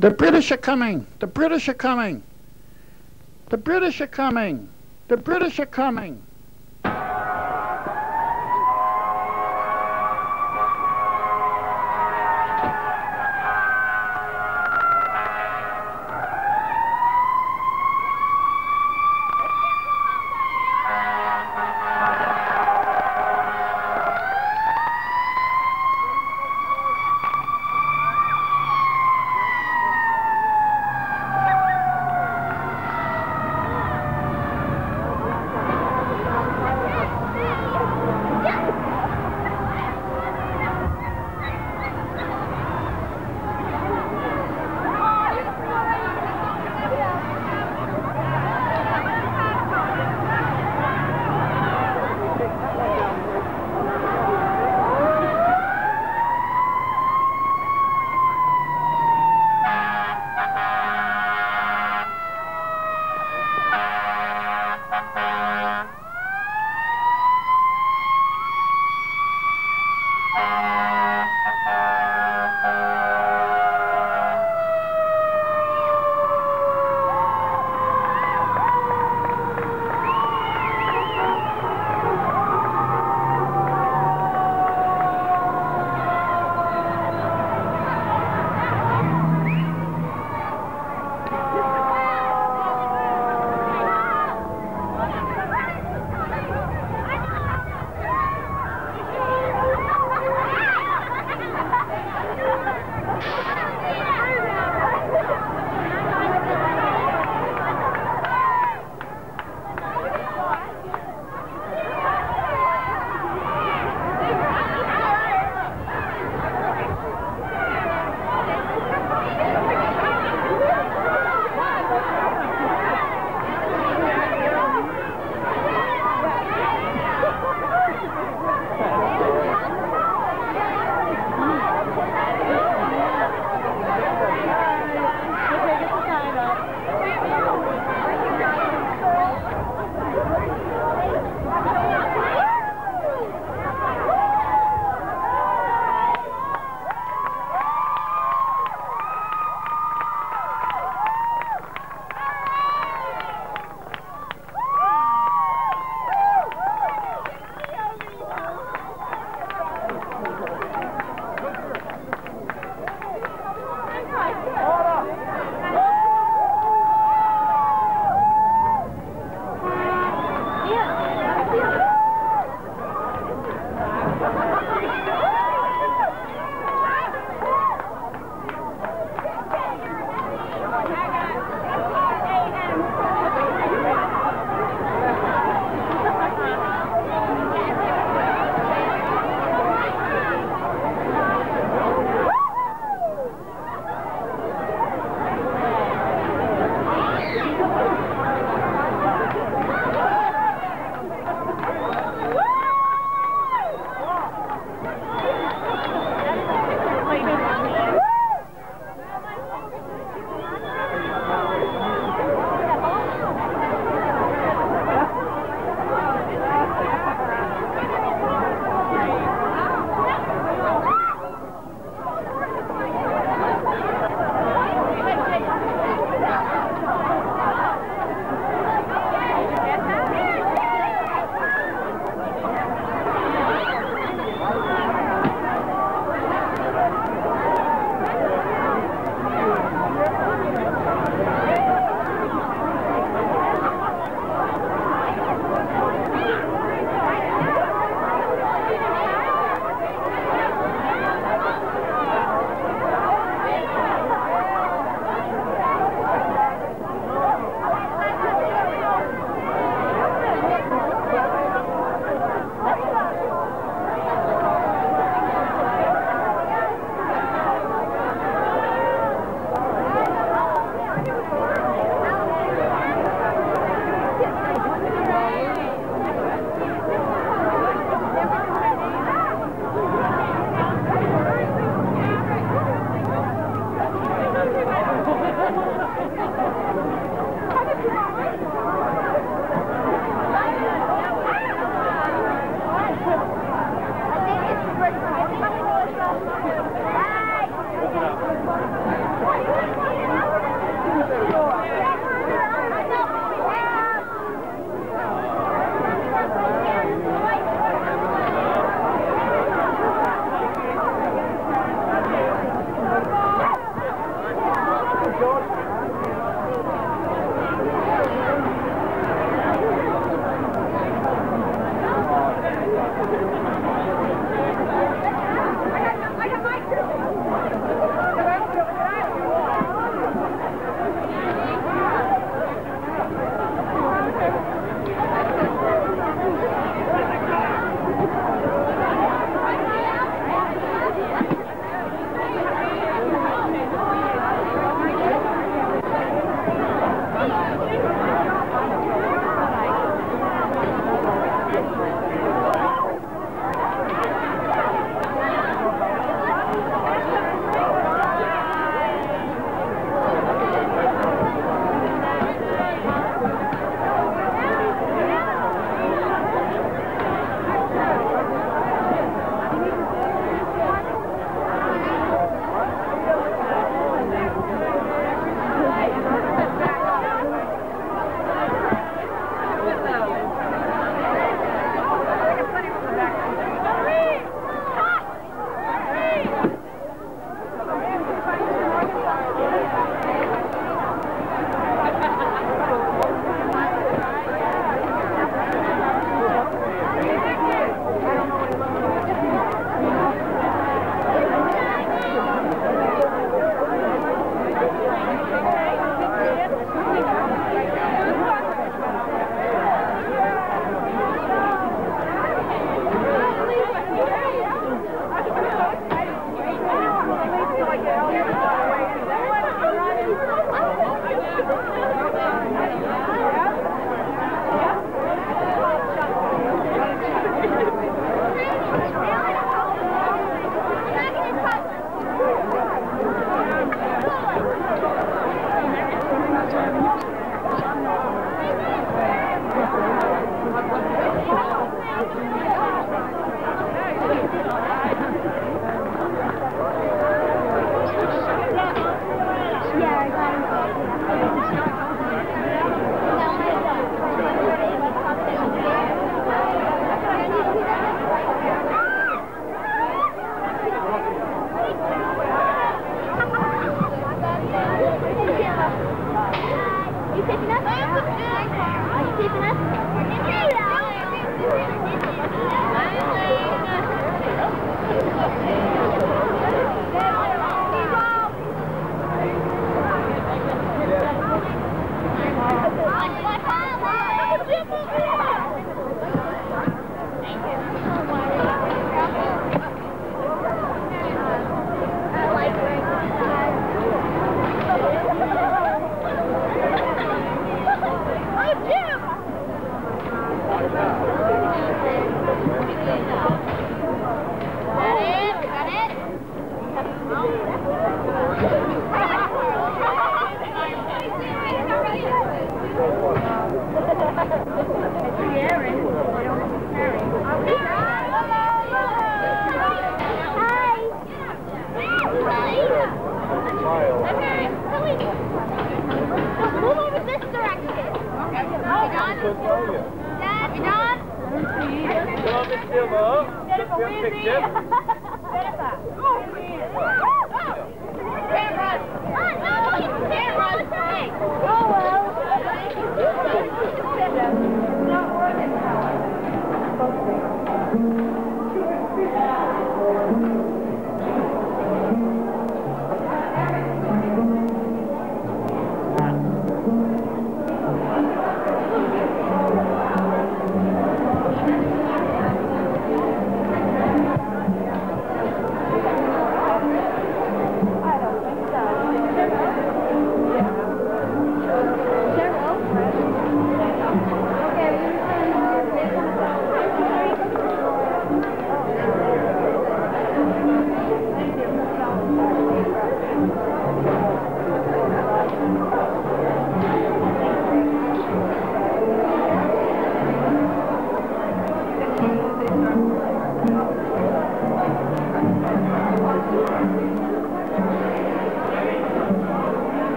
The British are coming. The British are coming. The British are coming. The British are coming.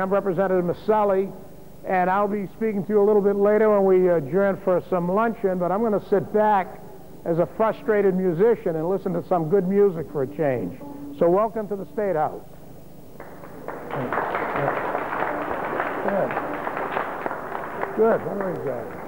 Morning. I'm Representative Maselli, and I'll be speaking to you a little bit later when we adjourn for some luncheon, but I'm going to sit back as a frustrated musician and listen to some good music for a change. So welcome to the State House. Good. Good. Very good.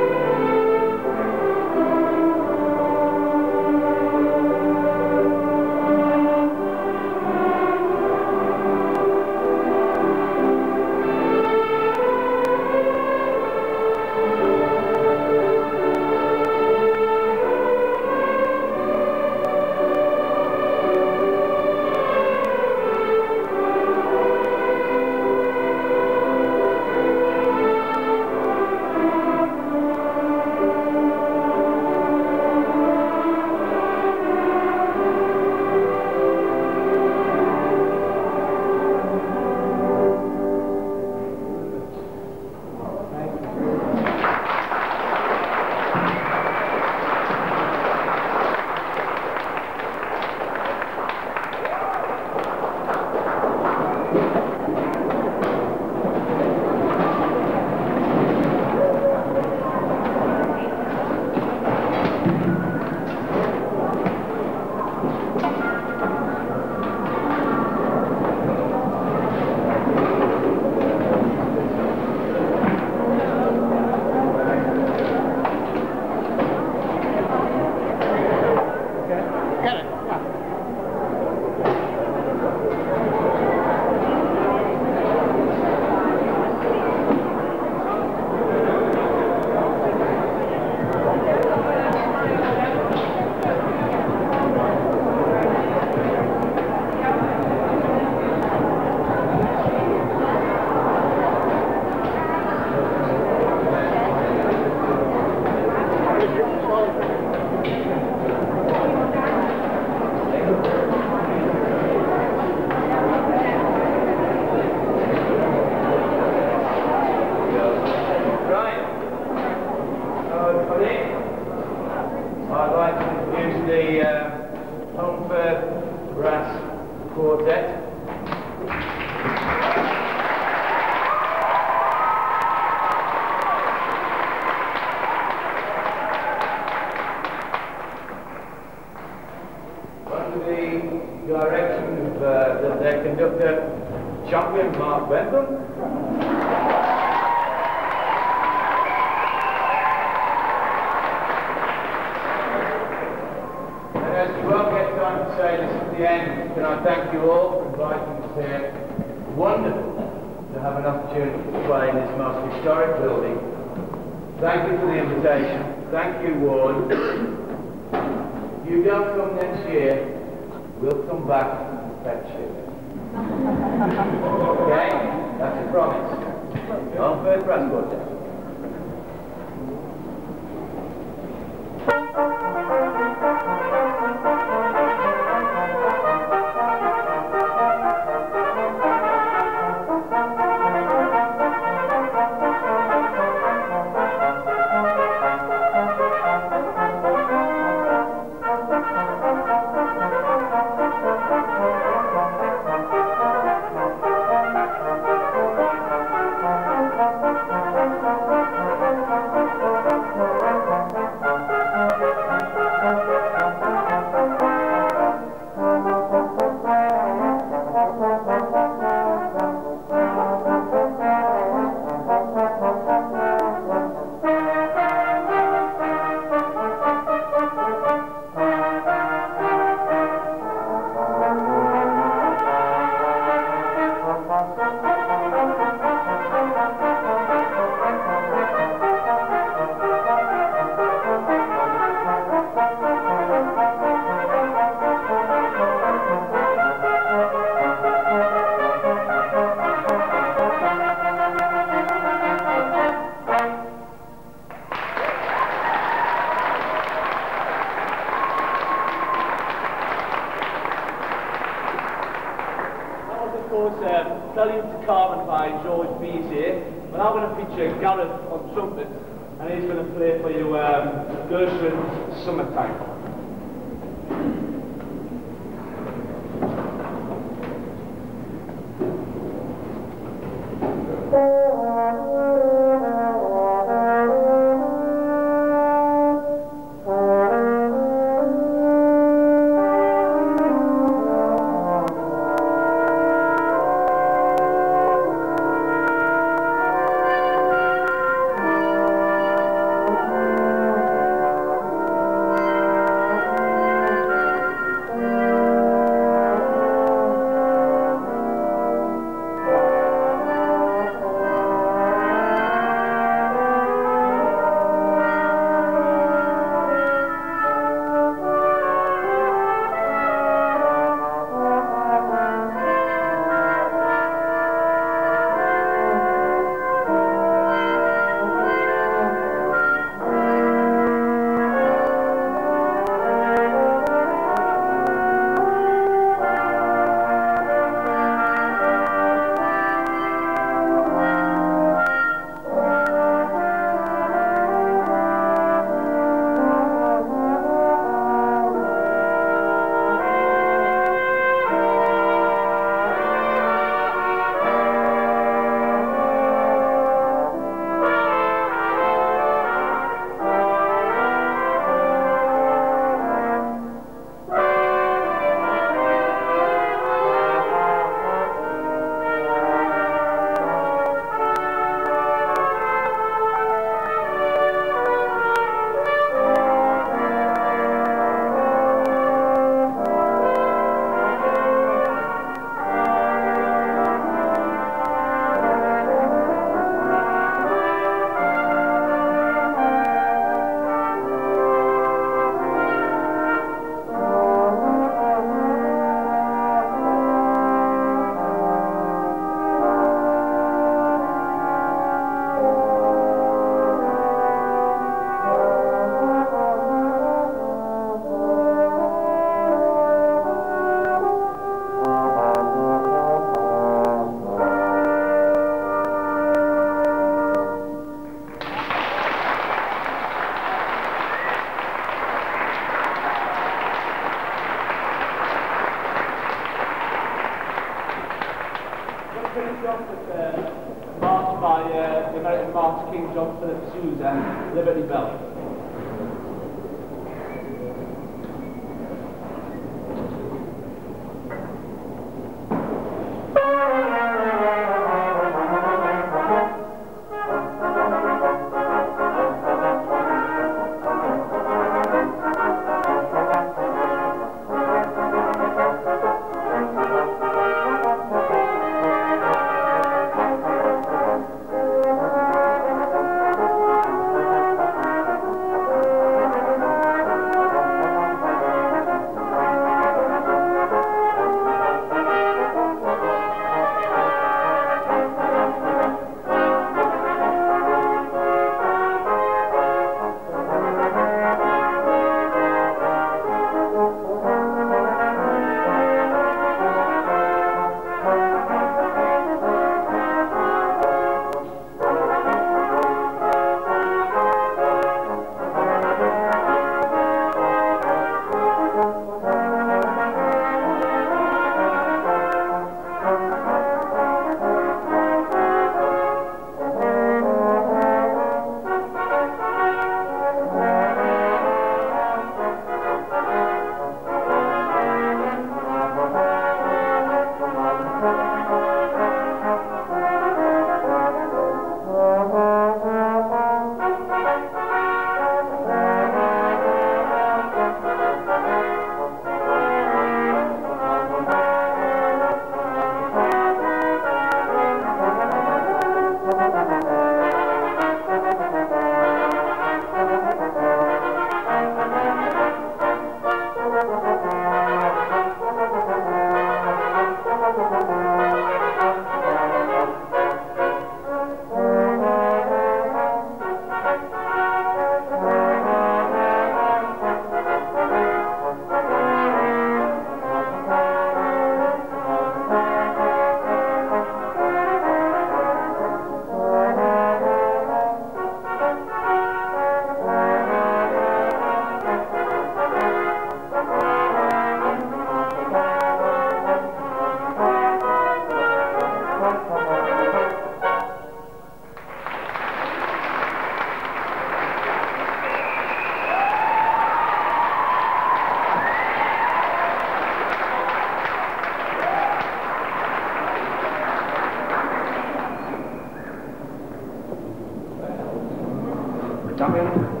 Dank u.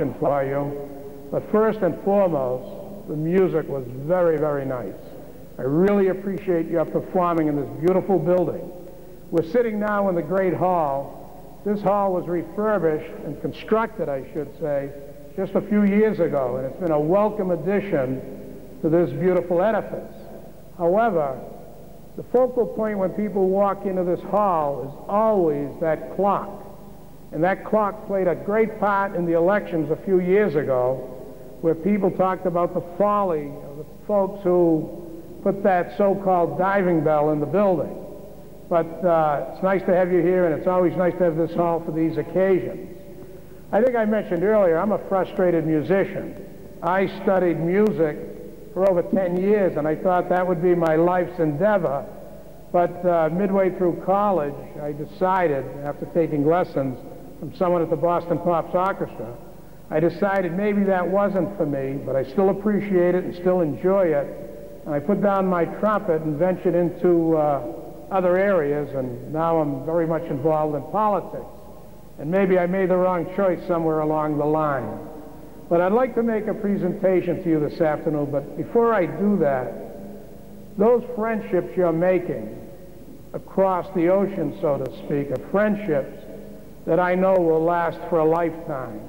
For you, but first and foremost, the music was very, very nice. I really appreciate your performing in this beautiful building. We're sitting now in the Great Hall. This hall was refurbished and constructed, I should say, just a few years ago, and it's been a welcome addition to this beautiful edifice. However, the focal point when people walk into this hall is always that clock. And that clock played a great part in the elections a few years ago, where people talked about the folly of the folks who put that so-called diving bell in the building. But uh, it's nice to have you here, and it's always nice to have this hall for these occasions. I think I mentioned earlier, I'm a frustrated musician. I studied music for over 10 years, and I thought that would be my life's endeavor. But uh, midway through college, I decided, after taking lessons from someone at the Boston Pops Orchestra, I decided maybe that wasn't for me, but I still appreciate it and still enjoy it. And I put down my trumpet and ventured into uh, other areas, and now I'm very much involved in politics. And maybe I made the wrong choice somewhere along the line. But I'd like to make a presentation to you this afternoon, but before I do that, those friendships you're making across the ocean, so to speak, are friendships that I know will last for a lifetime.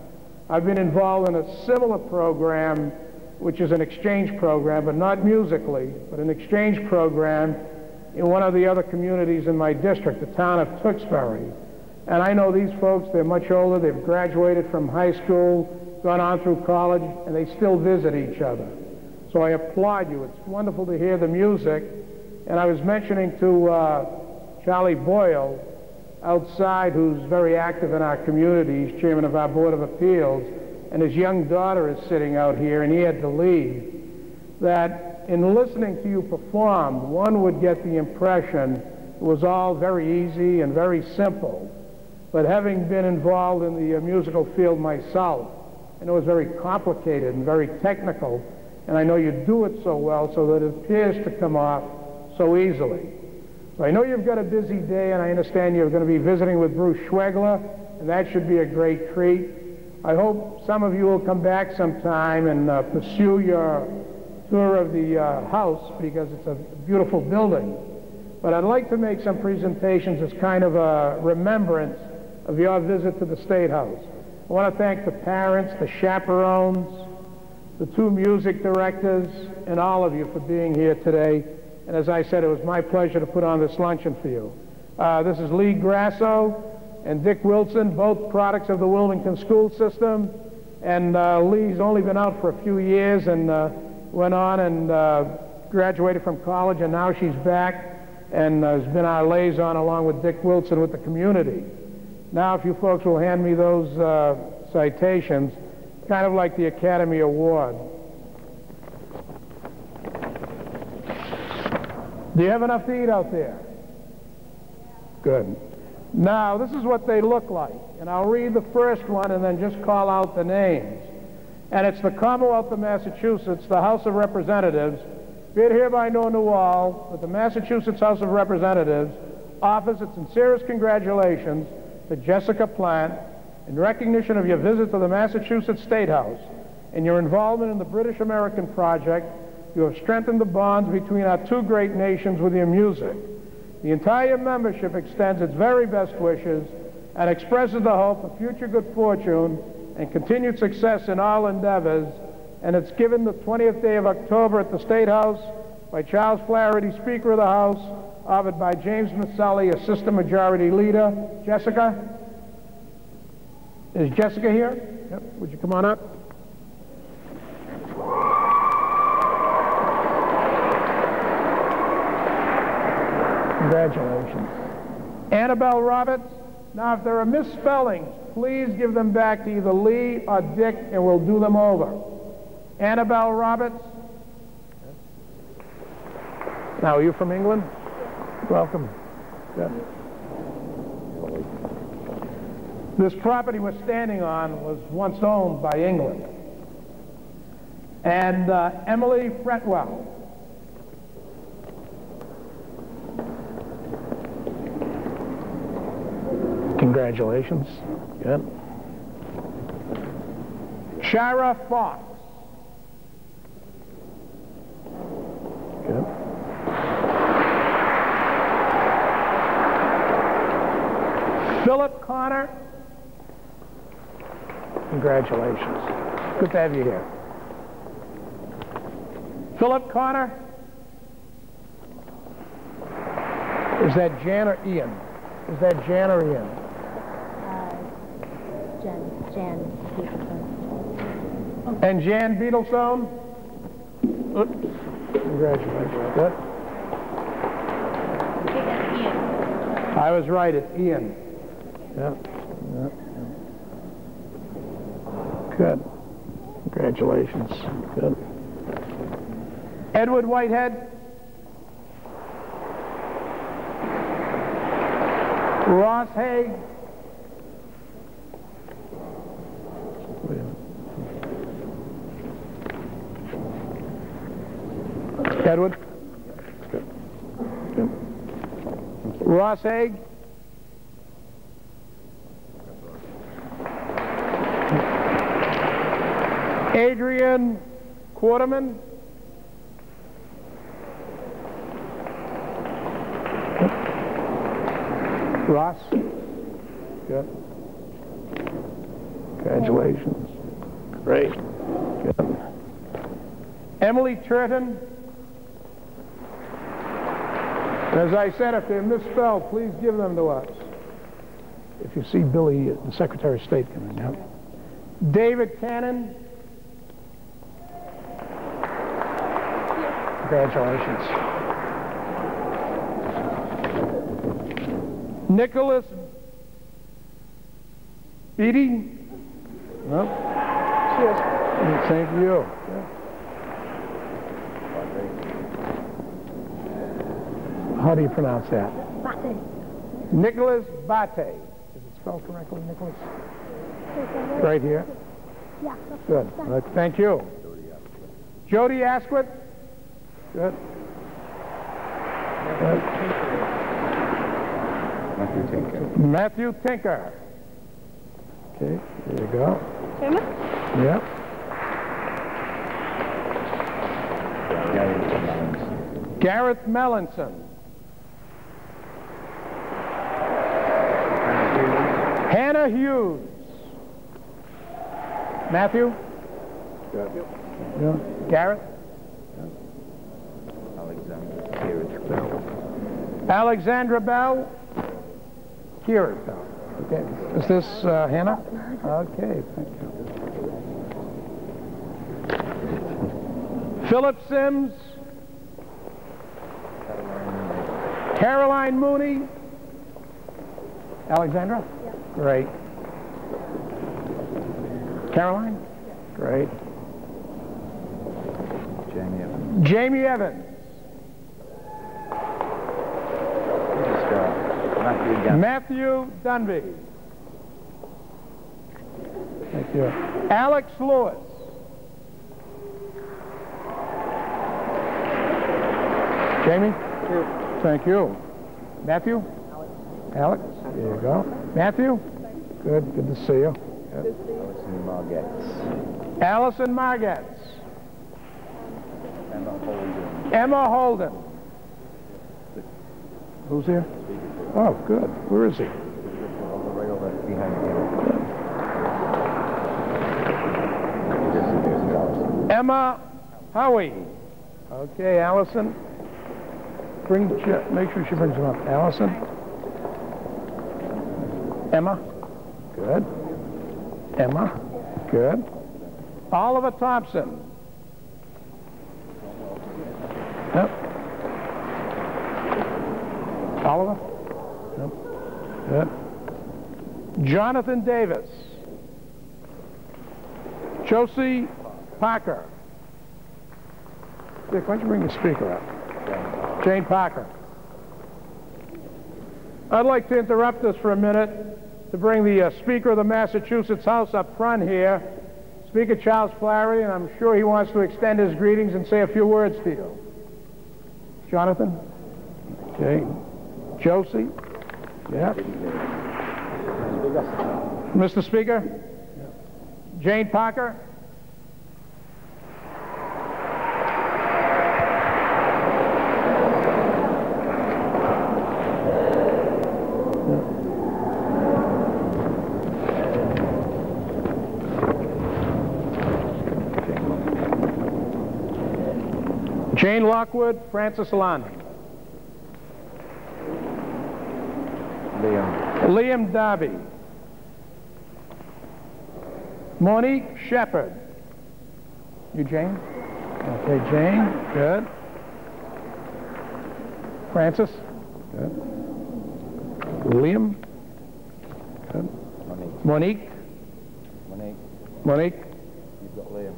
I've been involved in a similar program, which is an exchange program, but not musically, but an exchange program in one of the other communities in my district, the town of Tewksbury. And I know these folks, they're much older, they've graduated from high school, gone on through college, and they still visit each other. So I applaud you. It's wonderful to hear the music. And I was mentioning to uh, Charlie Boyle outside, who's very active in our community, he's chairman of our Board of Appeals, and his young daughter is sitting out here, and he had to leave, that in listening to you perform, one would get the impression it was all very easy and very simple. But having been involved in the uh, musical field myself, I know it's very complicated and very technical, and I know you do it so well so that it appears to come off so easily. I know you've got a busy day, and I understand you're going to be visiting with Bruce Schwegler, and that should be a great treat. I hope some of you will come back sometime and uh, pursue your tour of the uh, house because it's a beautiful building. But I'd like to make some presentations as kind of a remembrance of your visit to the State House. I want to thank the parents, the chaperones, the two music directors, and all of you for being here today. And as I said, it was my pleasure to put on this luncheon for you. Uh, this is Lee Grasso and Dick Wilson, both products of the Wilmington school system. And uh, Lee's only been out for a few years and uh, went on and uh, graduated from college, and now she's back and has been our liaison along with Dick Wilson with the community. Now, if you folks will hand me those uh, citations, kind of like the Academy Award. Do you have enough to eat out there? Good. Now, this is what they look like. And I'll read the first one and then just call out the names. And it's the Commonwealth of Massachusetts, the House of Representatives, be it hereby known to all that the Massachusetts House of Representatives offers its sincerest congratulations to Jessica Plant in recognition of your visit to the Massachusetts State House and your involvement in the British American Project. You have strengthened the bonds between our two great nations with your music. The entire membership extends its very best wishes and expresses the hope of future good fortune and continued success in all endeavors. And it's given the 20th day of October at the State House by Charles Flaherty, Speaker of the House, offered by James Miceli, Assistant Majority Leader. Jessica? Is Jessica here? Yep. Would you come on up? Congratulations. Annabelle Roberts. Now, if there are misspellings, please give them back to either Lee or Dick, and we'll do them over. Annabelle Roberts. Now, are you from England? Welcome. Good. This property we're standing on was once owned by England. And uh, Emily Fretwell. Congratulations. Good. Shara Fox. Good. Philip Connor. Congratulations. Good to have you here. Philip Connor. Is that Jan or Ian? Is that Jan or Ian? Jen, Jan Peterson. And Jan Beetlestone? Oops. Congratulations. Good. I was right, it's Ian. Yeah. yeah, yeah. Good. Congratulations. Good. Edward Whitehead? Ross Haig? Minute. Edward? Good. Good. Ross Haig? Adrian Quarterman? Ross? Good. Congratulations. Great. Good. Emily Turton? As I said, if they're misspelled, please give them to us. If you see Billy, uh, the Secretary of State coming out. David Cannon? Congratulations. Nicholas Beatty? No? Cheers. Same to you. How do you pronounce that? Bate. Nicholas Bate. Is it spelled correctly, Nicholas? Right here? Yeah. Good. Thank you. Jody Asquith? Good. Good. Matthew Tinker. Matthew Tinker. Okay, there you go. Chairman? Yep. Gareth Melanson. Hannah Hughes. Matthew? Good. Yeah. Gareth? Alexander Kieran Bell. Alexandra Bell? Kieran Bell. Okay. Is this uh, Hannah? Okay, thank you. Philip Sims? Caroline Mooney? Alexandra? Great. Caroline? Great. Jamie Evans. Jamie Evans? Uh, Matthew Gunn. Matthew Dunby. Thank you. Alex Lewis. Jamie? Thank you. Matthew? Alex. There you go. Matthew? Good. Good to see you. Alison Margetts. Allison Margetts. Emma Holden. Emma Holden. Who's here? Oh, good. Where is he? All the way over behind him. Just there's Alison. Emma Howie. Okay, Allison. Bring, make sure she brings him up. Allison. Emma. Good. Emma. Good. Oliver Thompson. Yep. Oliver? Yep. Good. Jonathan Davis. Josie Packer. Dick, why don't you bring the speaker up? Jane Packer. I'd like to interrupt this for a minute to bring the uh, Speaker of the Massachusetts House up front here, Speaker Charles Flaherty, and I'm sure he wants to extend his greetings and say a few words to you. Jonathan? Okay. Josie? Yeah. Mr. Speaker? Jane Parker? Jane Lockwood, Francis Lund. Liam. Liam Darby. Monique Shepard. You, Jane? Okay, Jane. Good. Francis? Good. Liam? Good. Monique. Monique? Monique. Monique? You've got Liam.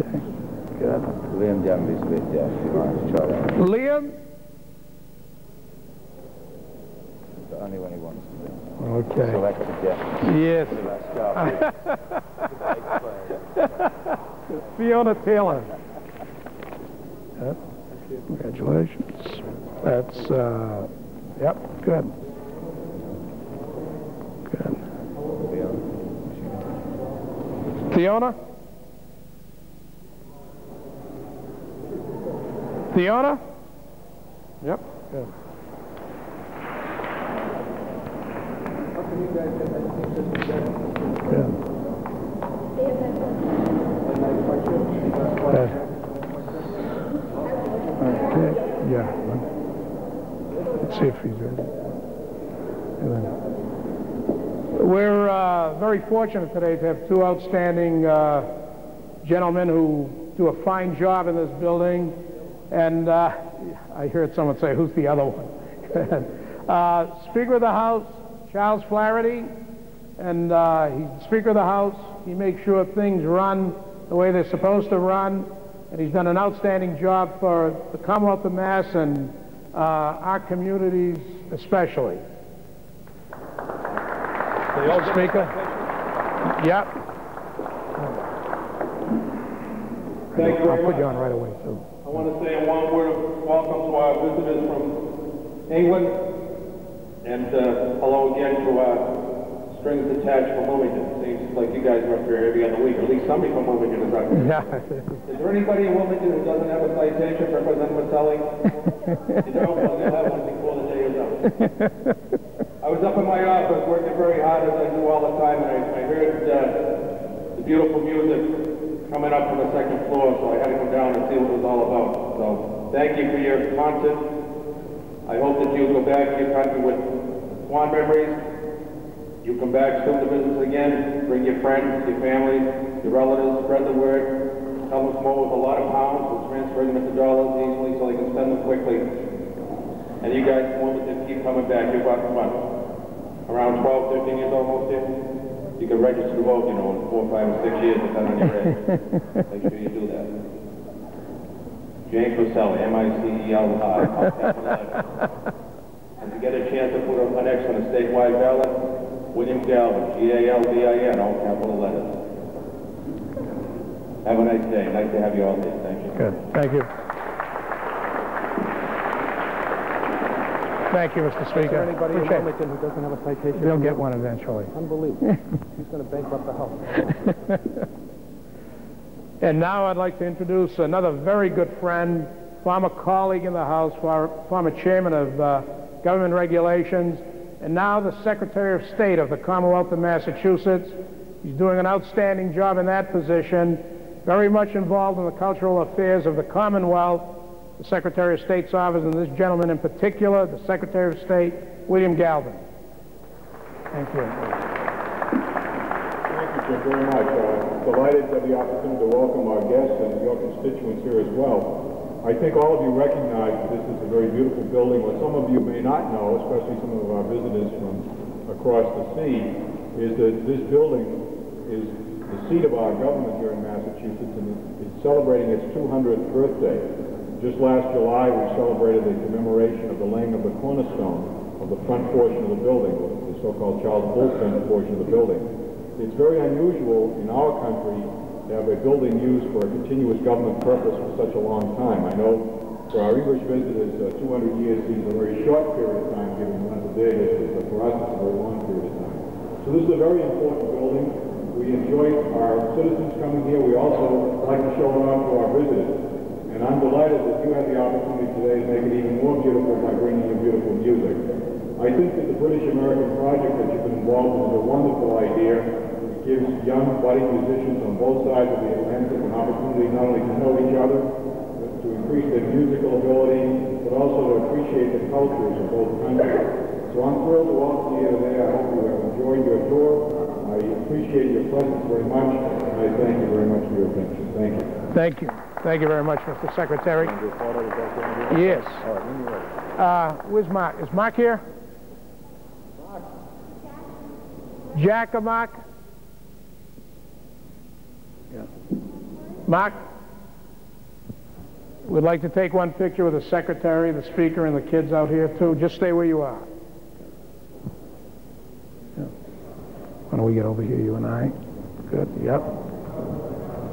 Okay. Good. Liam Danby's a bit deaf. You might try that. Liam? But only when he wants to be. Okay. Selected. Yes. Fiona Taylor. Yep. Congratulations. That's, uh, yep, good. Good. Fiona? Fiona? Yep, good. Good. Okay, yeah. Let's see if he's ready. We're uh, very fortunate today to have two outstanding uh, gentlemen who do a fine job in this building. And uh, I heard someone say, who's the other one? uh, Speaker of the House, Charles Flaherty, and uh, he's Speaker of the House. He makes sure things run the way they're supposed to run, and he's done an outstanding job for the Commonwealth of Mass and uh, our communities especially. The old Speaker? Yep. Thank you I'll put much. you on right away, too. I want to say a warm word of welcome to our visitors from England, and uh, hello again to our strings attached from Wilmington. Seems like you guys are up here every other week, at least somebody from Wilmington is up here. Yeah. Is there anybody in Wilmington who doesn't have a citation for President Miceli? You don't, well, you'll have one before the day is up. I was up in my office working very hard as I do all the time, and I, I heard uh, the beautiful music coming up from the second floor, so I had to come down and see what it was all about. So thank you for your concert. I hope that you'll go back to your country with fond memories. You come back soon to business again. Bring your friends, your family, your relatives, spread the word. To come over with a lot of pounds. We'll transfer them into dollars easily so they can spend them quickly. And you guys to keep coming back. About what? Around 12, 15 years old most? You can register to vote, you know, in four, five, or six years, depending on your age. Make sure you do that. James Roselli, M-I-C-E-L-I. And to get a chance to put an X on a statewide ballot, William Galvin, G-A-L-V-I-N, all capital letters. Have a nice day. Nice to have you all here. Thank you. Good, thank you. Thank you, Mr. Speaker. anybody in Appreciate it. Wilmington who doesn't have a citation? They'll get one eventually. Unbelievable. He's going to bankrupt the house. And now I'd like to introduce another very good friend, former colleague in the House, former chairman of uh, Government Regulations, and now the Secretary of State of the Commonwealth of Massachusetts. He's doing an outstanding job in that position, very much involved in the cultural affairs of the Commonwealth, the Secretary of State's office, and this gentleman in particular, the Secretary of State, William Galvin. Thank you. Thank you, Jim, very much. Uh, Delighted to have the opportunity to welcome our guests and your constituents here as well. I think all of you recognize that this is a very beautiful building. What some of you may not know, especially some of our visitors from across the sea, is that this building is the seat of our government here in Massachusetts and it's celebrating its 200th birthday. Just last July, we celebrated the commemoration of the laying of the cornerstone of the front portion of the building, the so-called Charles Bulfinch portion of the building. It's very unusual in our country to have a building used for a continuous government purpose for such a long time. I know for our English visitors, uh, 200 years seems a very short period of time given length of their history, but for us it's a very long period of time. So this is a very important building. We enjoy our citizens coming here. We also like to show it off to our visitors. And I'm delighted that you had the opportunity today to make it even more beautiful by bringing in beautiful music. I think that the British American project that you've been involved in is a wonderful idea. It gives young budding musicians on both sides of the Atlantic an opportunity not only to know each other, but to increase their musical ability, but also to appreciate the cultures of both countries. So I'm thrilled to welcome you today. I hope you have enjoyed your tour. I appreciate your presence very much, and I thank you very much for your attention. Thank you. Thank you. Thank you very much, Mr. Secretary. Yes. Uh, where's Mark? Is Mark here? Jack or Mark? Yeah. Mark? We'd like to take one picture with the secretary, the speaker, and the kids out here too. Just stay where you are. Yeah. Why don't we get over here, you and I? Good, yep.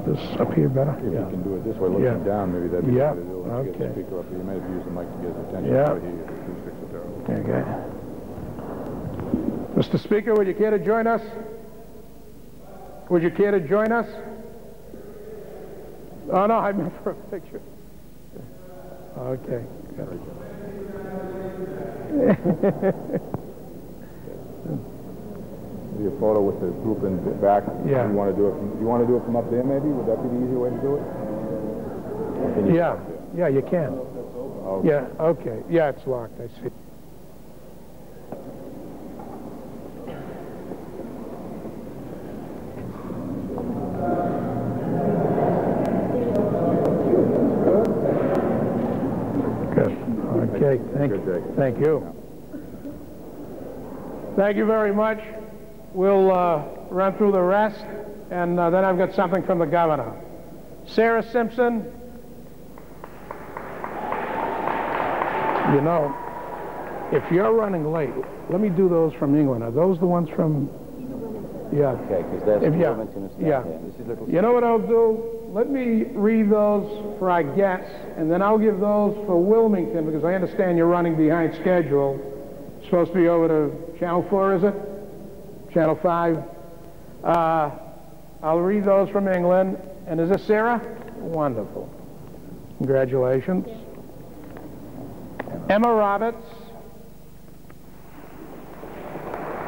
This up here better? If Yeah. you can do it this way, looking Yeah. down, maybe that'd be Yeah, better. Once you get the okay. speaker up, you might have used the mic to get his attention. Yeah. Here, the acoustics are terrible. Okay. Mr. Speaker, would you care to join us? Would you care to join us? Oh, no, I meant for a picture. Okay. Maybe a photo with the group in the back. Yeah. You want to do it? From, you want to do it from up there, maybe? Would that be the easier way to do it? Yeah, yeah, you can. Oh, Yeah, okay. Yeah, it's locked, I see. Okay, thank you. Thank you. Thank you very much. We'll uh, run through the rest, and uh, then I've got something from the governor. Sarah Simpson, You know, if you're running late, let me do those from England. Are those the ones from? Yeah. Okay, because that's If- yeah, Wilmington and stuff. yeah. This is little. You know what I'll do? Let me read those for our guests, and then I'll give those for Wilmington, because I understand you're running behind schedule. Supposed to be over to Channel 4, is it? Channel 5? Uh, I'll read those from England. And is this Sarah? Wonderful. Congratulations. Emma Roberts,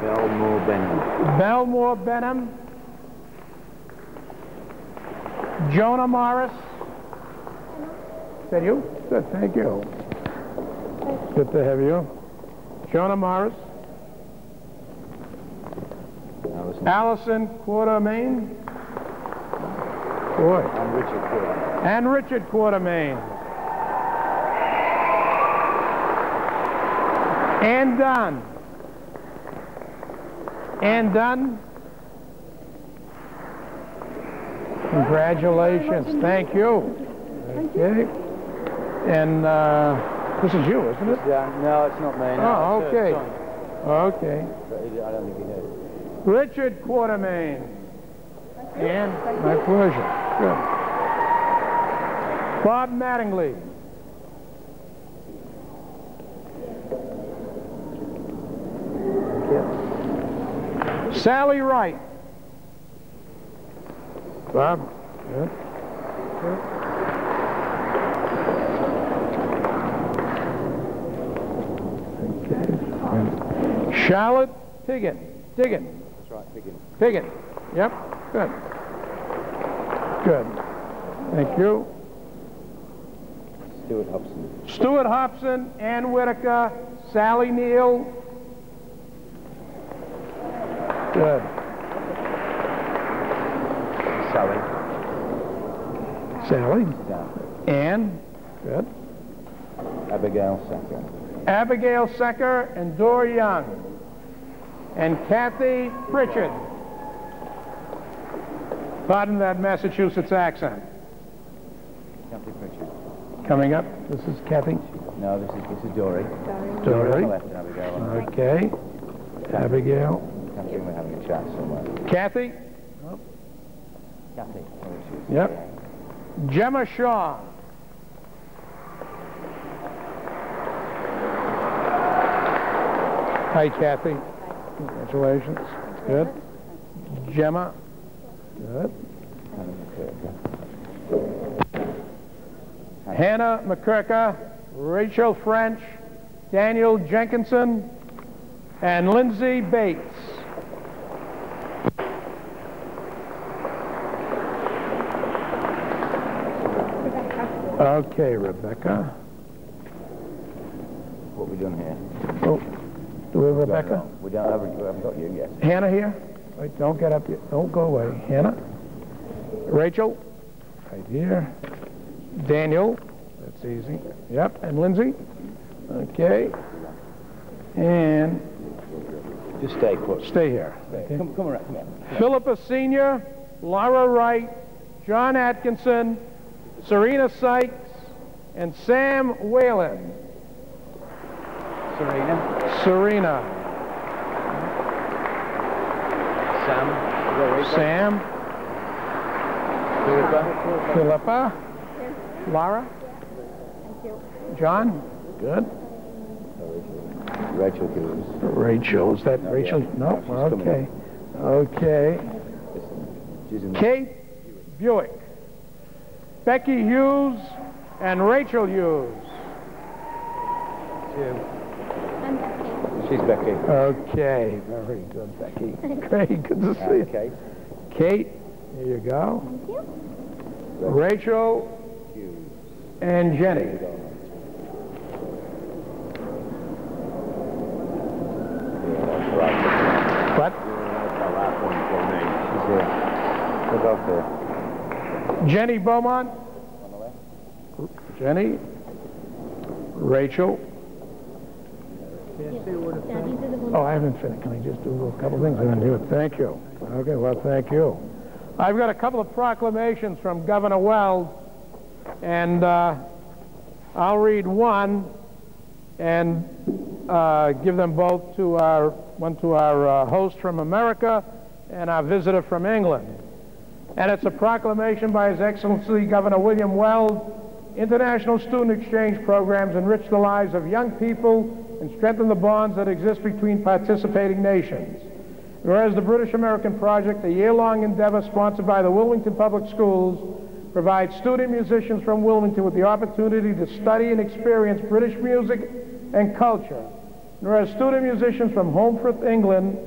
Belmore Benham. Belmore Benham, Jonah Morris. Is that you? Good, thank you. Good to have you. Jonah Morris, Allison. Allison Quartermain. Boy. I'm Richard Porter. And Richard Quartermain. And Dunn. And Dunn. Congratulations. Thank you. Okay. And uh, this is you, isn't it? Yeah, no, it's not me. Oh, No, it's, uh, okay. Okay. I don't think he knows. Richard Quartermain. And my pleasure. Good. Bob Mattingly. Sally Wright. Bob. Okay. And Charlotte Tiggin. Tiggin. Picking. Piggin. Yep. Good. Good. Thank you. Stuart Hobson. Stuart Hobson, Ann Whitaker, Sally Neal. Good. Sally. Sally. Yeah. Ann. Good. Abigail Secker. Abigail Secker and Dor Young. And Kathy Pritchard. Pardon that Massachusetts accent. Kathy Pritchard. Coming up, this is Kathy. No, this is this is Dory. Dory. On the left, and Abigail. on. Okay. Abigail. Kathy, we're having a chat somewhere. Kathy. Kathy. oh, is. Yep. Gemma Shaw. Hi, Kathy. Congratulations. Good. Gemma. Good. Hannah McCurka, Rachel French, Daniel Jenkinson, and Lindsay Bates. Okay, Rebecca. What are we doing here? Oh, do we have Rebecca? We don't have, we haven't got you yet. Hannah here? Wait, don't get up yet. Don't go away. Hannah? Rachel? Right here. Daniel? That's easy. Yep. And Lindsay? Okay. And Just stay put. stay here. Okay. Come, come around. Come here. Philippa Sr., Laura Wright, John Atkinson, Serena Sykes, and Sam Whalen. Serena. Serena. Sam. Is? Sam. Philippa. Philippa. Laura. John. Good. Rachel Hughes. Rachel. Is that Rachel? No. she's coming Okay. Okay. Kate Buick. Becky Hughes and Rachel Hughes. She's Becky. Okay. Very good, Becky. Great. Good to see you. Okay. Kate. There you go. Thank you. Rachel and Jenny. That's right. What? That last one for me. She's here. There. Jenny Beaumont. Jenny. Rachel. Oh, I haven't finished. Can I just do a couple things and then do it? Thank you. Okay, well, thank you. I've got a couple of proclamations from Governor Weld, and uh, I'll read one and uh, give them both to our, one to our uh, host from America and our visitor from England. And it's a proclamation by His Excellency Governor William Weld. International student exchange programs enrich the lives of young people and strengthen the bonds that exist between participating nations. Whereas the British American Project, a year-long endeavor sponsored by the Wilmington Public Schools, provides student musicians from Wilmington with the opportunity to study and experience British music and culture. Whereas student musicians from Holmfirth, England,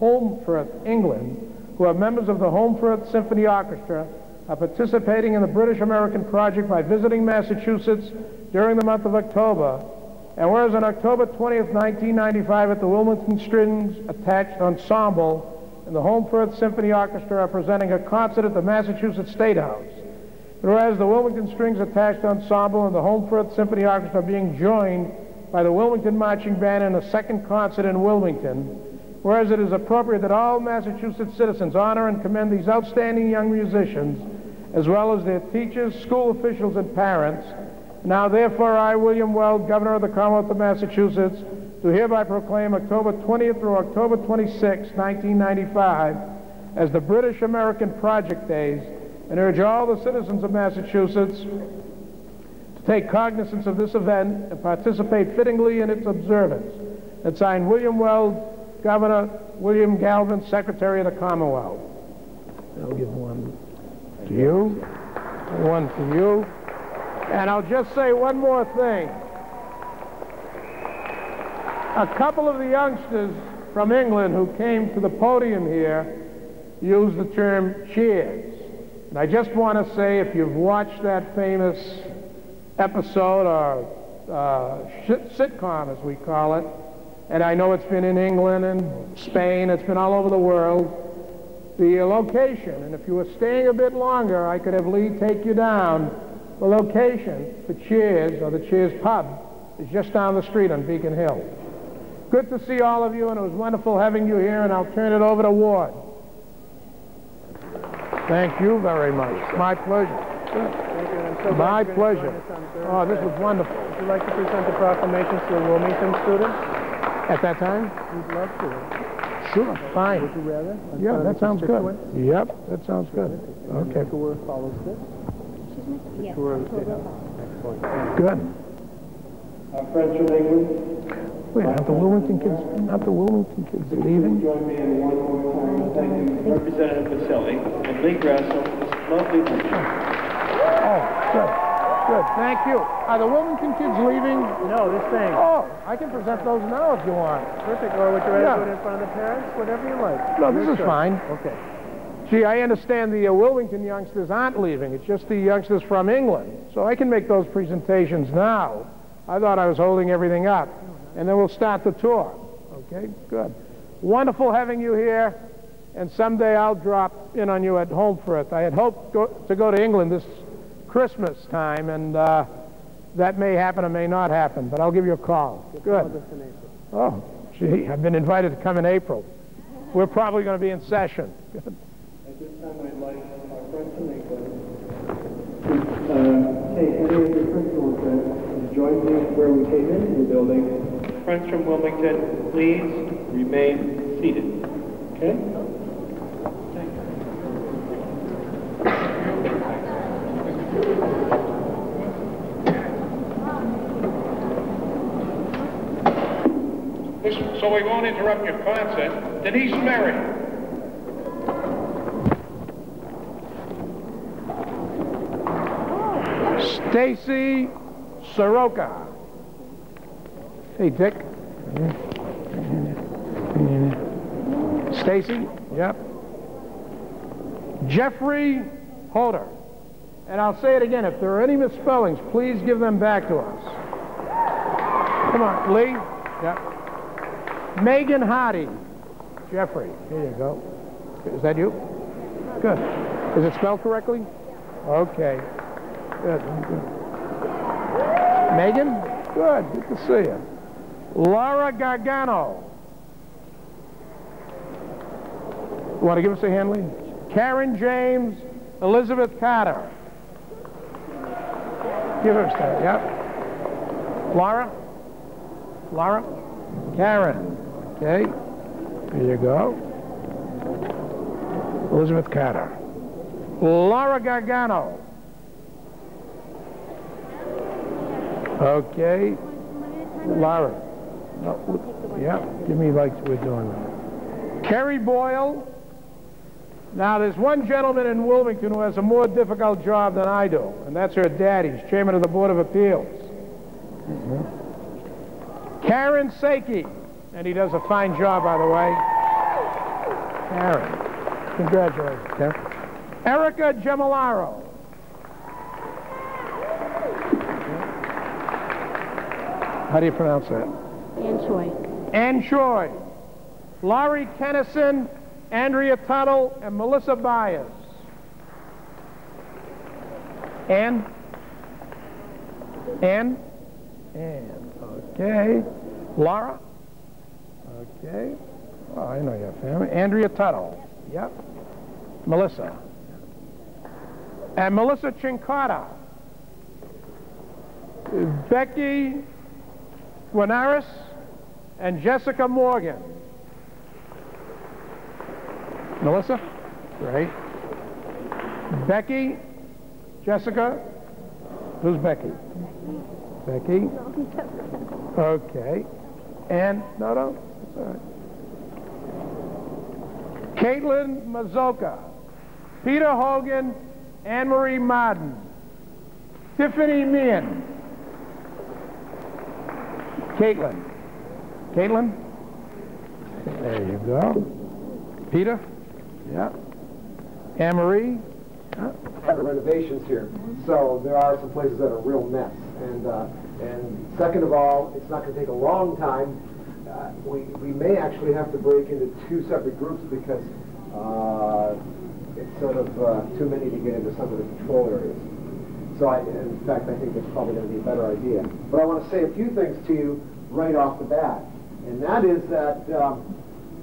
Holmfirth, England, who are members of the Holmfirth Symphony Orchestra, are participating in the British American Project by visiting Massachusetts during the month of October. And whereas on October 20th, 1995, at the Wilmington Strings Attached Ensemble and the Holmfirth Symphony Orchestra are presenting a concert at the Massachusetts State House. Whereas the Wilmington Strings Attached Ensemble and the Holmfirth Symphony Orchestra are being joined by the Wilmington Marching Band in a second concert in Wilmington. Whereas it is appropriate that all Massachusetts citizens honor and commend these outstanding young musicians, as well as their teachers, school officials, and parents. Now, therefore, I, William Weld, Governor of the Commonwealth of Massachusetts, do hereby proclaim October 20th through October 26, 1995, as the British American Project Days, and urge all the citizens of Massachusetts to take cognizance of this event and participate fittingly in its observance. And sign William Weld, Governor William Galvin, Secretary of the Commonwealth. I'll give one to you, one to you. And I'll just say one more thing. A couple of the youngsters from England who came to the podium here used the term cheers. And I just want to say, if you've watched that famous episode or uh, sitcom, as we call it, and I know it's been in England and Spain, it's been all over the world, the location, and if you were staying a bit longer, I could have Lee take you down, The location for Cheers, or the Cheers Pub, is just down the street on Beacon Hill. Good to see all of you, and it was wonderful having you here, and I'll turn it over to Ward. Thank you very much. My pleasure. Thank you. and I'm so My pleasure. join us on Thursday. Oh, this was wonderful. Would you like to present the proclamations to the Wilmington students? At that time? We'd love to. Sure, fine. Would you rather? Yeah, that sounds good. Yep, that sounds good. Okay, tour follows this. Yes. Tour of the State House. Excellent. Thank good. Our friends from England, Wait, not the Wilmington kids, not the Wilmington kids leaving? join me in one more time thanking Representative Miceli and Lee Grasso for this lovely picture. Oh, good, good, thank you. Are the Wilmington kids leaving? No, this thing. Oh, I can present those now if you want. Perfect. Or would you rather Yeah. do it in front of the parents? Whatever you like. No, this Your is choice. fine. Okay. Gee, I understand the uh, Wilmington youngsters aren't leaving. It's just the youngsters from England. So I can make those presentations now. I thought I was holding everything up. And then we'll start the tour. Okay, good. Wonderful having you here. And someday I'll drop in on you at Holmfirth. I had hoped go, to go to England this Christmas time, and uh, that may happen or may not happen, but I'll give you a call. Good. Oh, gee, I've been invited to come in April. We're probably going to be in session. Good. This time, I'd like our friends from England to uh, take any of your the principals that joined me where we came into the building. Friends from Wilmington, please remain seated. Okay? So we won't interrupt your concert. Denise Merritt. Stacy Soroka. Hey, Dick. Stacy? Yep. Jeffrey Holder. And I'll say it again, if there are any misspellings, please give them back to us. Come on, Lee. Yep. Megan Hardy. Jeffrey. Here you go. Is that you? Good. Is it spelled correctly? Okay. Good. good. Megan? Good. Good to see you. Laura Gargano. You want to give us a hand, Lee? Karen James, Elizabeth Carter. Give her a stand, yep. Laura? Laura? Karen. Okay. Here you go. Elizabeth Carter. Laura Gargano. Okay. Laura. No, yeah, give me like we're doing that. Kerry Boyle. Now, there's one gentleman in Wilmington who has a more difficult job than I do, and that's her daddy. He's chairman of the Board of Appeals. Mm-hmm. Karen Saki, and he does a fine job, by the way. Karen. Congratulations, Karen. Erica Gemilaro. How do you pronounce that? Ann Choi, Laurie Kennison, Andrea Tuttle, and Melissa Byers. Ann? Ann? Ann, okay. Laura? Okay. Oh, I know your family. Andrea Tuttle. Yep. Melissa. And Melissa Chincata. Becky Guanaris and Jessica Morgan. Melissa? Great. Becky? Jessica? Who's Becky? Becky? Okay. And, no, no, it's all right. Caitlin Mazoka. Peter Hogan, Anne Marie Madden, Tiffany Meehan. Caitlin. Caitlin? There you go. Peter? Yeah. Anne Marie? renovations here. So there are some places that are a real mess. And, uh, and second of all, it's not going to take a long time. Uh, we, we may actually have to break into two separate groups because uh, it's sort of uh, too many to get into some of the control areas. So I, in fact, I think it's probably going to be a better idea. But I want to say a few things to you right off the bat. And that is that um,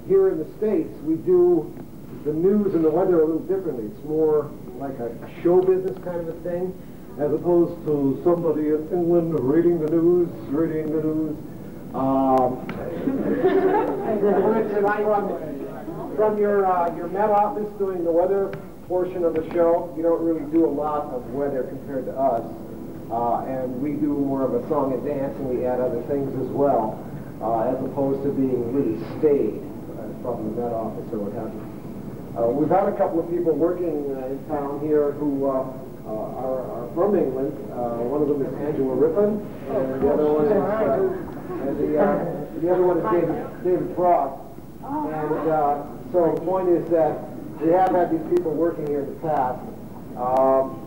here in the States, we do the news and the weather a little differently. It's more like a, show business kind of a thing, as opposed to somebody in England reading the news, reading the news. Um, run from your, uh, your Met office doing the weather portion of the show. You don't really do a lot of weather compared to us. Uh, and we do more of a song and dance, and we add other things as well, uh, as opposed to being really staid uh, from the Met office or what have you. Uh, we've had a couple of people working uh, in town here who uh, uh, are, are from England. Uh, one of them is Angela Rippon, and the other one is uh, and the, uh, the other one is David, David Frost. And uh, so the point is that we have had these people working here in the past. Um,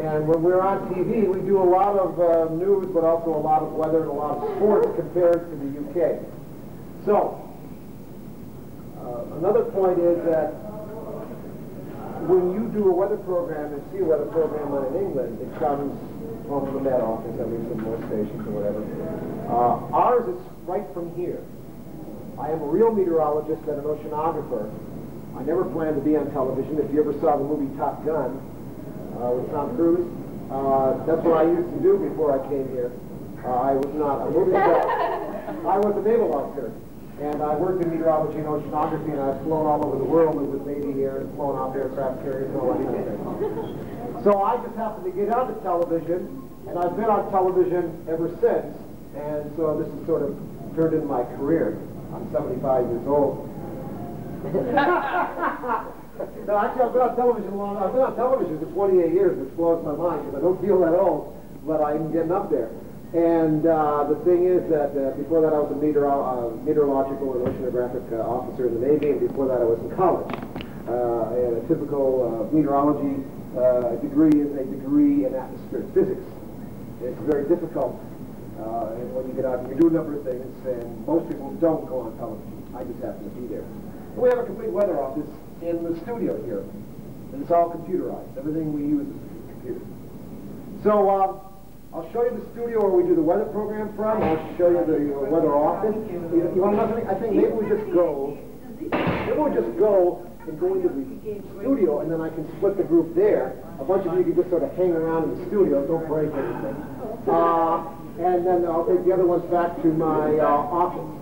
and when we're on TV, we do a lot of uh, news, but also a lot of weather and a lot of sports compared to the UK. So, uh, another point is that when you do a weather program and see a weather program on in England, it comes from the Met Office, at least in most stations or whatever. Uh, ours is right from here. I am a real meteorologist and an oceanographer. I never planned to be on television. If you ever saw the movie Top Gun uh, with Tom Cruise, uh, that's what I used to do before I came here. Uh, I was not a movie star. I was a naval officer. And I worked in meteorology and oceanography, and I've flown all over the world with Navy here and flown off aircraft carriers and all that kind of thing. So I just happened to get onto television, and I've been on television ever since. And so this has sort of turned into my career. I'm 75 years old. no, actually, I've been on television long. I've been on television for 28 years, which blows my mind because I don't feel that old, but I'm getting up there. And uh, the thing is that uh, before that I was a meteoro uh, meteorological and oceanographic uh, officer in the Navy, and before that I was in college. Uh, and a typical uh, meteorology uh, degree is a degree in atmospheric physics. It's very difficult, uh, and when you get out you do a number of things, and most people don't go on television. I just happen to be there. We have a complete weather office in the studio here, and it's all computerized. Everything we use is computer. So. Uh, I'll show you the studio where we do the weather program from. I'll show you the uh, weather office. You, you want to know something? I think maybe we just go. Maybe we just go and go into the studio, and then I can split the group there. A bunch of you can just sort of hang around in the studio. Don't break anything. Uh, and then I'll take the other ones back to my uh, office.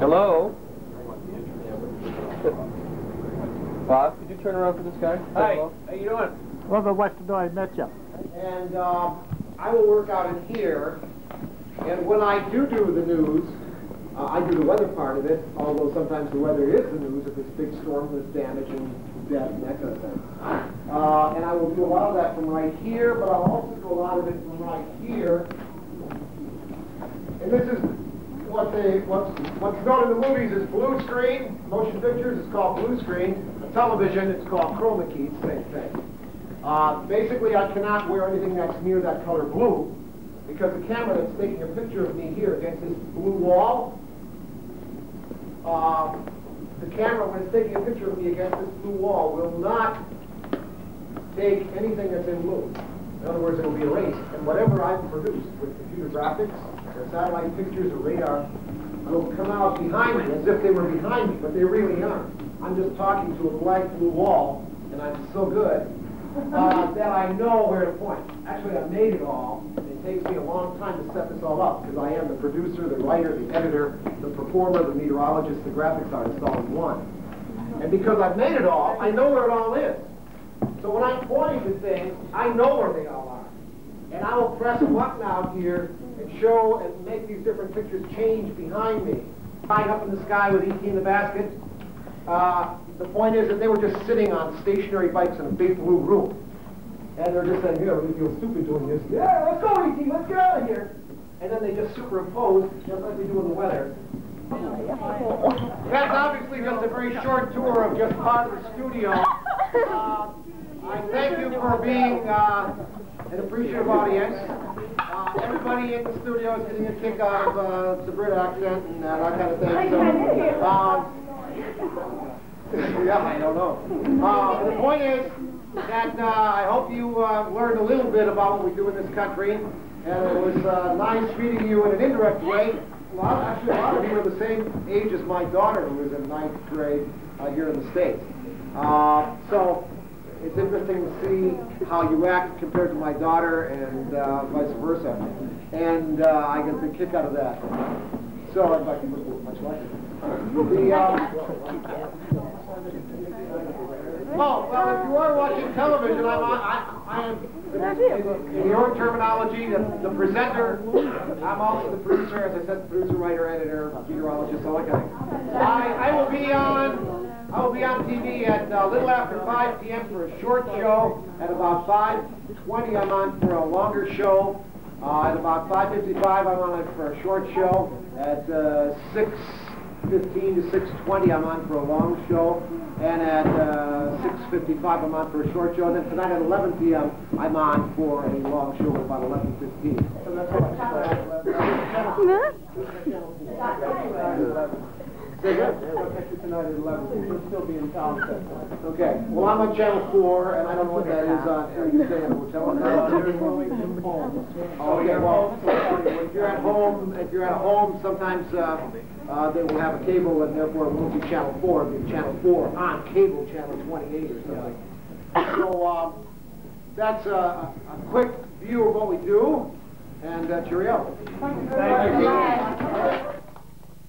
Hello? Bob, could you turn around for this guy? Hi, how you doing? Well, what's the I met you? And um, I will work out in here. And when I do do the news, uh, I do the weather part of it, although sometimes the weather is the news if it's big storms, there's damage and death and that kind of thing. Uh, and I will do a lot of that from right here, but I'll also do a lot of it from right here. And this is what they what's what's known in the movies is blue screen. Motion pictures is called blue screen. Television, it's called chroma key. Same thing. Uh, basically, I cannot wear anything that's near that color blue because the camera that's taking a picture of me here against this blue wall, uh, the camera, when it's taking a picture of me against this blue wall, will not take anything that's in blue. In other words, it will be erased. And whatever I've produced with computer graphics, or satellite pictures, or radar, will come out behind me as if they were behind me, but they really aren't. I'm just talking to a blank blue wall, and I'm so good uh, that I know where to point. Actually, I made it all. It takes me a long time to set this all up because I am the producer, the writer, the editor, the performer, the meteorologist, the graphics artist all in one. And because I've made it all, I know where it all is. So when I'm pointing to things, I know where they all are. And I will press a button out here and show and make these different pictures change behind me. High up in the sky with E.T. in the basket. Uh, the point is that they were just sitting on stationary bikes in a big blue room. and they're just saying, you know, we feel stupid doing this. Yeah, let's go, ET, let's get out of here. And then they just superimpose, just like we do in the weather. That's obviously just a very short tour of just part of the studio. Uh, I thank you for being uh, an appreciative audience. Uh, everybody in the studio is getting a kick out of uh, the Brit accent and uh, that kind of thing. So, um, yeah, I don't know. Uh, the point is that uh, I hope you uh, learned a little bit about what we do in this country, and it was uh, nice meeting you in an indirect way. A lot, actually, a lot of you are the same age as my daughter, who is in ninth grade here in the States. So it's interesting to see how you act compared to my daughter and uh, vice versa. And uh, I get the kick out of that. So I'd like to much like. The, Oh, well, if you are watching television, I'm, I, I am, in, your terminology, the, the presenter. I'm also the producer, as I said, producer, writer, editor, meteorologist, all that kind of thing. I, I will be on, I will be on TV at a little after 5 p.m. for a short show. At about 5.20, I'm on for a longer show. Uh, at about 5.55, I'm on for a short show. At uh, 6... 15 to 6.20, I'm on for a long show. And at uh, 6.55, I'm on for a short show. And then tonight at 11 p.m., I'm on for a long show at about 11.15. So that's all Say that? I'll catch you tonight at 11. You'll still be in town. Okay. Well, I'm on Channel 4, and I don't know what that is on. Are you staying at a hotel? Oh, okay. Well, if you're at home, if you're at home, sometimes uh, uh, they will have a cable, and therefore it won't be Channel 4. It'll be Channel 4 on cable, Channel 28 or something. So um, that's a, a quick view of what we do, and uh, cheerio. Thank you.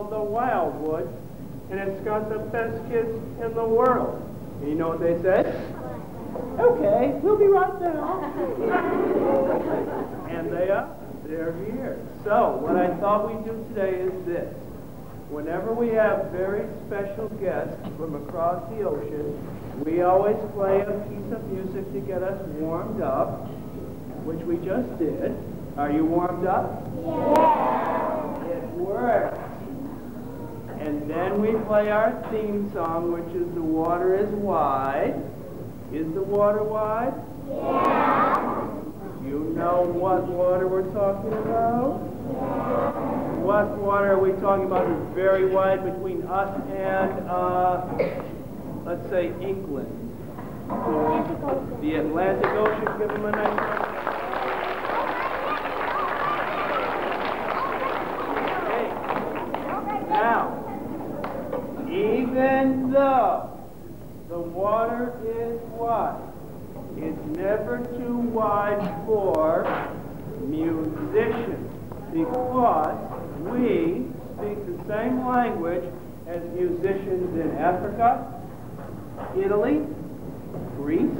called the Wildwood, and it's got the best kids in the world. You know what they said? Okay, we'll be right there. and they are. They're here. So, what I thought we'd do today is this. Whenever we have very special guests from across the ocean, we always play a piece of music to get us warmed up, which we just did. Are you warmed up? Yeah. It worked. Then we play our theme song, which is The Water is Wide. Is the water wide? Yeah. You know what water we're talking about? Yeah. What water are we talking about is very wide between us and, uh, let's say, England? The Atlantic Ocean. Give them a nice round. Now, even though the water is wide, it's never too wide for musicians because we speak the same language as musicians in Africa, Italy, Greece,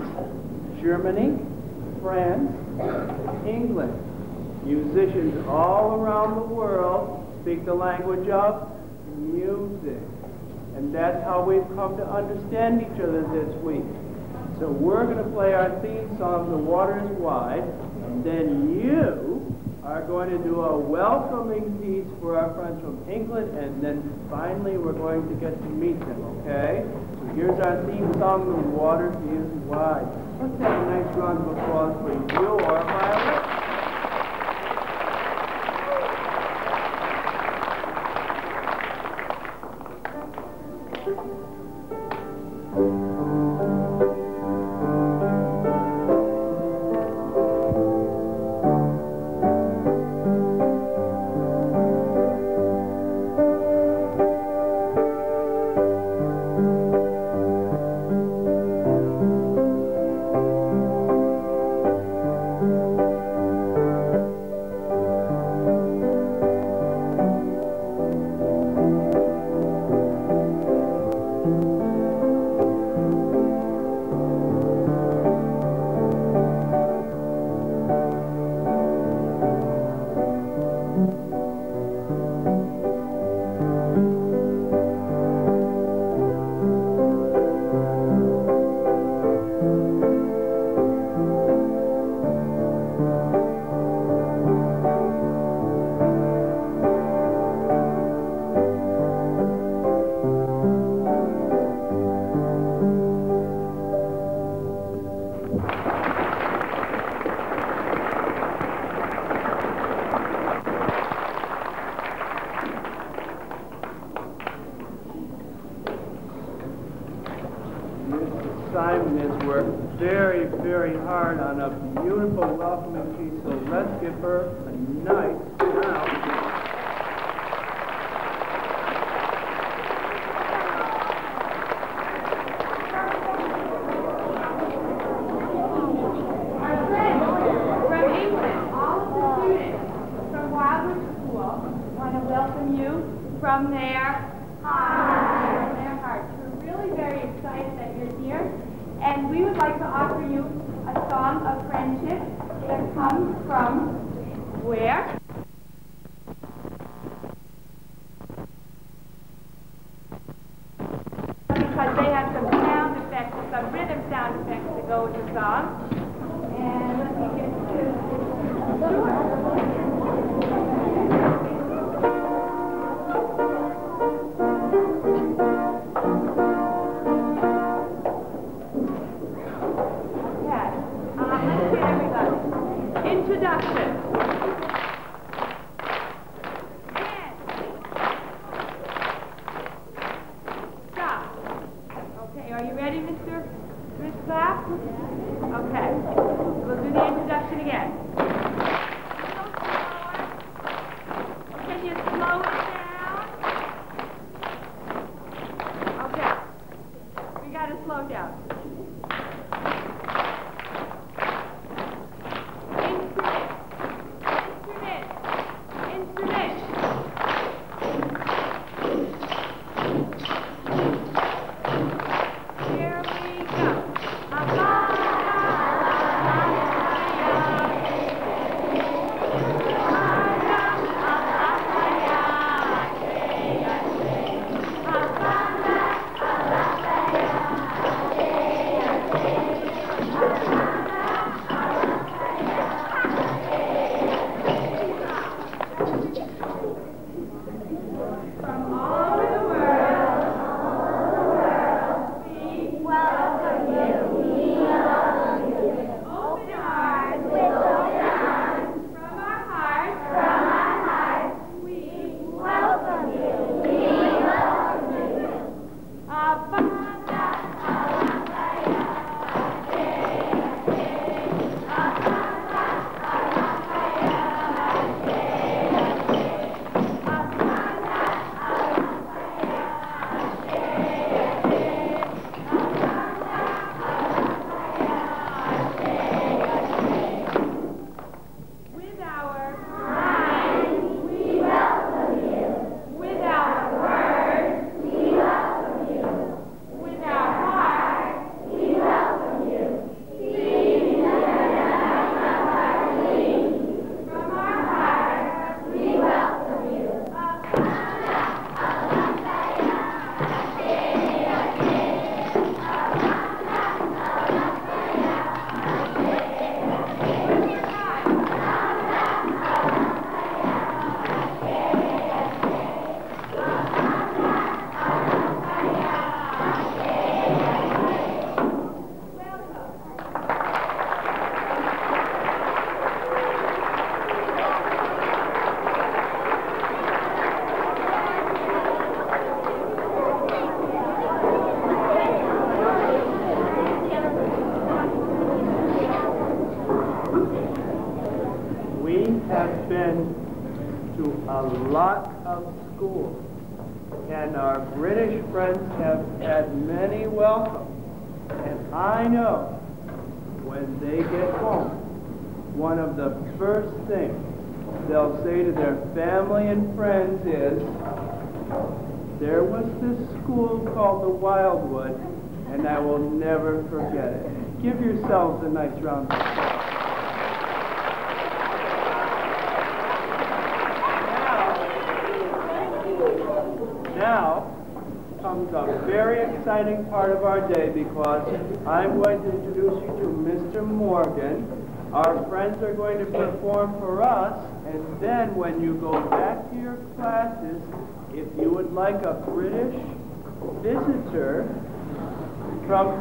Germany, France, England. Musicians all around the world speak the language of music. And that's how we've come to understand each other this week. So we're going to play our theme song, The Water is Wide, and then you are going to do a welcoming piece for our friends from England, and then finally we're going to get to meet them, okay? So here's our theme song, The Water is Wide. Let's have a nice round of applause for your violin. Simon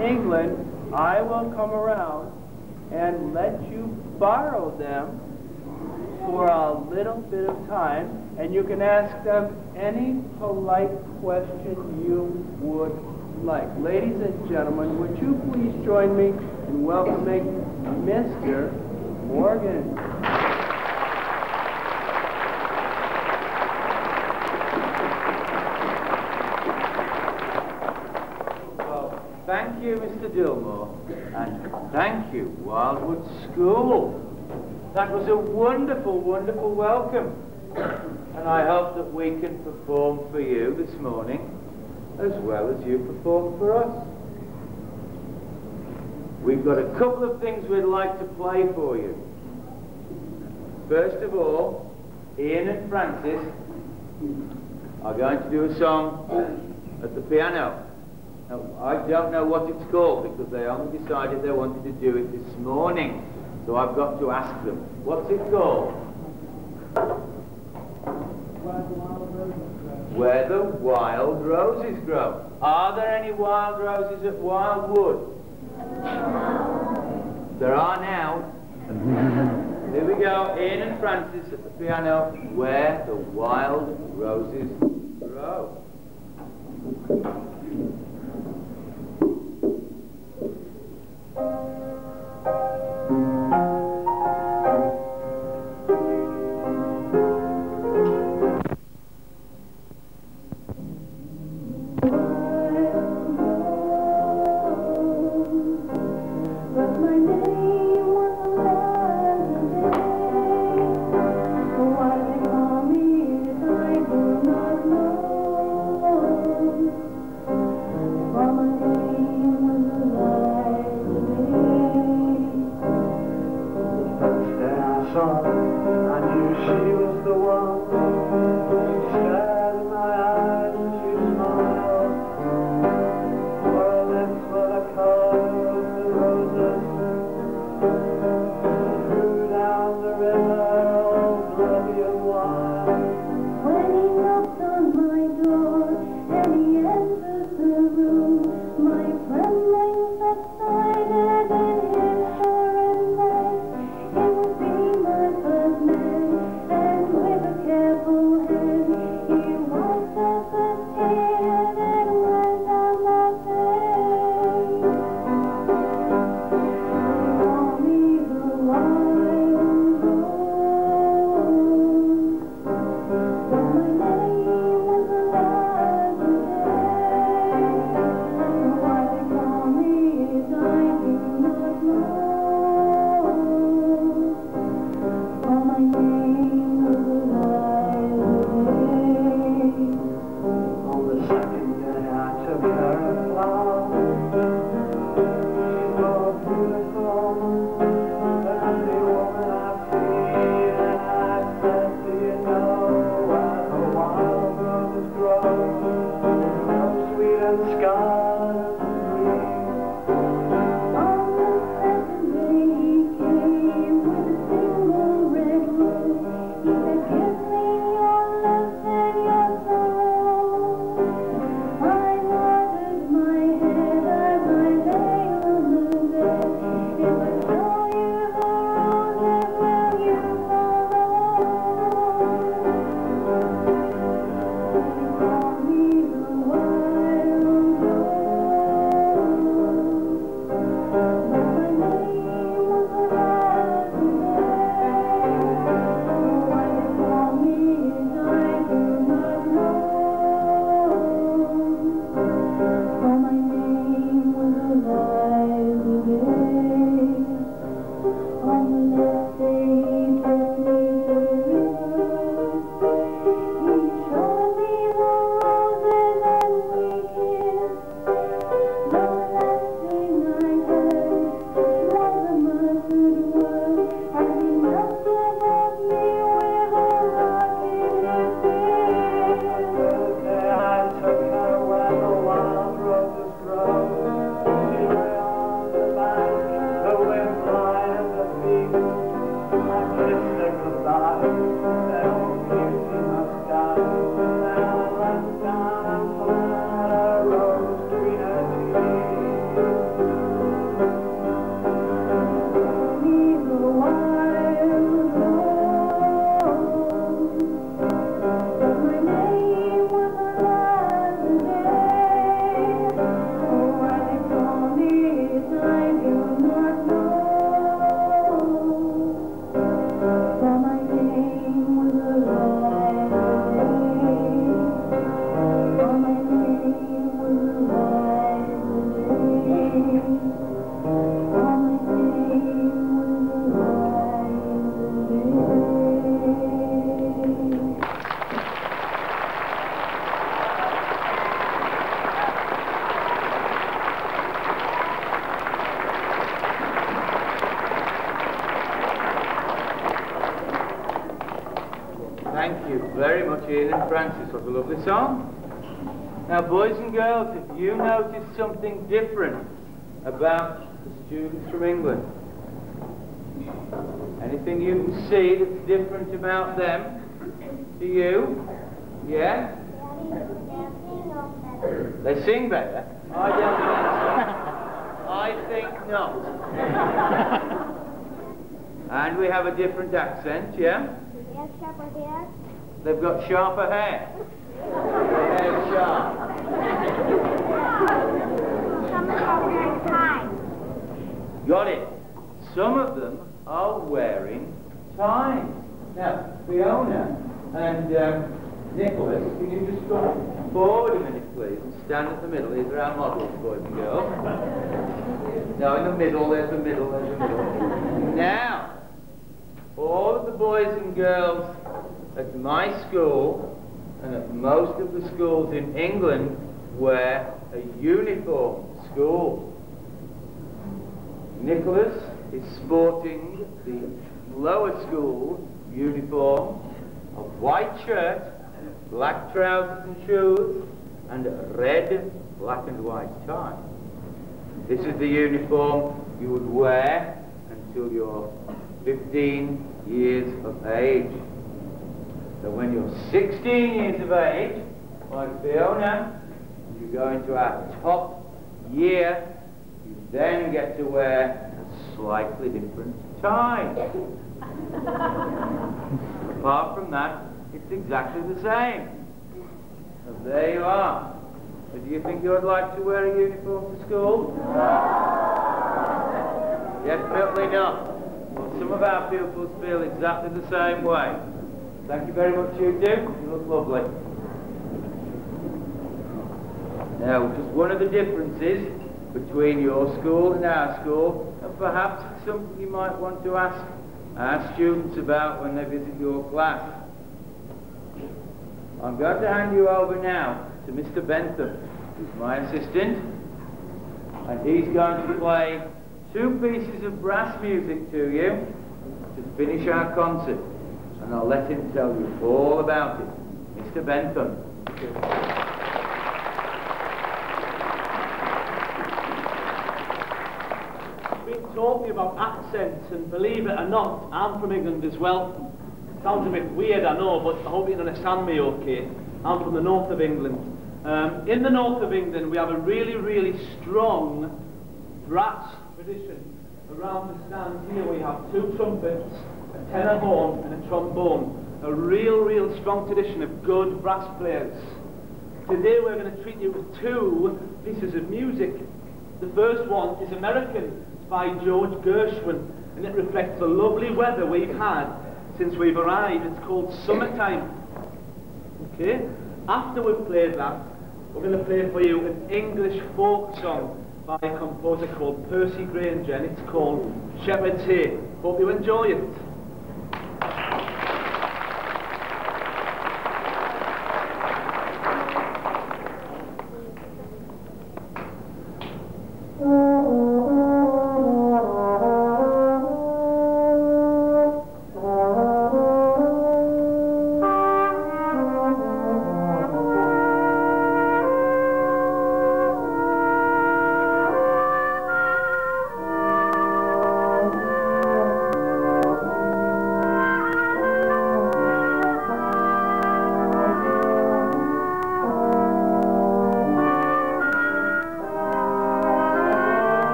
England, I will come around and let you borrow them for a little bit of time, and you can ask them any polite question you would like. Ladies and gentlemen, would you please join me in welcoming Mr. Morgan? Well, thank you, Mr. Dillmore, and thank you, Wildwood School. That was a wonderful, wonderful welcome. And I hope that we can perform for you this morning as well as you perform for us. We've got a couple of things we'd like to play for you. First of all, Ian and Francis are going to do a song at the piano. Now, I don't know what it's called because they only decided they wanted to do it this morning. So I've got to ask them, what's it called? Where the wild roses grow. Are there any wild roses at Wildwood? There are now. Here we go, Ian and Francis at the piano, where the wild roses grow. Thank you. Something different about the students from England, anything you can see that's different about them to you, yeah? They sing better? I don't think so. I think not. and we have a different accent, yeah? Yes, sharper hair. They've got sharper hair. Hair's sharp. Some of them are wearing ties. Got it. Some of them are wearing ties. Now, Fiona and um, Nicholas, can you just go forward a minute, please, and stand at the middle? These are our models, boys and girls. No, in the middle, there's the middle, there's the middle. Now, all of the boys and girls at my school and at most of the schools in England wear a uniform school. Nicholas is sporting the lower school uniform, a white shirt, black trousers and shoes, and red, black and white tie. This is the uniform you would wear until you're 15 years of age. So when you're 16 years of age, like Fiona, you go into our top year, then get to wear a slightly different tie. Apart from that, it's exactly the same. So there you are. So do you think you would like to wear a uniform to school? Definitely not. Well, some of our pupils feel exactly the same way. Thank you very much, you two. You look lovely. Now, just one of the differences between your school and our school, and perhaps it's something you might want to ask our students about when they visit your class. I'm going to hand you over now to Mr. Bentham, who's my assistant, and he's going to play two pieces of brass music to you to finish our concert, and I'll let him tell you all about it. Mr. Bentham. We've been talking about accents, and believe it or not, I'm from England as well. Sounds a bit weird, I know, but I hope you understand me okay. I'm from the north of England. Um, in the north of England, we have a really, really strong brass tradition. Around the stand here, we have two trumpets, a tenor horn, and a trombone. A real, real strong tradition of good brass players. Today, we're going to treat you with two pieces of music. The first one is American by George Gershwin, and it reflects the lovely weather we've had since we've arrived. It's called Summertime. Okay? After we've played that, we're going to play for you an English folk song by a composer called Percy Grainger, and it's called Shepherd's Hay. Hope you enjoy it.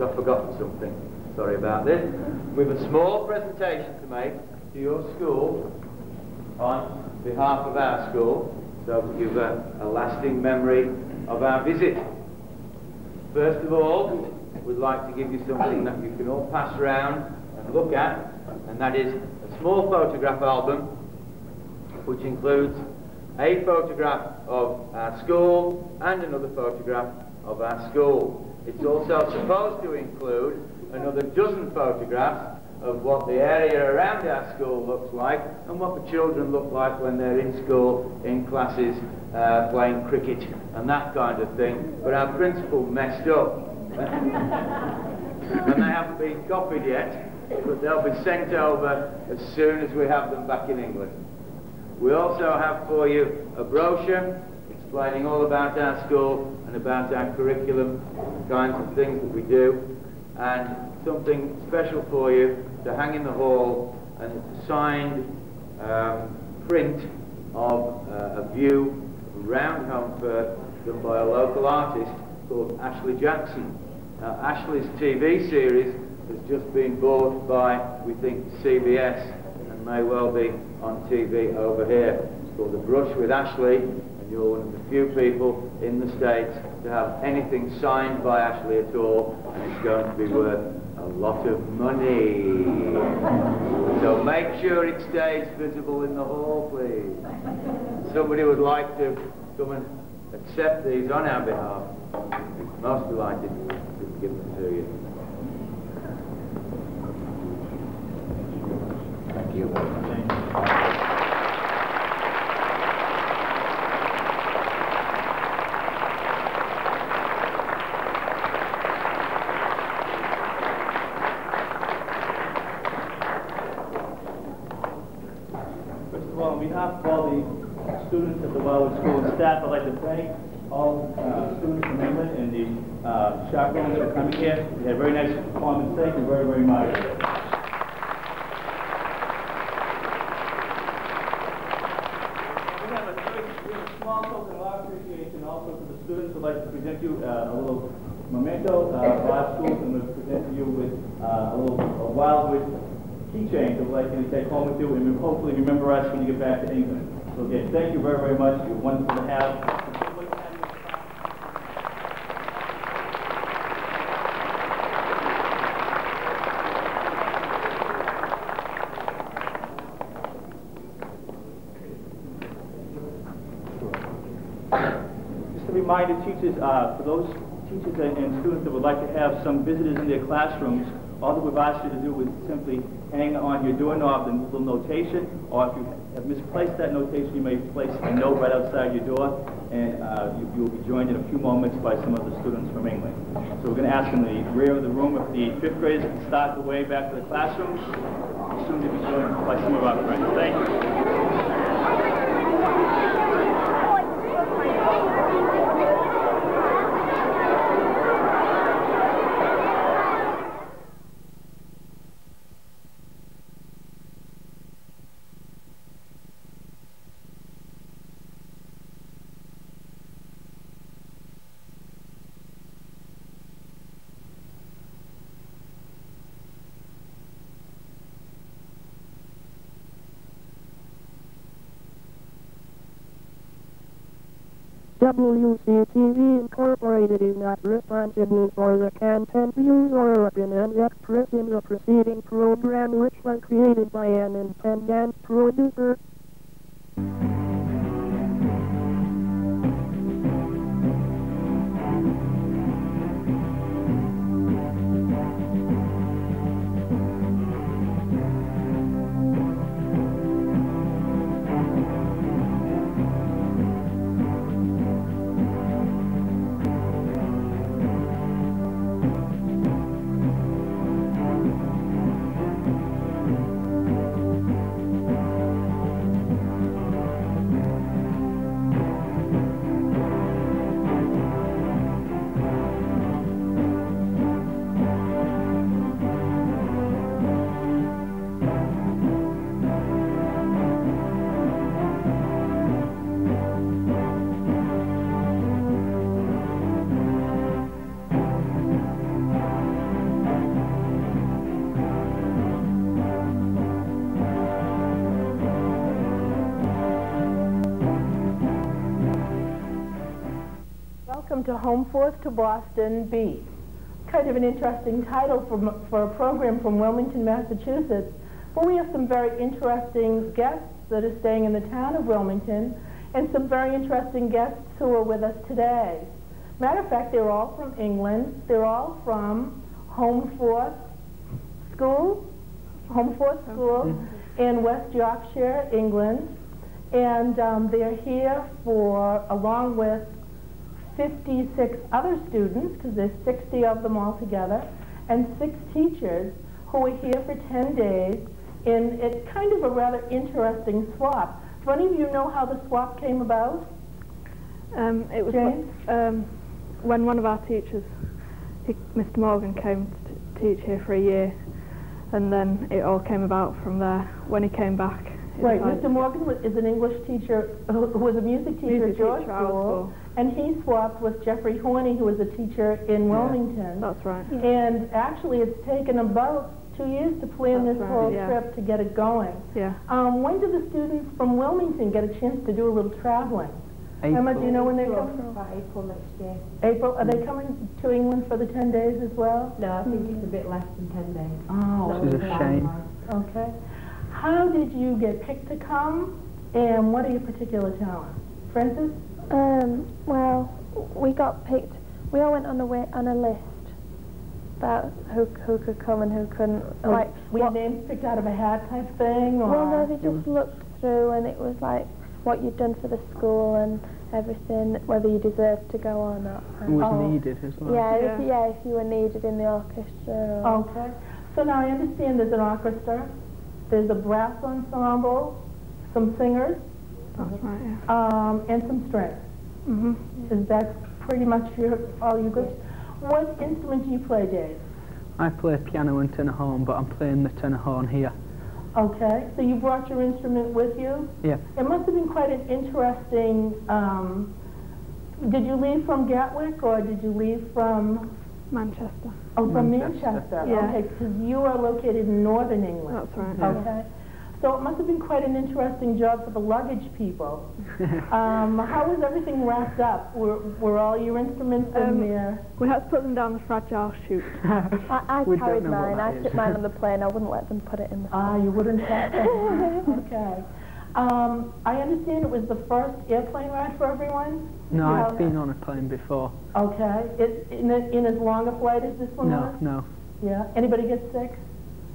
Because I've forgotten something. Sorry about this. We have a small presentation to make to your school on behalf of our school so you've a, a lasting memory of our visit. First of all, we'd like to give you something that you can all pass around and look at, and that is a small photograph album which includes a photograph of our school and another photograph of our school. It's also supposed to include another dozen photographs of what the area around our school looks like and what the children look like when they're in school, in classes, uh, playing cricket and that kind of thing. But our principal messed up. and they haven't been copied yet, but they'll be sent over as soon as we have them back in England. We also have for you a brochure explaining all about our school and about our curriculum, the kinds of things that we do, and something special for you to hang in the hall, and signed um, print of uh, a view round Holmfirth done by a local artist called Ashley Jackson. Now, Ashley's TV series has just been bought by, we think, CBS and may well be on TV over here. It's called The Brush with Ashley, you're one of the few people in the States to have anything signed by Ashley at all, and it's going to be worth a lot of money. So make sure it stays visible in the hall, please. Somebody would like to come and accept these on our behalf. Most delighted to give them to you. Thank you. First of all, on behalf of all the students at the Wildwood School and I'd like to thank all uh, students from England and the uh, chaperones for coming here. We had a very nice performance. Thank you very, very much. We have a very small token of our appreciation also to the students. We'd like to present you uh, a little memento uh, of our schools, and we'll present you with uh, a little a Wildwood keychain that we'd like you to take home with you, and hopefully remember us when you get back to England. So again, thank you very, very much. You're wonderful to have. Just a reminder, teachers, uh, for those teachers and, and students that would like to have some visitors in their classrooms, all that we've asked you to do is simply hang on your doorknob the little notation, or if you have misplaced that notation, you may place a note right outside your door, and uh, you, you'll be joined in a few moments by some of the students from England. So we're going to ask in the rear of the room if the fifth graders can start the way back to the classrooms, soon to be joined by some of our friends. Thank you. WCTV Incorporated is not responsible for the content, views, or opinions expressed in the preceding program which was created by an independent producer. To Holmfirth to Boston B. Kind of an interesting title for, for a program from Wilmington, Massachusetts. But we have some very interesting guests that are staying in the town of Wilmington and some very interesting guests who are with us today. Matter of fact, they're all from England. They're all from Holmfirth School, Holmfirth School in West Yorkshire, England. And um, they're here for, along with 56 other students, because there's 60 of them altogether, and six teachers who were here for 10 days in it's kind of a rather interesting swap. Do any of you know how the swap came about? Um, it was James? um, when one of our teachers, he, Mr. Morgan, came to teach here for a year, and then it all came about from there. When he came back, Right, Mr. Morgan wa- is an English teacher, who was a music teacher Music at your school, school. And he swapped with Jeffrey Horney, who was a teacher in Wilmington. That's right. And actually, it's taken about two years to plan That's this right, whole yeah. trip to get it going. Yeah. Um, when do the students from Wilmington get a chance to do a little traveling? Emma, do you know when they're coming? By April next year. April, are they coming to England for the 10 days as well? No, I think it's a bit less than 10 days. Oh, It's a shame. Okay. How did you get picked to come, and what are your particular talents? Francis? Um, well, we got picked. We all went on a wi- on a list about who who could come and who couldn't. Like, Like, were your names picked out of a hat type thing, or? well, no, they just looked through and it was like what you'd done for the school and everything, whether you deserved to go or not. And was Oh. needed as well. Yeah, if, yeah, if you were needed in the orchestra. Or, Okay. So now I understand there's an orchestra, there's a brass ensemble, some singers, That's right, yeah. um, and some strings. hmm Is that pretty much your, all you good? What instrument do you play, Dave? I play piano and tenor horn, but I'm playing the tenor horn here. Okay, so you brought your instrument with you? Yeah. It must have been quite an interesting, um, did you leave from Gatwick or did you leave from? Manchester. Oh, from Manchester. Manchester? Yeah. Okay, because you are located in northern England. That's right. Yeah. Okay. So it must have been quite an interesting job for the luggage people. um, how was everything wrapped up? Were, were all your instruments in Um, there? We had to put them down the fragile chute. I, I carried mine. I is. took mine on the plane. I wouldn't let them put it in the Ah, you wouldn't have them. Okay. Um, I understand it was the first airplane ride for everyone? No, Yeah. I've been on a plane before. Okay. It, in, a, in as long a flight as this one No, was? no. Yeah. Anybody get sick?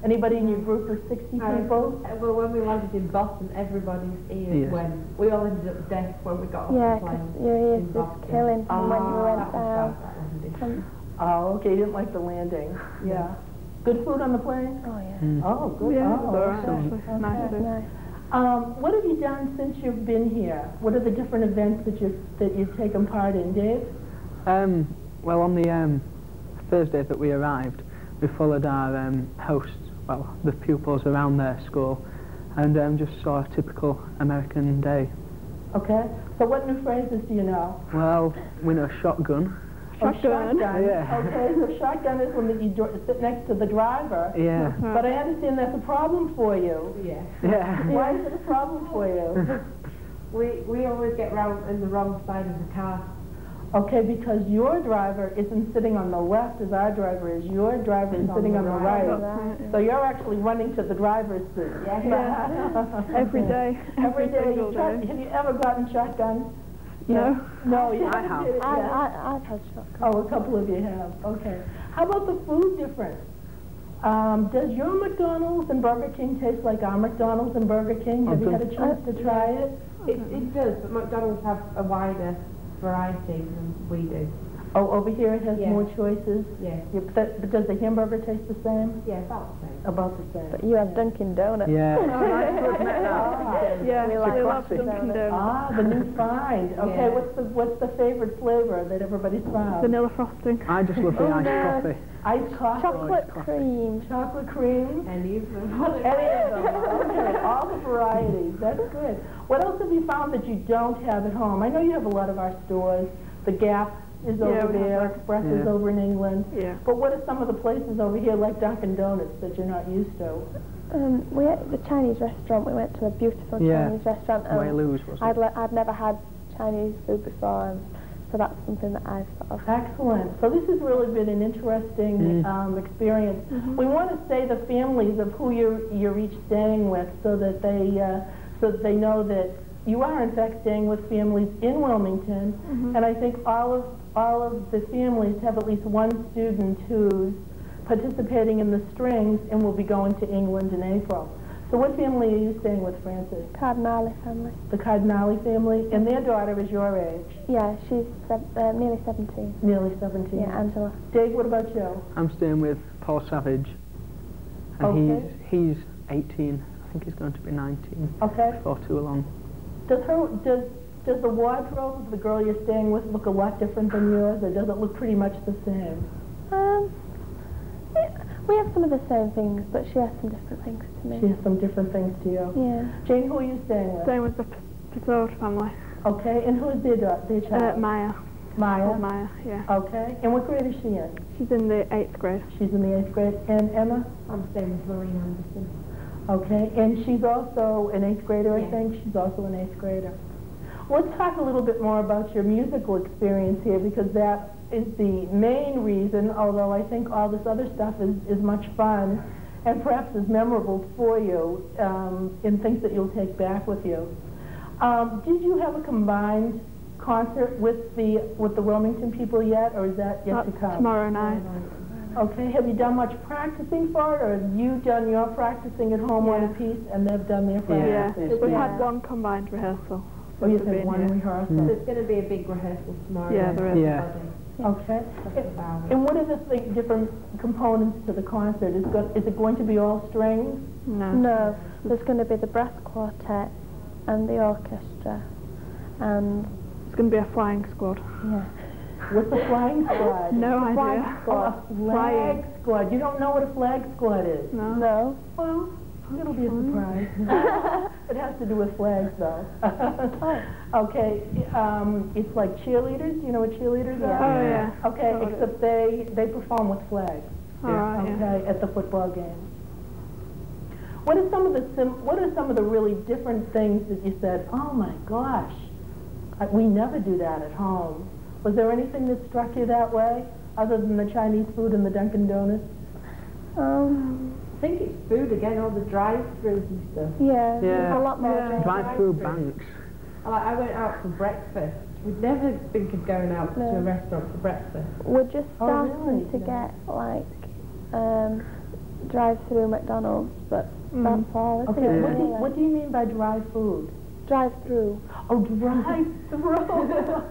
Anybody in your group of 60 people? Uh, well, when we landed in Boston, everybody's ears Yes. went. We all ended up deaf when we got off Yeah, the 'cause plane. your ears in was Boston. killing from when you went down. bad, that landing. Um, Oh, okay. You didn't like the landing. Yeah. Good food on the plane? Oh, yeah. Oh, good. Yeah, oh, it was all right, okay. actually. Nice Um, what have you done since you've been here? What are the different events that you've, that you've taken part in, Dave? Um, well, on the um, Thursday that we arrived, we followed our um, hosts, well, the pupils around their school, and um, just saw a typical American day. Okay. So what new phrases do you know? Well, we know shotgun. Oh, Shotgun. shotgun. Yeah. Okay, so shotgun is when you sit next to the driver. Yeah. But I understand that's a problem for you. Yeah. Yeah. Why is it a problem for you? We, we always get round in the wrong side of the car. Okay, because your driver isn't sitting on the left as our driver is. Your driver is It's on sitting the on the right. right. So you're actually running to the driver's seat. Yeah. Every day. Every day. single You day. Have you ever gotten shotgun? No. No, you I haven't have. I. I, I've had shotgun. Oh, a couple of you have. Okay. How about the food difference? Um, does your McDonald's and Burger King taste like our McDonald's and Burger King? Have you had a chance to try it? It, it does, but McDonald's have a wider variety than we do. Oh, over here it has Yeah. more choices? Yeah. Yeah, but, that- but does the hamburger taste the same? Yeah, about the same. About the same. But you have Dunkin' Donuts. Yeah. Yeah, We like love Dunkin' Donuts. Ah, the new find. Okay, Yeah. what's the what's the favorite flavor that everybody's found? Vanilla frosting. I just love the Oh, iced coffee. Iced coffee. Chocolate cream. Chocolate cream. And even. Any of them. Okay, all the varieties. That's good. What else have you found that you don't have at home? I know you have a lot of our stores. The Gap is Yeah, over we have there. that. Express is Yeah. over in England. Yeah. But what are some of the places over here like Dunkin' Donuts that you're not used to? Um, we at the Chinese restaurant. We went to a beautiful Yeah. Chinese restaurant. and Wales, was I'd it? le- I'd never had Chinese food before, and so that's something that I've sort of. Excellent. So this has really been an interesting Mm. um, experience. We want to say the families of who you're, you're each staying with so that they uh, so that they know that you are in fact staying with families in Wilmington. Mhm. And I think all of all of the families have at least one student who's participating in the strings and will be going to England in April. So what family are you staying with, Francis? Cardinale family. The Cardinale family, and their daughter is your age, Yeah, she's uh, nearly 17. nearly 17. Yeah, Angela. Dave, what about you? I'm staying with Paul Savage, and Okay. he's he's 18. I think he's going to be 19 Okay. before too long. Does her does does the wardrobe of the girl you're staying with look a lot different than yours, or does it look pretty much the same? Um, yeah, we have some of the same things, but she has some different things to me. She has some different things to you. Yeah. Jane, who are you staying with? Same with the Pizzold family. Okay, and who is their daughter, child? Uh. Maya. Maya. Called Maya, yeah. Okay, and what grade is she in? She's in the eighth grade. She's in the eighth grade. And Emma? I'm staying with Lorraine Anderson. Okay, and she's also an eighth grader, I Yeah. think. She's also an eighth grader. Let's talk a little bit more about your musical experience here because that is the main reason, although I think all this other stuff is, is much fun and perhaps is memorable for you um, in things that you'll take back with you. Um, did you have a combined concert with the with the Wilmington people yet, or is that yet to come? tomorrow night. Okay, have you done much practicing for it, or have you done your practicing at home on a piece, and they've done their Yeah. practicing? We've Yeah. had one combined rehearsal. Oh, you since had we've one been here. rehearsal? There's going to be a big rehearsal tomorrow. Yeah, night there for is. Yeah. Okay. Couple. And what are the th- different components to the concert? Is, go- is it going to be all strings? No. No, there's going to be the brass quartet and the orchestra, and It's going to be a flying squad. yeah. What's a flying squad? No A idea. Flag squad. Oh, A flag flying. squad. You don't know what a flag squad is? No. No. Well, It'll be a surprise. it has to do with flags, though. okay, um, it's like cheerleaders. You know what cheerleaders are? Oh, yeah. Okay, Totally. except they they perform with flags. Yeah. Okay, at the football game. What are some of the sim- What are some of the really different things that you said? Oh my gosh, I, we never do that at home. Was there anything that struck you that way, other than the Chinese food and the Dunkin' Donuts? Um, I think it's food again, all the drive-throughs and stuff. Yeah, Yeah. a lot more. Yeah. Drive-through Drive-through. banks. Like, I went out for breakfast. We'd never think of going out to a restaurant for breakfast. We're just Oh, starting really? to Yeah. get like um, drive-through McDonald's, but Mm. that's all. Okay, it, what, do you, what do you mean by dry food? Drive-through. Oh, drive-through.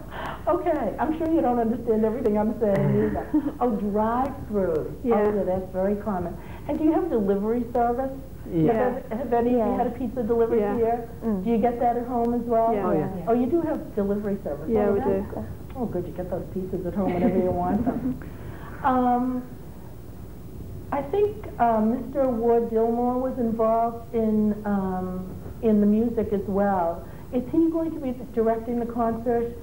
okay, I'm sure you don't understand everything I'm saying either. Oh, drive-through. Yeah. Oh, yeah, that's very common. And do you have delivery service? Yeah. Have, have any of you Yeah. had a pizza delivered Yeah. here? Mm. Do you get that at home as well? Yeah. Oh, yeah. Oh, you do have delivery service? Yeah, Oh, we do. good. Oh, good, you get those pizzas at home whenever you want them. Um, I think uh, Mr. Ward Dillmore was involved in, um, in the music as well. Is he going to be directing the concert,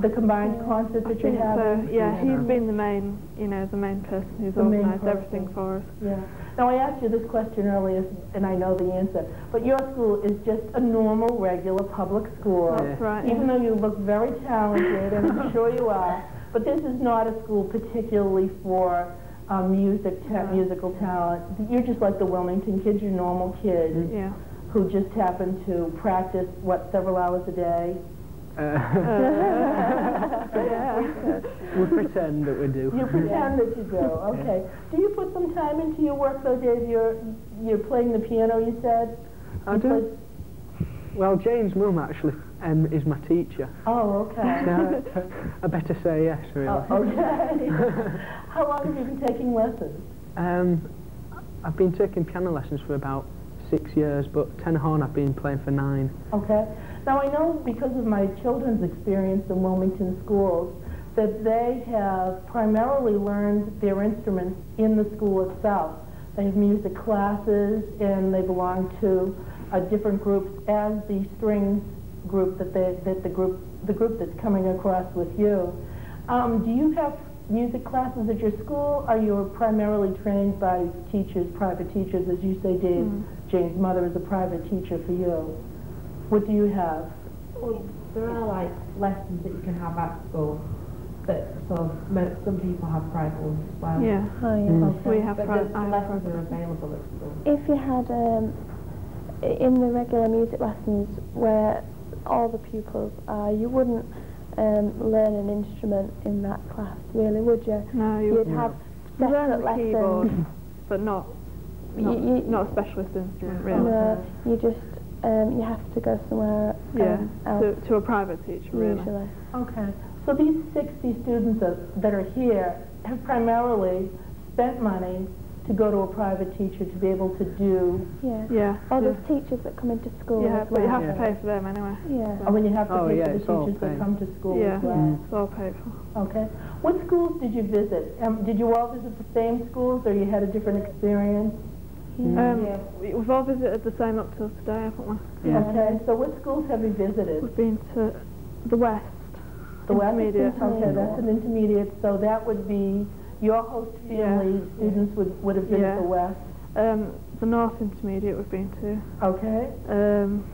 the combined concert I that you're think so. Yeah, he's been the main, you know, the main person who's The organised everything for us. Yeah. Now, I asked you this question earlier, and I know the answer, but your school is just a normal, regular public school. That's right. Even though you look very talented, and I'm sure you are, but this is not a school particularly for uh, music, ta- musical talent. You're just like the Wilmington kids, you're normal kids Yeah. who just happen to practice, what, several hours a day? Yeah. we pretend that we do. You pretend that you do, okay. Do you put some time into your work though, Dave? You're, you're playing the piano, you said? I You do. Well, Jane's mum actually um, is my teacher. Oh, okay. So I better say yes, really. Oh, okay. How long have you been taking lessons? Um, I've been taking piano lessons for about six years, but tenor horn I've been playing for nine. Okay. Now, I know because of my children's experience in Wilmington schools that they have primarily learned their instruments in the school itself. They have music classes and they belong to uh, different groups as the strings group that they, that the group, the group that's coming across with you. Um, do you have music classes at your school? Are you primarily trained by teachers, private teachers, as you say, Dave? Mm. Jane's mother is a private teacher for you. What do you have? Well, there are like lessons that you can have at school, but so mo- some people have private ones as well. Yeah. Oh, yeah. We have but pri- the, I the have lessons are available at school. If you had um, in the regular music lessons where all the pupils are, you wouldn't um, learn an instrument in that class, really, would you? No, you You'd wouldn't. have You learn separate the keyboard, lessons. but not, You- not, you- not a specialist instrument, really. No, you just um, you have to go somewhere Yeah, um, else to, to a private teacher, really. usually. Okay. So these 60 students that, that are here have primarily spent money to go to a private teacher to be able to do, Yeah. Yeah. Or yeah. there's teachers that come into school Yeah, as but well. you have to pay for them anyway. Yeah. oh, when you have to Oh, pay yeah, for the teachers that come to school Yeah, as well. it's all paid for. Okay. What schools did you visit? Um, did you all visit the same schools or you had a different experience? Um, we- We've all visited the same up till today, haven't we? Yeah. Okay. So what schools have you visited? We've been to the West. The West? Intermediate. Okay, that's an intermediate, so that would be, your host family students would, would have been at the West. Um, the North Intermediate we've been to. Okay. Um,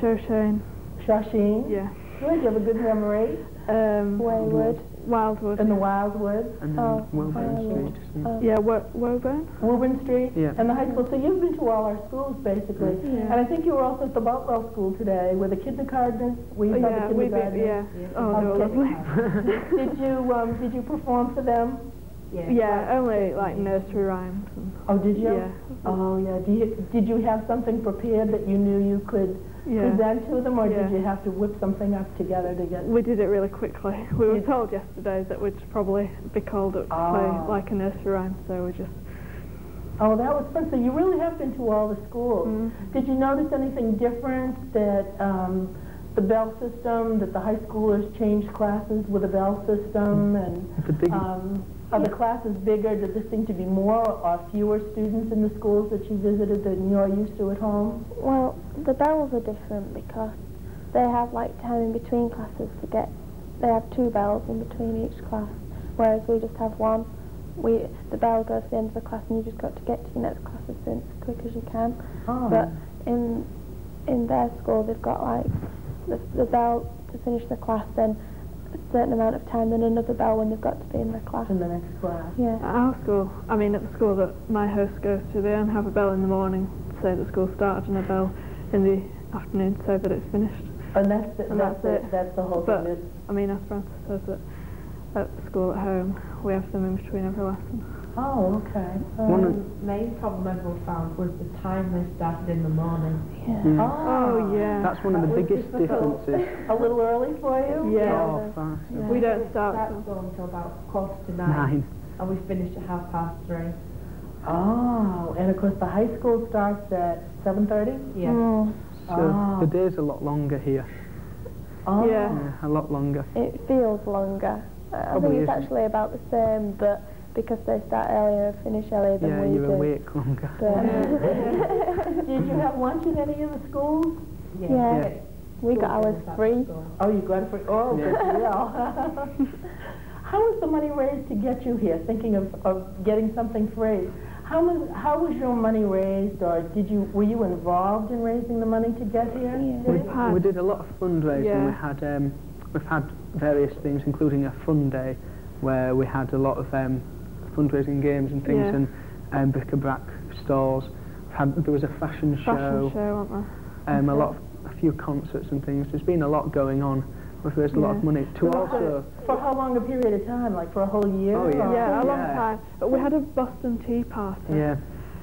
Shoshane. Shawsheen? Yeah. Good, you have a good memory. Um, Wayward. Wildwood. In the Wildwood. And then Oh, Wilburn Firewood. Street. isn't? Oh. Yeah, Wo- Woburn. Woburn Street? Yeah. And the high school. So you've been to all our schools, basically. Yeah. And I think you were also at the Boutwell School today, with the kindergartners. Were you Oh, yeah, the we've kindergartners? yeah. Oh, they were lovely. Did you, um, did you perform for them? yeah, yeah only like nursery rhymes. Oh, did you? Yeah. Oh, yeah. Do you, did you have something prepared that you knew you could Yeah. present to them, or Yeah. did you have to whip something up together to get? We did it really quickly. We were told yesterday that we'd probably be called up to Ah. play like a nursery rhyme, so we just... Oh, that was fun. So you really have been to all the schools. Mm. Did you notice anything different that um, the bell system, that the high schoolers changed classes with a bell system, and The big, um, Are the classes bigger? Does there seem to be more or fewer students in the schools that you visited than you're used to at home? Well, the bells are different because they have like time in between classes to get. They have two bells in between each class, whereas we just have one. We the bell goes to the end of the class, and you just got to get to your next class as soon as quick as you can. Oh. But in in their school, they've got like the, the bell to finish the class, then certain amount of time, then another bell when they've got to be in the class. In the next class. Yeah. At our school, I mean at the school that my host goes to, they don't have a bell in the morning to say that school started and a bell in the afternoon to say that it's finished. And that's the, And that's, that's it. it. That's the whole But, thing. Is, I mean, Esperanza says that at school at home, we have them in between every lesson. Oh, okay. One of- The main problem everyone found was the time they started in the morning. Yeah. Oh, yeah. That's one of the That was biggest difficult. differences. A little early for you? Yeah. Oh, far. Yeah. We don't start start till- school until about quarter to nine, Nine. and we finish at half past three. Oh, and of course the high school starts at 7.30? Yeah. Mm. So Ah. the day's a lot longer here. Oh. Yeah. Yeah, a lot longer. It feels longer. Uh, I Probably think it's isn't. actually about the same, but because they start earlier and finish earlier than Yeah, we you're do. awake longer. But Did you have lunch in any of the schools? yeah, Yeah. we got ours free. Oh, you got it for, oh, good deal. How was the money raised to get you here, thinking of, of getting something free? How was, how was your money raised, or did you, were you involved in raising the money to get here? We, had- we did a lot of fundraising. Yeah. We had um, we've had various things, including a fun day, where we had a lot of um, fundraising games and things, Yeah. and um, bric-a-brac stalls. Had, there was a fashion show, Fashion show, wasn't there? um, a lot, of, a few concerts and things. There's been a lot going on. We've raised a lot of money to For- also. For how long a period of time, like for a whole year? Oh, yeah. Yeah, a long Yeah. time. But we had a Boston Tea Party. Yeah,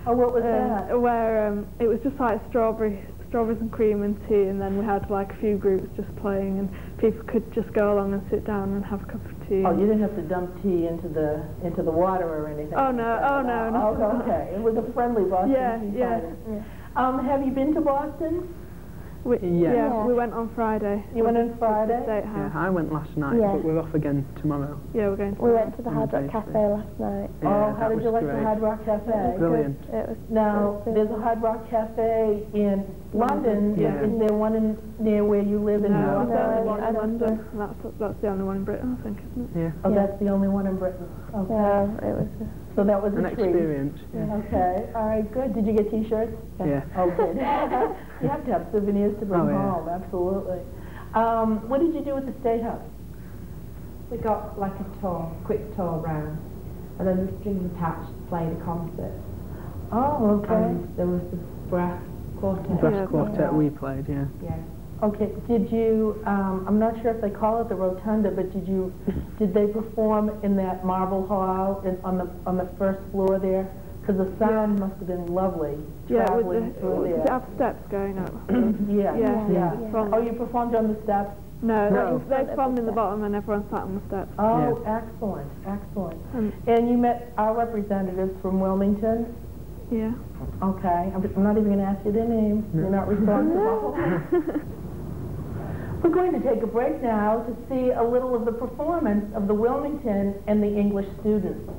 Oh, what was um, that? Where um, it was just like strawberry, strawberries and cream and tea, and then we had like a few groups just playing, and people could just go along and sit down and have a cup of tea. Oh, you didn't have to dump tea into the, into the water or anything? Oh, no, oh, no, no. Oh, okay, it was a friendly Boston Yeah, Tea yeah. Party. Um, have you been to Boston? We, Yeah. yeah, we went on Friday. You went on Friday? State yeah. I went last night, Yeah. but we're off again tomorrow. Yeah, we're going to. We went to the Hard Rock Cafe last night. Yeah, Oh, how did you was like the great. Hard Rock Cafe? Brilliant. It was Now, it was there's a Hard Rock Cafe in London. Yeah. Is there one in, near where you live in No, North that's the only No, one in don't London. That's, that's the only one in Britain, I think, isn't it? Yeah, Oh, Yeah. that's the only one in Britain. Okay. Yeah, it was. So that was an a treat. experience. Yeah. Okay, all right, good. Did you get T-shirts? Yeah. Oh, good. you have to have souvenirs to bring Oh, yeah. home, absolutely. Um, what did you do at the State House? We got like a tour, quick tour round, and then the strings attached played a concert. Oh, okay. And there was the brass quartet. Brass Yeah, quartet we played. Yeah. Yeah. Okay, did you, um, I'm not sure if they call it the rotunda, but did you, did they perform in that marble hall in, on the, on the first floor there? Because the sound must have been lovely Yeah, with traveling the, through did it there. have steps going up? Yeah, Yeah. yeah. From- Oh, you performed on the steps? No, No. they, they formed in the bottom and everyone sat on the steps. Oh, excellent, excellent. Um, And you met our representatives from Wilmington? yeah. Okay, I'm I'm not even going to ask you their names, you're not responsible. We're going to take a break now to see a little of the performance of the Wilmington and the English students.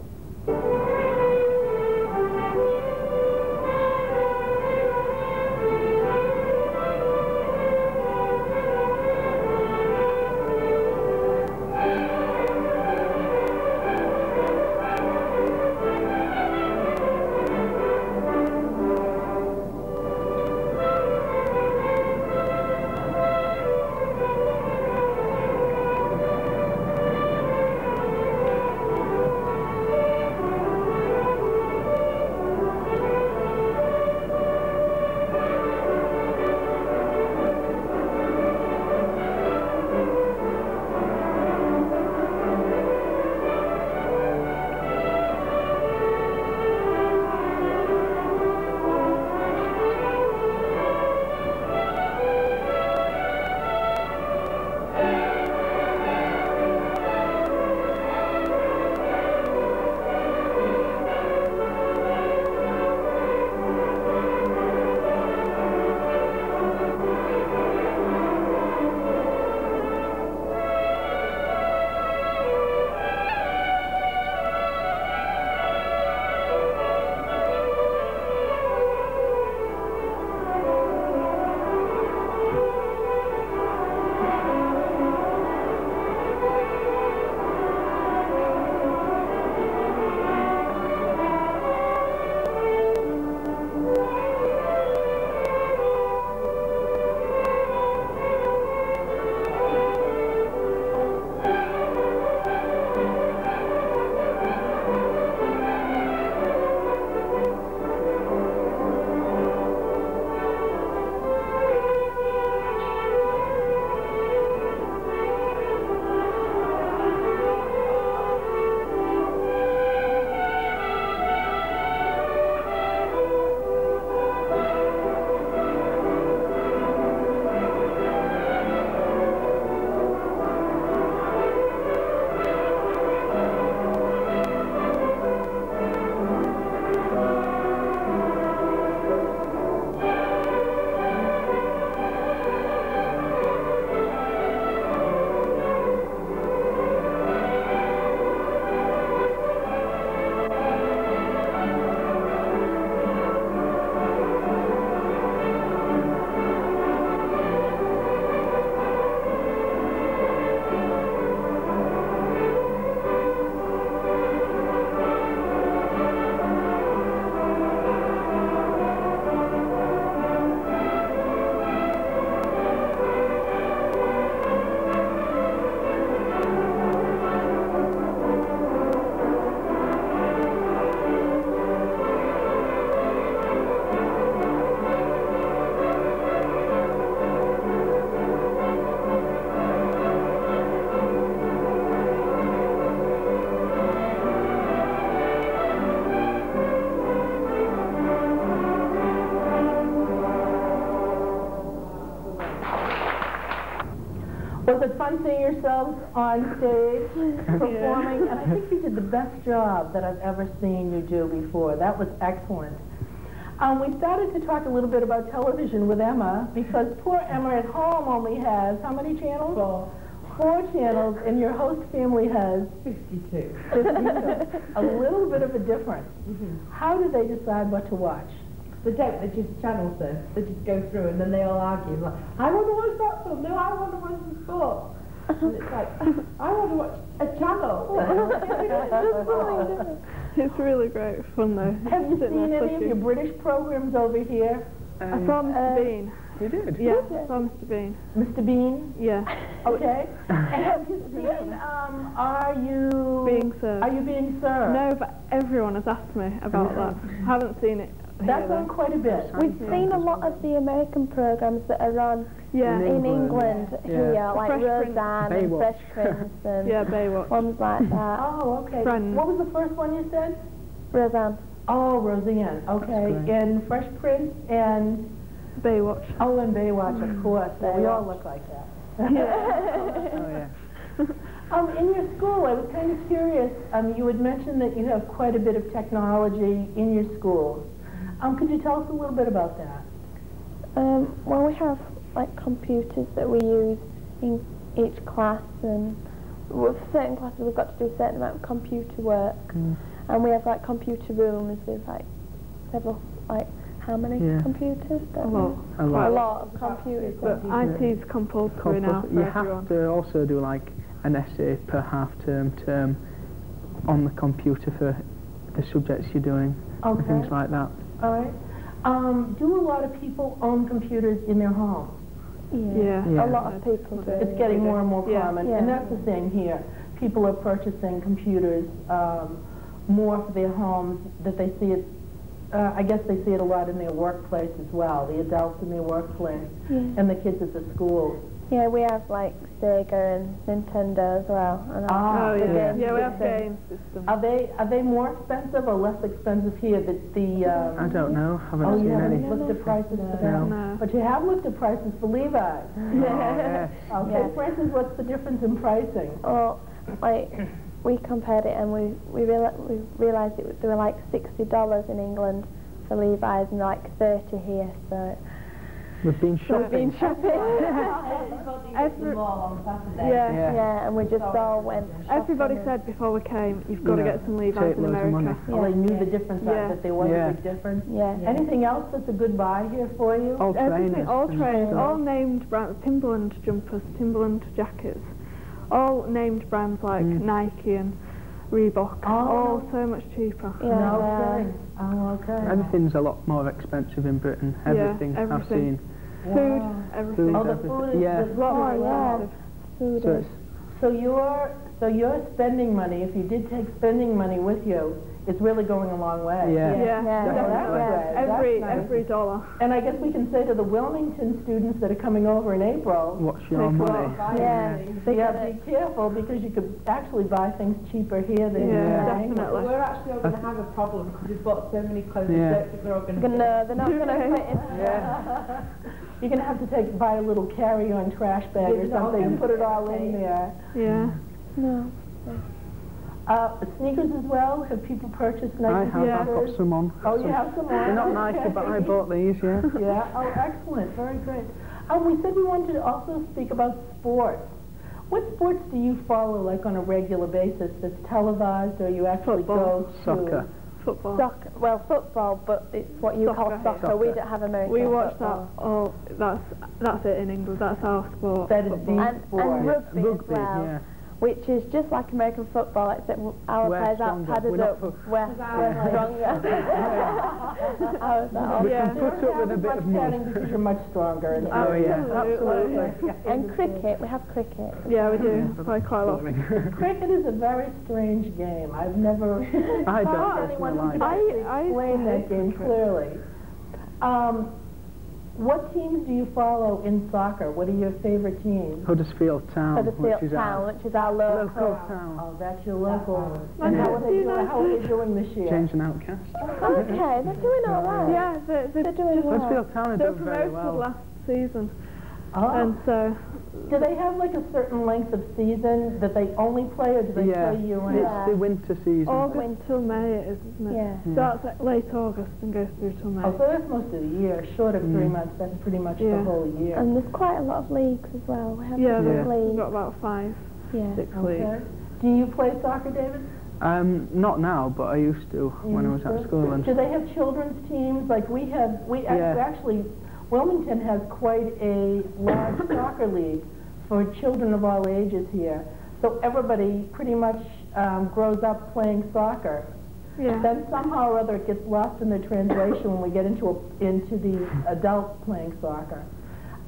Yourselves on stage performing? And I think you did the best job that I've ever seen you do before. That was excellent. Um, we started to talk a little bit about television with Emma because poor Emma at home only has how many channels? Four. Four channels, and your host family has 52. 52. a little bit of a difference. How do they decide what to watch? They don't, they just channel surf. They just go through and then they all argue. Like, I want to watch that film. No, I want to watch the sport. And it's like, I want to watch a channel. It's really great fun though. Have you Sitting seen there any of your British programs over here? I saw Mr. Bean. You did? Yeah, I saw Mr. Bean. Mr. Bean? Yeah. Okay. and have you seen, um, Are You... Being served. Are You Being Served? No, but everyone has asked me about that. I haven't seen it. That's here, on quite a bit. We've seen a lot of the American programs that are on Yeah. in England Yeah. here, The like Fresh Prince. Roseanne and Baywatch. Fresh Prince and Yeah, Baywatch. ones like that. Oh, okay. Friends. What was the first one you said? Roseanne. Oh, Roseanne. Okay. And Fresh Prince and... Baywatch. Oh, and Baywatch, of course. Well, we all look like that. Oh, yeah. Um, in your school, I was kind of curious, um, you had mentioned that you have quite a bit of technology in your schools. Um, could you tell us a little bit about that? Um, well, we have like computers that we use in each class, and with certain classes we've got to do a certain amount of computer work, Mm. and we have like computer rooms with like several, like how many Yeah. computers? A Don't lot. know. A A lot. lot of computers. But IT's compulsory now Compulsory. for You everyone. have to also do like an essay per half term term on the computer for the subjects you're doing and things like that. All right. Um, do a lot of people own computers in their homes? Yeah. Yeah. A lot of people do. It's getting more and more Yeah. common, Yeah. and that's the same here. People are purchasing computers um, more for their homes, that they see it, uh, I guess they see it a lot in their workplace as well, the adults in their workplace Yeah. and the kids at the schools. Yeah, we have like Sega and Nintendo as well. And Oh, the yeah. game Yeah, we have system. game systems. Are they, are they more expensive or less expensive here? The, the, um, I don't know. Haven't Oh, you haven't any. looked at prices for No. that? No. But you have looked at prices for Levi's. yes. Okay, Yeah. for instance, what's the difference in pricing? Well, like we compared it and we we, reali- we realized it was, they were like sixty dollars in England for Levi's and like thirty here. So We've been shopping. we've shopping. been shopping. Every- Yeah. Yeah. yeah, and we just all went. Everybody said before we came, you've got to get some Levi's Take in America. money. Oh, they knew the difference, Yeah. that there was Yeah. a big difference? and- Yeah. Anything else that's a good buy here for you? All Everything, trainers. all trainers, all named brands, Timberland jumpers, Timberland jackets, all named brands like Mm. Nike and Reebok, Oh. all so much cheaper. Yeah. No yeah. kidding. Oh, okay. Everything's a lot more expensive in Britain. Yeah, Everything, I've everything. seen. Food, everything. Oh, the food is, Yeah. a lot more Oh, yeah. expensive. Food So is- it's So your, so your spending money, if you did take spending money with you, it's really going a long way. Yeah. Yeah, Yeah, that's definitely. good. Every nice. every dollar. And I guess we can say to the Wilmington students that are coming over in April, what's your money? Yeah. they gotta be careful because you could actually buy things cheaper here than Yeah, in definitely. We're actually going to have a problem because we've bought so many clothes. Yeah. I don't they're all going to No, they're not going to fit in. Yeah. You're gonna have to take, buy a little carry-on trash bag or something and put it all in there. Yeah. No. Uh, sneakers as well? Have people purchased I Nike have. I've sneakers? got some on. Oh, you have some on? They're not Nike, but I bought these. Yeah. Yeah, oh, excellent, very good. Um, we said we wanted to also speak about sports. What sports do you follow, like on a regular basis, that's televised, or you actually Football. go to? Soccer. Football. Soccer. Well, football, but it's what you call Soccer. soccer. We don't have American We watch football. that Oh, That's that's it in England. That's our sport. That is football. the sport. and rugby, Rugby, as well, yeah. Which is just like American football, except our We're players stronger. outside We're us not up. fo- We're, we're stronger. Ours are We Yeah. can put up with a bit much of mud. padding because you're much stronger. And Oh yeah. Absolutely. and cricket, we have cricket. Yeah, we do. Play quite a lot. Cricket is a very strange game. I've never I don't found anyone who like can it. actually I- I explain that game clearly. Um, what teams do you follow in soccer? What are your favorite teams? Huddersfield Town, Huddersfield which is Town, our which is our local. local town. Oh, that's your local. And And how how are they you doing, how are they doing this year? James and Outcast. Okay, they're doing all right. Yeah, they, they, They're doing well. Huddersfield Town are they were doing very promoted well. last season. Oh. And so, Do they have like a certain length of season that they only play, or do they yeah, play year round? it's the winter season. August till May it is, isn't it? Yeah. Starts at late August and goes through till May. Oh, so that's most of the year. Short of three Mm. months, that's pretty much the whole year. And there's quite a lot of leagues as well. We have yeah, different we've got about five, Yeah. six Okay. leagues. Do you play soccer, David? Um, not now, but I used to when I was at school. And Do they have children's teams? Like we have, we ac- Yeah. actually, Wilmington has quite a large soccer league for children of all ages here. So everybody pretty much um, grows up playing soccer. Yeah. Then somehow or other it gets lost in the translation when we get into a, into the adults playing soccer.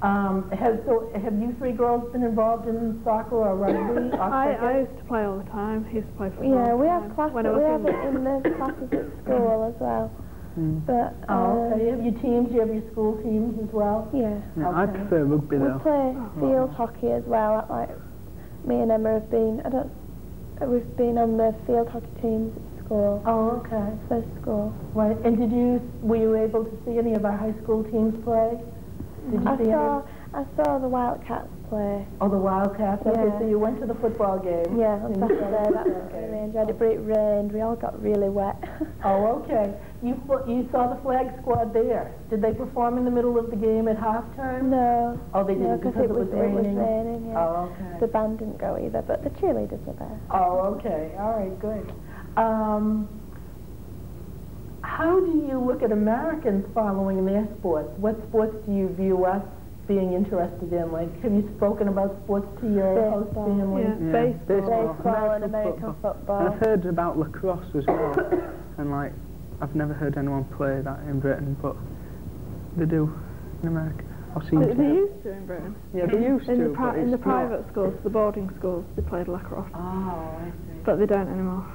Um, has, so have you three girls been involved in soccer or rugby? or I, I used to play all the time. He used to play football. Yeah, we have time classes. when I We have it in the classes at school as well. Mm. But Oh, uh, okay. You have your teams, you have your school teams as well? yeah, Yeah, I prefer rugby we play field hockey as well. Like me and Emma have been. I don't. We've been on the field hockey teams at school. Oh, okay. For school. Right, and did you, were you able to see any of our high school teams play? Did you I see saw. any? I saw the Wildcats play. Oh, the Wildcats, okay, Yeah. so you went to the football game? Yeah, on And you Saturday. saw the That's football really game. enjoyed it, but it rained. We all got really wet. Oh, okay. You, you saw the flag squad there. Did they perform in the middle of the game at halftime? no. Oh, they didn't because because it was, it was raining? It was raining. Yeah. Oh, okay. The band didn't go either, but the cheerleaders were there. Oh, okay, all right, good. Um, how do you look at Americans following their sports? What sports do you view us being interested in? Like, have you spoken about sports to your host family? Yeah, Yeah, baseball. Baseball and American football. And I've heard about lacrosse as well. and like, I've never heard anyone play that in Britain, but they do in America. I've seen They, they used to in Britain. Yeah, they used in to, The pri- in the it's not. private schools, the boarding schools, they played lacrosse. Oh, I see. But they don't anymore.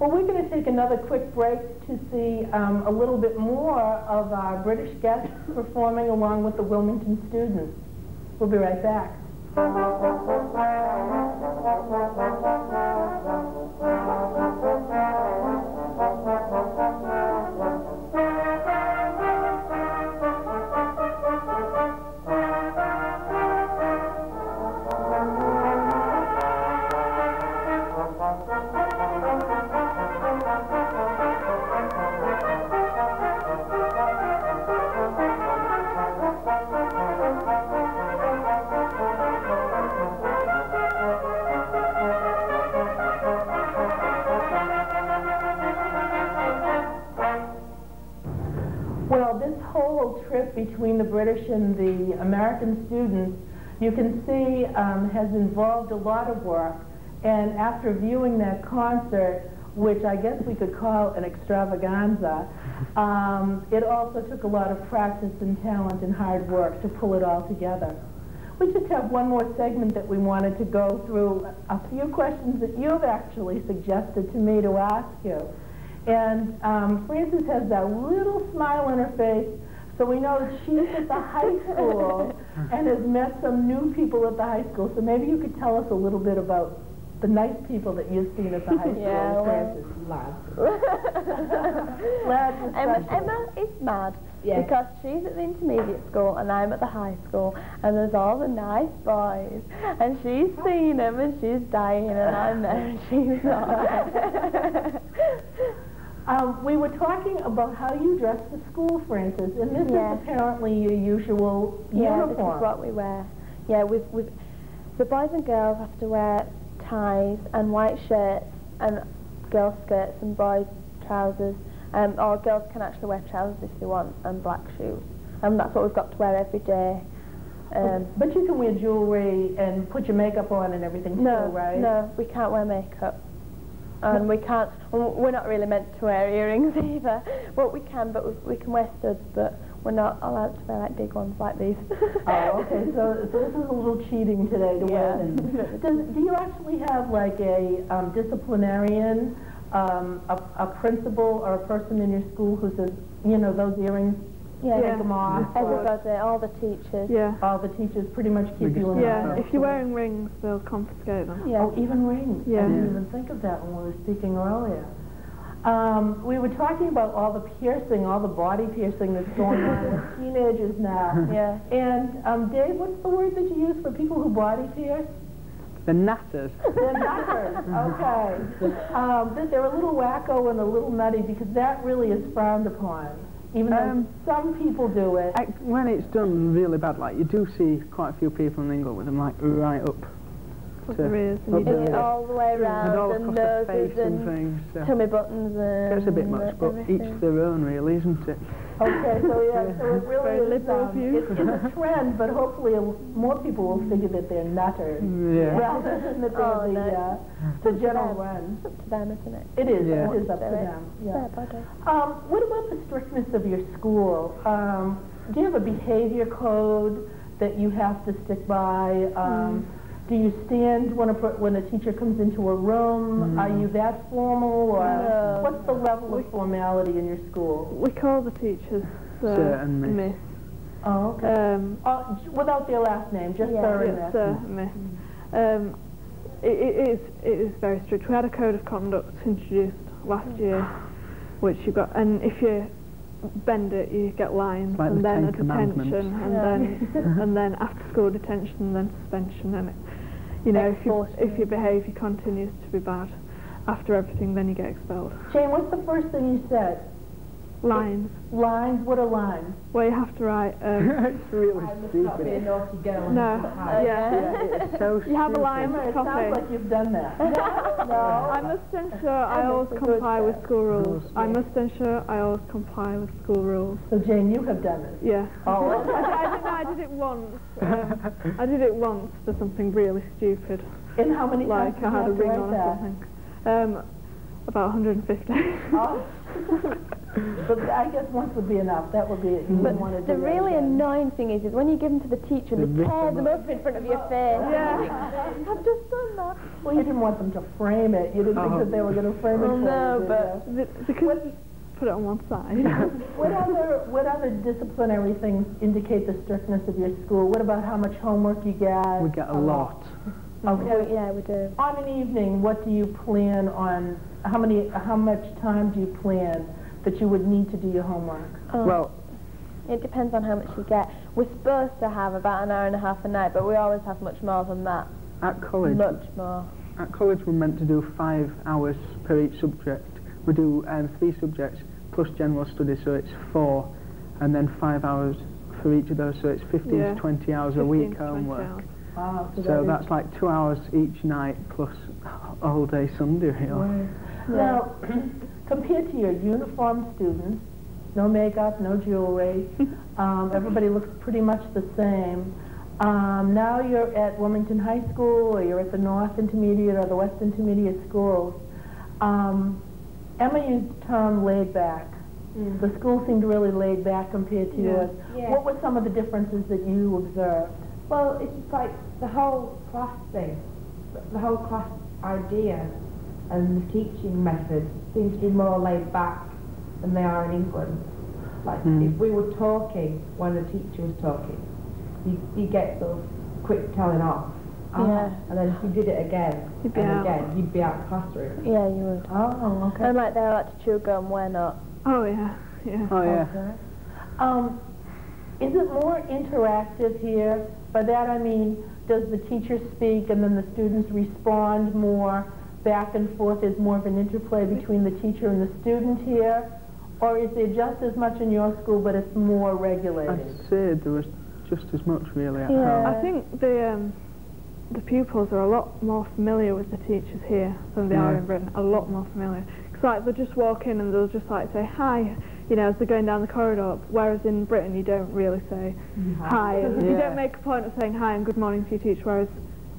Well, we're going to take another quick break to see um, a little bit more of our British guests performing along with the Wilmington students. We'll be right back. Well, this whole trip between the British and the American students, you can see, um, has involved a lot of work. And after viewing that concert, which I guess we could call an extravaganza, um, it also took a lot of practice and talent and hard work to pull it all together. We just have one more segment that we wanted to go through a few questions that you've actually suggested to me to ask you. And um, Frances has that little smile on her face, so we know that she's at the high school and has met some new people at the high school. So maybe you could tell us a little bit about the nice people that you've seen at the high school. Yeah, well- Frances, lads. Lads Emma. Emma is mad Yes. because she's at the intermediate school and I'm at the high school and there's all the nice boys and she's seeing them and she's dying and I'm there and she's not. Um, we were talking about how you dress for school, Frances, and this Yeah. is apparently your usual yeah, uniform. this is what we wear. Yeah, we've, we've, the boys and girls have to wear ties and white shirts and girls skirts and boys trousers. Um, or girls can actually wear trousers if they want and black shoes. And that's what we've got to wear every day. Um, but you can wear jewelry and put your makeup on and everything no, too, right? no, we can't wear makeup. And we can't, we're not really meant to wear earrings either. Well, we can, but we, we can wear studs, but we're not allowed to wear like big ones like these. Oh, okay. So, so this is a little cheating today to wear this. Does, do you actually have like a um, disciplinarian, um, a, a principal or a person in your school who says, you know, those earrings, Yeah. take them off? or Everybody, all the teachers. Yeah. All the teachers pretty much keep you in Yeah, if you're wearing rings, they'll confiscate them. Yeah. Oh, even rings. Yeah. I didn't even think of that when we were speaking earlier. Um, we were talking about all the piercing, all the body piercing that's going on with teenagers now. Yeah. And um, Dave, what's the word that you use for people who body pierce? The natters. They're nutters. Okay. Um, but they're a little wacko and a little nutty because that really is frowned upon. Even though Um, some people do it. Ac- When it's done really bad, like you do see quite a few people in England with them like right up Up to their ears and you their It's all the way and all around, and across noses and and things. So. tummy buttons and Gets a bit much, but everything. each their own, really, isn't it? Okay, so yeah, so it really is, um, it's, it's a trend, but hopefully a- more people will figure that they're nutters Yeah. rather than that they're Oh, the, no. uh, the general them. run. It's up to them, isn't it? It is, Yeah. it is up to them, yeah. Um, what about the strictness of your school? Um, do you have a behavior code that you have to stick by? Um, Do you stand when a, when a teacher comes into a room? Are you that formal, or No. what's the level of formality in your school? We call the teachers uh, Sir and miss. miss. Oh, okay. Um, Uh, without their last name, just Yeah. sir and yeah, miss. sir and miss. Um, it, it is it is very strict. We had a code of conduct introduced last year, which you got, and if you bend it, you get lines, Like and the then a detention, and Yeah. then and then after school detention, and then suspension, and it, you know if you if your behaviour continues to be bad after everything, then you get expelled. Jane, what's the first thing you said? Lines. Lines? What are lines? Well, you have to write. Um, it's really I must not be a stupid. naughty girl. no, yeah. Yeah, it's so You have a stupid. line Emma, to it sounds like you've done that. No, I must ensure I Emma's always comply with school rules. Rules, I yeah. must ensure I always comply with school rules. So Jane, you have done it. Yeah. Oh, I, I, did, I did it once. Um, I did it once for something really stupid. And how many Like times did I had a ring on or something. Um, about 150. Oh. But I guess once would be enough. That would be it. You But wouldn't want to do the that really again. annoying thing is, is when you give them to the teacher and They they tear them them up in front of your face. Yeah. I've just done that. Well, you didn't want them to frame it. You didn't Oh. think uh-huh. that they were going to frame it Well, no, you, but- you? Be- because just put it on one side. What other what other disciplinary things indicate the strictness of your school? What about how much homework you get? We get a lot. Okay. Yeah, we do. On an evening, what do you plan on? How many? How much time do you plan that you would need to do your homework? Um, Well, it depends on how much you get. We're supposed to have about an hour and a half a night, but we always have much more than that. at college, Much more. at college we're meant to do five hours per each subject. We do um, three subjects plus general studies, so it's four, and then five hours for each of those, so it's 15 Yeah. to 20 hours 15 a week homework. hours. Wow, so So that is- like two hours each night plus a whole day Sunday, really. Right. Now, compared to your uniformed students, no makeup, no jewelry, um, everybody looks pretty much the same. Um, now you're at Wilmington High School, or you're at the North Intermediate or the West Intermediate schools. Um, Emma used the term laid back. The school seemed really laid back compared to Yeah. yours. Yeah. What were some of the differences that you observed? Well, it's just like the whole class thing, the whole class idea and the teaching method seems to be more laid back than they are in England. Like Mm. if we were talking when the teacher was talking, you, you get sort of quick telling off. Ah, Yeah. And then if you did it again You'd be and out. again, you'd be out of the classroom. Yeah, you would. Oh, okay. And like they're allowed to chew gum, we're not. Oh yeah, yeah. Oh yeah. Um, is it more interactive here? By that I mean, does the teacher speak and then the students respond more back and forth? Is more of an interplay between the teacher and the student here? Or is there just as much in your school, but it's more regulated? I'd say there was just as much really at Yeah. home. I think the um, the pupils are a lot more familiar with the teachers here than they are in Britain. A lot more familiar. Because, like they'll just walk in and they'll just like say hi, you know, as they're going down the corridor. Whereas in Britain you don't really say hi. And You don't make a point of saying hi and good morning to your teacher. Whereas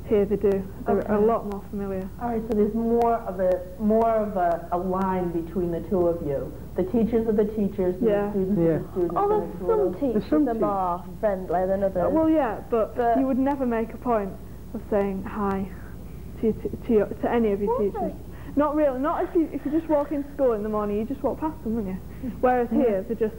here they do. They're a lot more familiar. All right, so there's more of a more of a, a line between the two of you. The teachers are the teachers, and Yeah. the students Yeah. are the students. Although and some little- teachers some are te- more friendly than others. Uh, well, yeah, but, But- you would never make a point of saying hi to your t- to, your, to any of your Why? teachers. Not really. Not if you if you just walk into school in the morning, you just walk past them, wouldn't you? Whereas here, they just,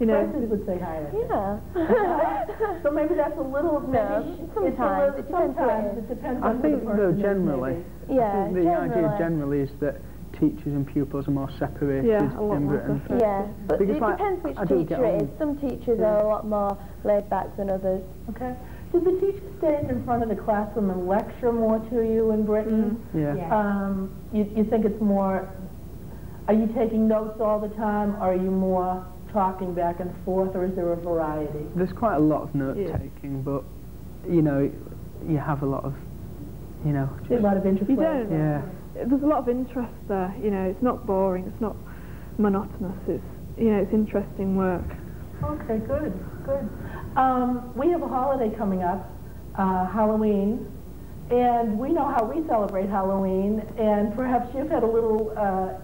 you know, Frances would say hi. I think. yeah. So maybe that's a little, maybe No, sometimes. It depends sometimes it depends I on who think the though generally, yeah, I think the idea generally. generally is that teachers and pupils are more separated Yeah, in Britain. Yeah, but Because, it like, depends which I teacher it on. is. Some teachers Yeah. are a lot more laid back than others. Okay. Did the teacher stand in front of the classroom and lecture more to you in Britain? Yeah. Yeah. Um, you, you think it's more, are you taking notes all the time, or are you more talking back and forth, or is there a variety? There's quite a lot of note Yeah. taking, but you know, you have a lot of, you know, A lot of interest. You don't. yeah. There's a lot of interest there. You know, it's not boring. It's not monotonous. It's you know, it's interesting work. Okay, good, good. Um, we have a holiday coming up, uh, Halloween, and we know how we celebrate Halloween, and perhaps you've had a little, uh,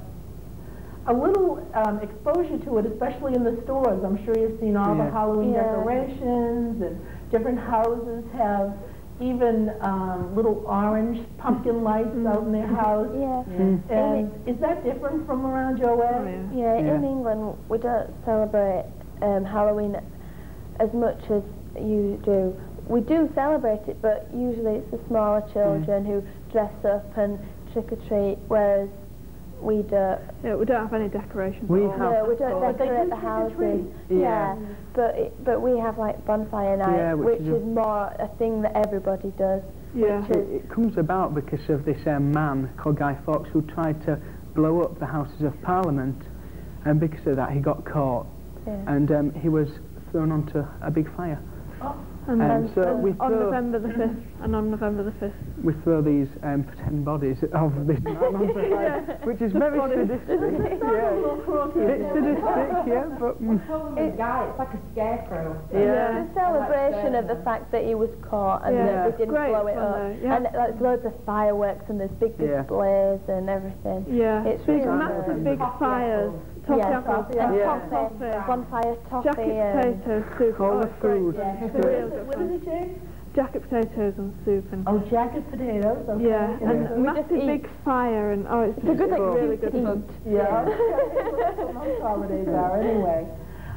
a little um, exposure to it, especially in the stores. I'm sure you've seen all the Halloween Yeah. decorations, and different houses have even um, little orange pumpkin lights out in their house. Yeah. And is that different from around your way? Oh, yeah. Yeah, Yeah. in England we don't celebrate um, Halloween as much as you do. We do celebrate it, but usually it's the smaller children who dress up and trick or treat, whereas we don't. Yeah, we don't have any decorations. We have- No, we don't they decorate do the trick or houses. Yeah, Yeah. but it, but we have like bonfire night, Yeah, which which is is more a thing that everybody does. Yeah. Which It, is, it comes about because of this um, man called Guy Fawkes who tried to blow up the Houses of Parliament, and because of that he got caught, yeah. and um, he was thrown onto a big fire. And Um, so and we on November the fifth, and on November the fifth. We throw these um, pretend bodies of this man onto the fire, which is very sadistic. yeah. It's sadistic, yeah, but mm, It's, guy, it's like a scarecrow. Yeah. It's a celebration of the fact that he was caught and Yeah. that they didn't Great blow it fun up. though, yeah. And there's loads of fireworks and there's big Yeah. displays and everything. Yeah, It's big, really massive, big fires. Toffee Yeah, apples, toffee, and Yeah. toffee, Toffee. bonfire toffee. Jacket and potatoes, soup. all oh, the it's food. Yeah. It's real good What fun. it, Jane? Jacket potatoes and soup and Oh, jacket potatoes, okay. yeah, and We just massive big fire and oh, it's, It's a good really good to fun. eat. Yeah. That's what most holidays are, anyway.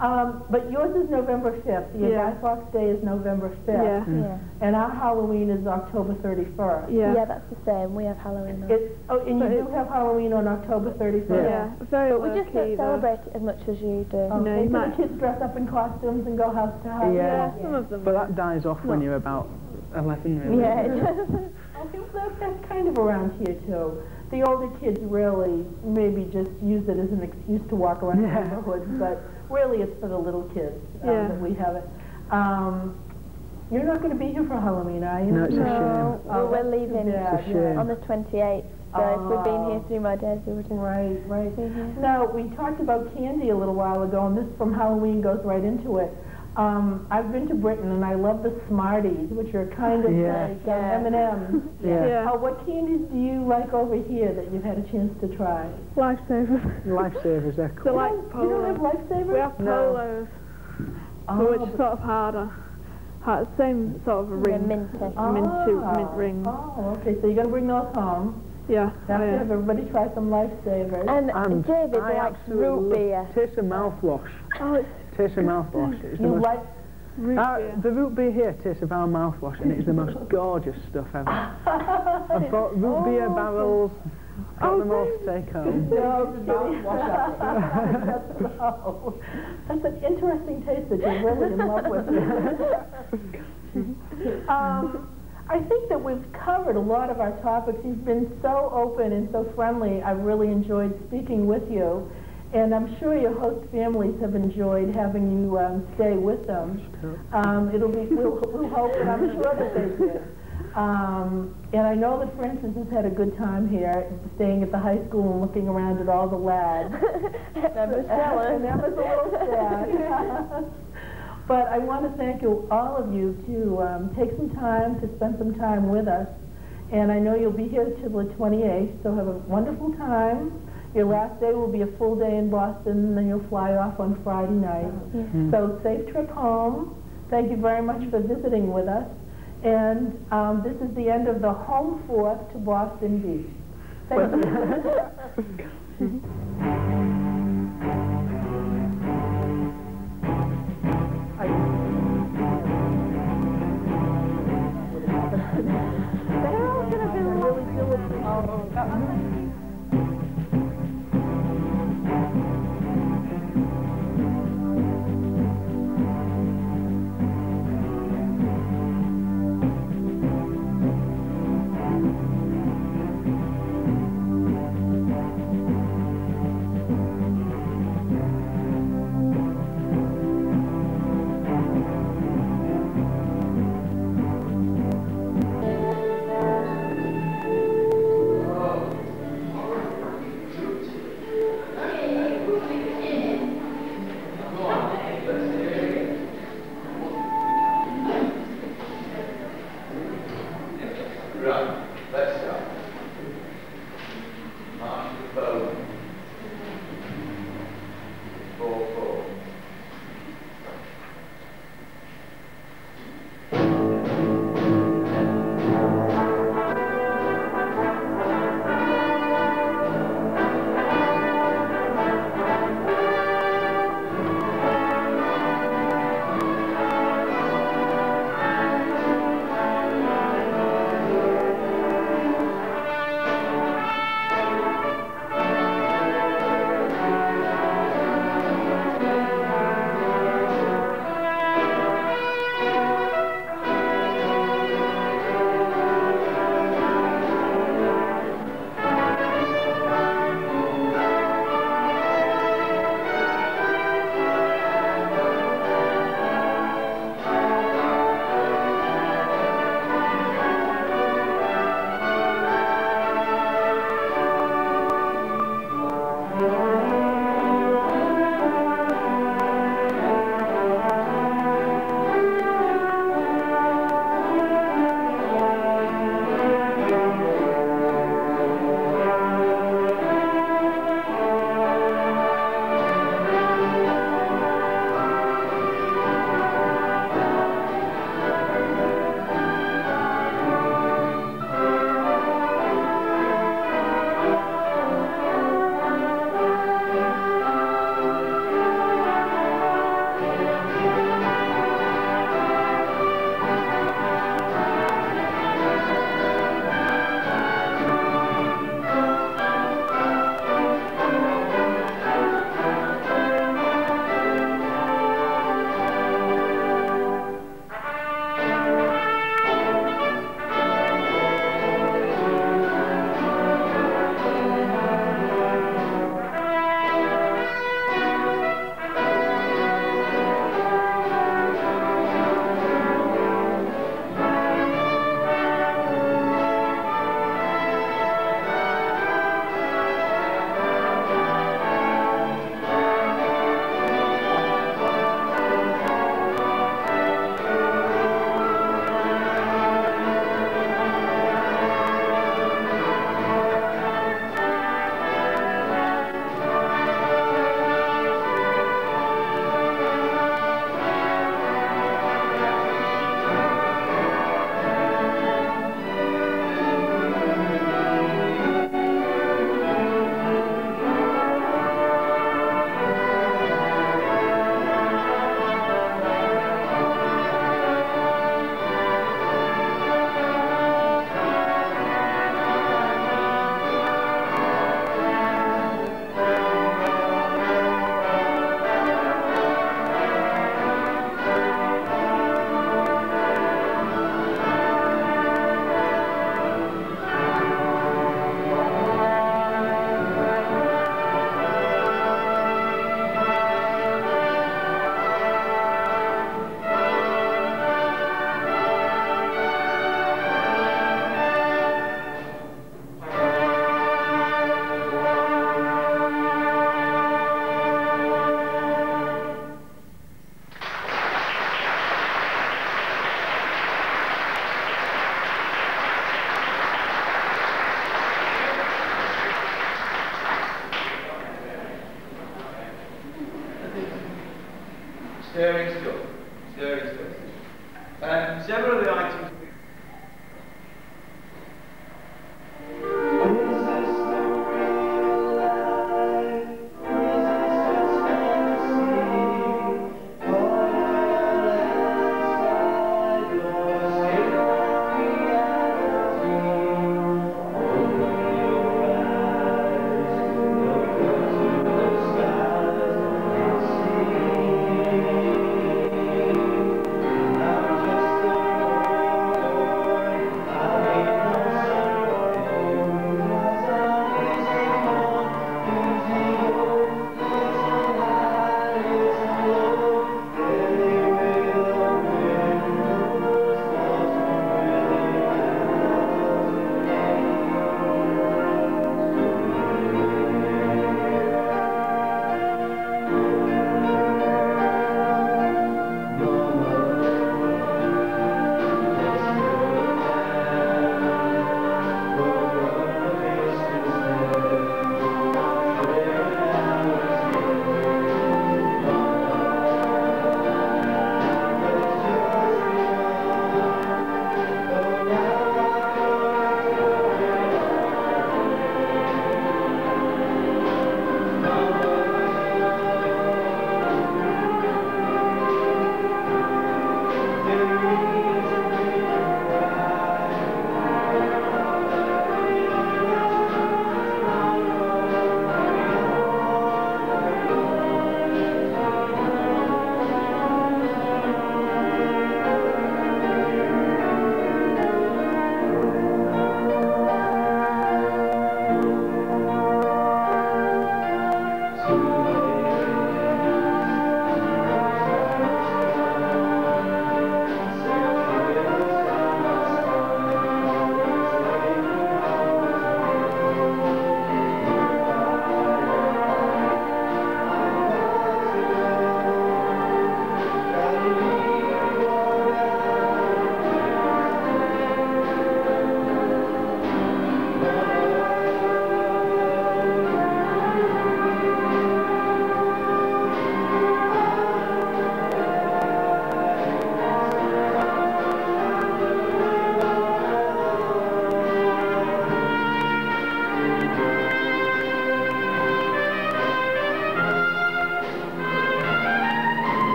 Um, but yours is November 5th. Your Yeah. Guy Fawkes Day is November 5th. Yeah, Yeah. And our Halloween is October 31st. yeah, Yeah, that's the same. We have Halloween on. It's, oh, and you do have Halloween on October 31st? yeah, very But we just don't though. celebrate it as much as you do. Okay, No, you so might- the kids dress up in costumes and go house to house? Yeah. Some of them. but that dies off when you're about 11, really. Yeah, it does. Okay, well, that, that's kind of around here too. The older kids really maybe just use it as an excuse to walk around the Yeah. neighborhoods, but really it's for the little kids um, Yeah. that we have it. Um, you're not going to be here for Halloween, are you? No, it's a shame. we Oh, were that's too leaving bad, It's a shame. on the 28th. So if we'd been here Oh. through my days, we would have Right, right. been here. Now, we talked about candy a little while ago, and this from Halloween goes right into it. Um, I've been to Britain, and I love the Smarties, which are kind of Yeah. like um, Yeah. M&M's. Yeah. Yeah, Uh, what candies do you like over here that you've had a chance to try? lifesavers. Lifesavers, they're So cool. like You don't have polos. lifesavers? We have No. polos, Oh, which is but- sort of harder. Hard, same sort of Yeah, ring. minty. mint soup, mint Ah, rings. Oh, okay, so you're going to bring those home. Yeah, Now, oh, yeah. have everybody try some lifesavers. And, And David I likes absolutely root love- beer. Tastes of mouthwash. Oh, it's Tastes of mouthwash. It's the you most like, root Our, beer. the root beer here tastes of our mouthwash and it is the most gorgeous stuff ever. I've bought root beer Oh, barrels, got Oh, them all to take home. No. That's an interesting taste that you're really in love with. um, I think that we've covered a lot of our topics. You've been so open and so friendly. I've really enjoyed speaking with you. And I'm sure your host families have enjoyed having you um, stay with them. Um, it'll be, we'll, we'll hope, and I'm sure that they did. Um, and I know that Frances has had a good time here, staying at the high school and looking around at all the lads. Emma's jealous. and Emma's a little sad. but I want to thank you, all of you, to um, take some time to spend some time with us. And I know you'll be here till the 28th, so have a wonderful time. Your last day will be a full day in Boston, and then you'll fly off on Friday night. So safe trip home. Thank you very much for visiting with us. And um, this is the end of the Holmfirth to Boston Beach. Thank you. They're all going to be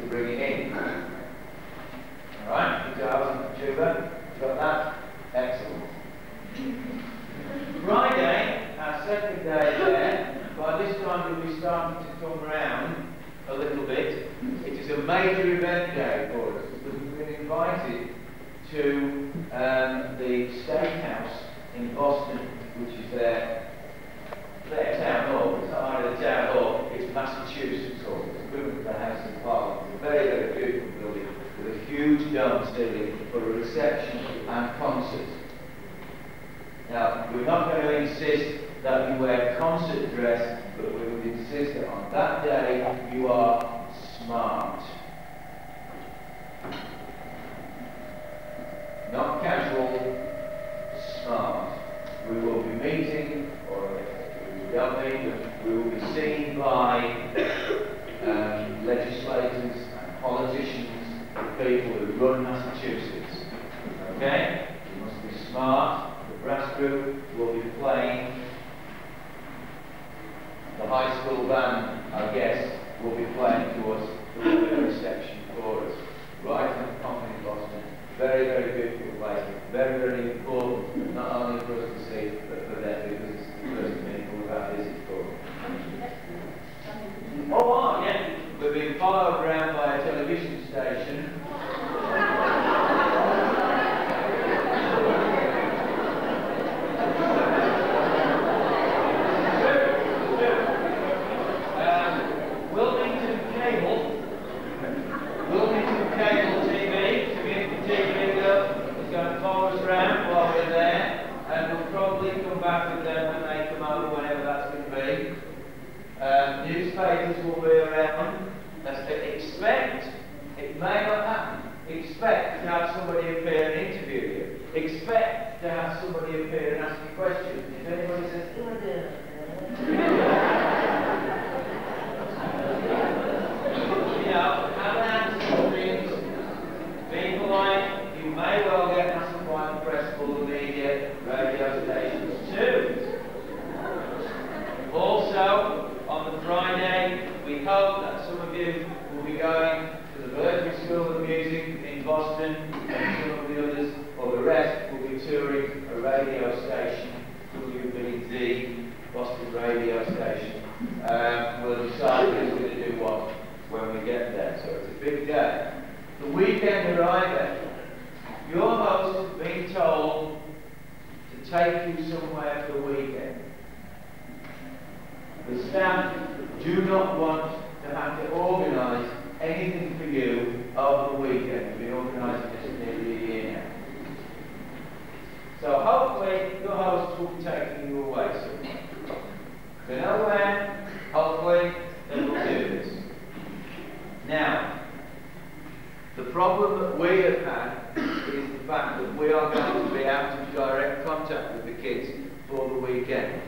to bring it in. Alright, good job, tuba. You got that? Excellent. Friday, our second day there, by this time we'll be starting to come round a little bit. It is a major event day for us because we've been invited to um, the State House in Boston, which is their, their town hall, it's not either the town hall, it's Massachusetts hall, it's the House of Parliament very, very beautiful building with a huge downstairs for a reception and concerts. Now, we're not going to insist that you wear concert dress, but we would insist that on that day you are smart. Not casual, smart. We will be meeting, or we will be meeting, we will be seen by um, legislators, politicians, the people who run Massachusetts. Okay? You must be smart. The brass group will be playing the high school band, I guess, will be playing to us the women's section for us. Right and of Boston. Very, very beautiful place. Very, very important, not only for us to see, but for them, because it's the first meaningful about this is for. Oh, on, yeah. We're being followed around by a television station. To have somebody appear and ask you questions. If anybody says, "Oh, do," you know, have an answer things. Be polite. You may well get asked by the press, all the media, radio stations too. Also, on the Friday, we hope that some of you will be going to the Berklee School of Music in Boston, and some of the others, or the rest, will be touring a radio station, WBZ, Boston radio station. Um, we'll decide who's going to do what when we get there, so it's a big day. The weekend arriving, your host has been told to take you somewhere for the weekend. The staff do not want to have to organise anything for you over the weekend. We've been organising this for nearly a year now. So hopefully your hosts will be taking you away somewhere. To nowhere, hopefully they will do this. Now, the problem that we have had is the fact that we are going to be out of direct contact with the kids for the weekend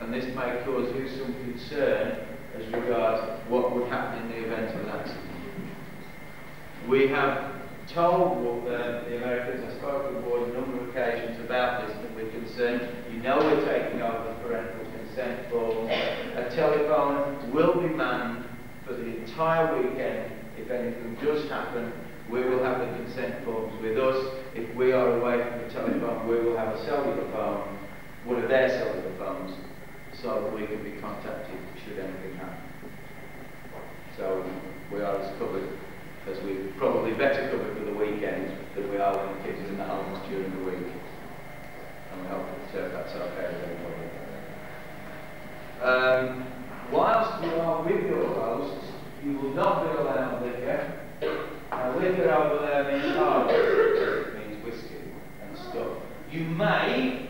and this may cause you some concern as regards what would happen in the event of an accident. We have told uh, the Americans, I spoke the board a number of occasions about this, that we're concerned. You know we're taking over the parental consent forms. A telephone will be manned for the entire weekend. If anything does happen, we will have the consent forms with us. If we are away from the telephone, we will have a cellular phone, one of their cellular phones, so that we can be contacted should anything happen. So we are as covered as we probably better covered for the weekend than we are when the kids are in the homes during the week. And we hope that that's okay with everybody. Um, whilst you are with your hosts, you will not be allowed liquor. Now, liquor over there means hard, means whiskey and stuff. You may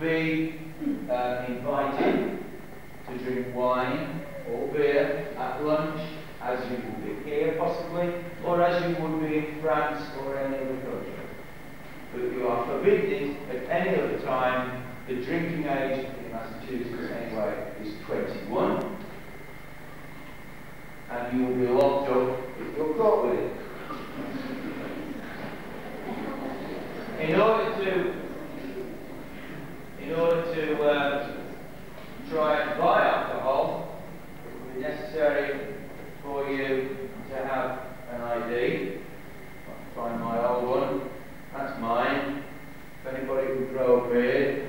be uh, invited to drink wine or beer at lunch, as you would be here possibly, or as you would be in France or any other country. But you are forbidden at any other time. The drinking age in Massachusetts anyway is 21. And you will be locked up if you're caught with it. In order to in order to uh, try and buy alcohol, it will be necessary for you to have an ID. Find my old one. That's mine. If anybody can grow a beard.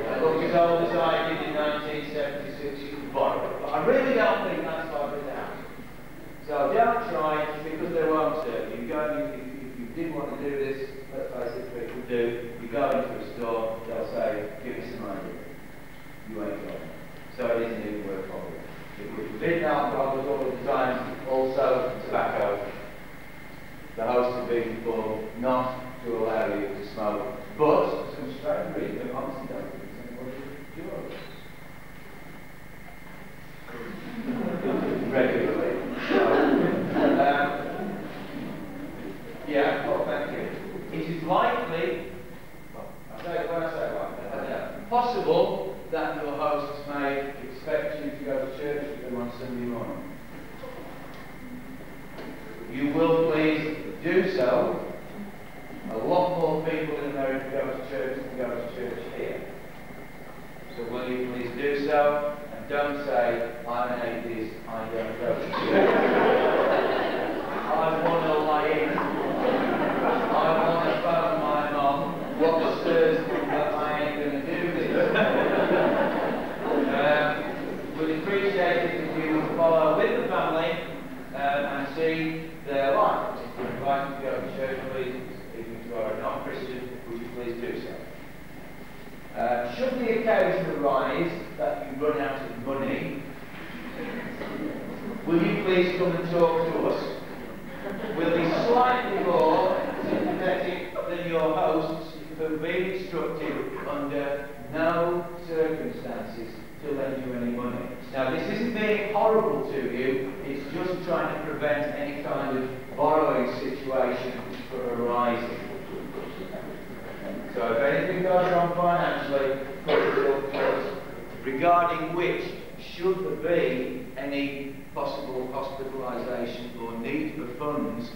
I look as old as I did in 1976, you can borrow it. But I really don't think that's like it out. So don't try because they won't serve you. Go you, if you did want to do this, let's face it, people do. You go into a store, they'll say, give me some money. You ain't got it. So it isn't even worth bothering. If we forbidden alcohol all of the time, also tobacco. The host have been informed not to allow you to smoke, but for some strange reason, honestly don't think it's anybody yours. Regularly. Um, yeah, well, thank you. It is likely, 71. You will please do so. A lot more people in America go to church than go to church here. So will you please do so and don't say, I'm an atheist, I don't go to church. Please do so. Uh, should the occasion arise that you run out of money, will you please come and talk to us? We'll be slightly more sympathetic than your hosts who've been instructed under no circumstances to lend you any money. Now this isn't being horrible to you, it's just trying to prevent any kind of borrowing situation from arising. So if anything goes wrong financially, regarding which, should there be any possible hospitalisation or need for funds,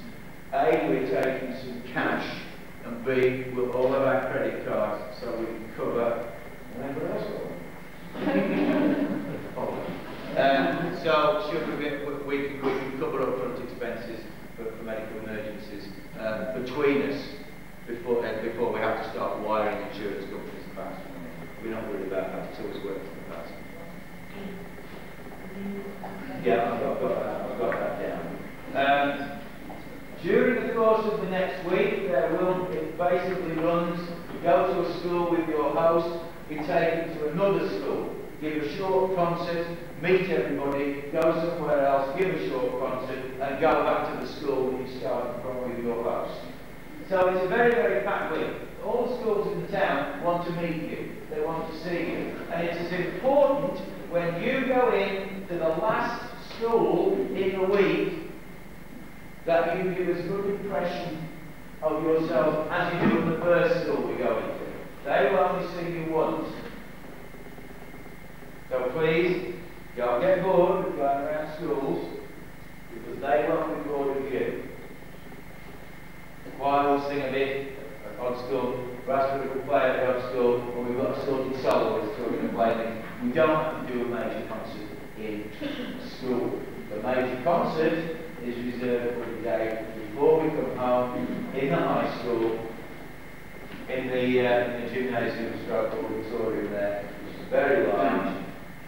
A, we're taking some cash, and B, we'll all have our credit cards so we can cover whatever else um, so should we, be, we, can, we can cover upfront expenses for, for medical emergencies um, between us before, before we have to start wiring insurance companies back. We're not worried about that. It's always worked in the past. Yeah, I've got, I've got that. I've got that down. Um, during the course of the next week, there will, it basically runs, you go to a school with your host, be taken to another school, give a short concert, meet everybody, go somewhere else, give a short concert, and go back to the school that you started from with your host. So it's a very, very packed week. All the schools in the town want to meet you. They want to see you. And it's as important when you go in to the last school in the week that you give as good impression of yourself as you do in the first school we go into. They will only see you once. So please, don't get bored with going around schools because they won't be bored with you. Choir will sing a bit on school, Raspberry will play at our school, or we've got a sorted soloist who are going to play things. We don't have to do a major concert in school. The major concert is reserved for the day before we come home in the high school, in the, uh, in the gymnasium stroke auditorium there, which is very large.